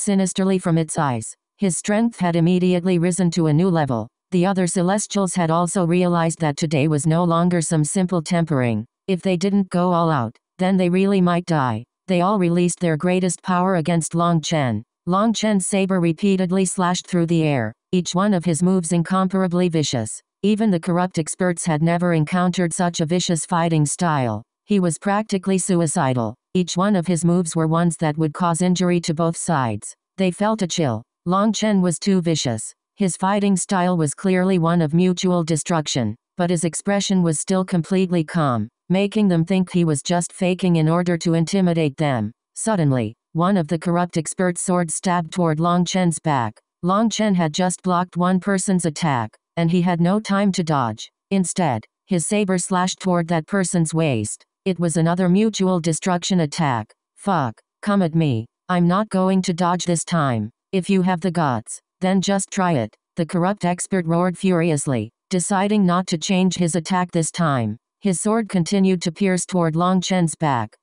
sinisterly from its eyes. His strength had immediately risen to a new level. The other celestials had also realized that today was no longer some simple tempering. If they didn't go all out, then they really might die. They all released their greatest power against Long Chen. Long Chen's saber repeatedly slashed through the air, each one of his moves incomparably vicious. Even the corrupt experts had never encountered such a vicious fighting style. He was practically suicidal. Each one of his moves were ones that would cause injury to both sides. They felt a chill. Long Chen was too vicious. His fighting style was clearly one of mutual destruction, but his expression was still completely calm, making them think he was just faking in order to intimidate them. Suddenly, one of the corrupt expert's swords stabbed toward Long Chen's back. Long Chen had just blocked one person's attack, and he had no time to dodge. Instead, his saber slashed toward that person's waist. It was another mutual destruction attack. Fuck, come at me. I'm not going to dodge this time. If you have the guts, then just try it. The corrupt expert roared furiously, deciding not to change his attack this time. His sword continued to pierce toward Long Chen's back.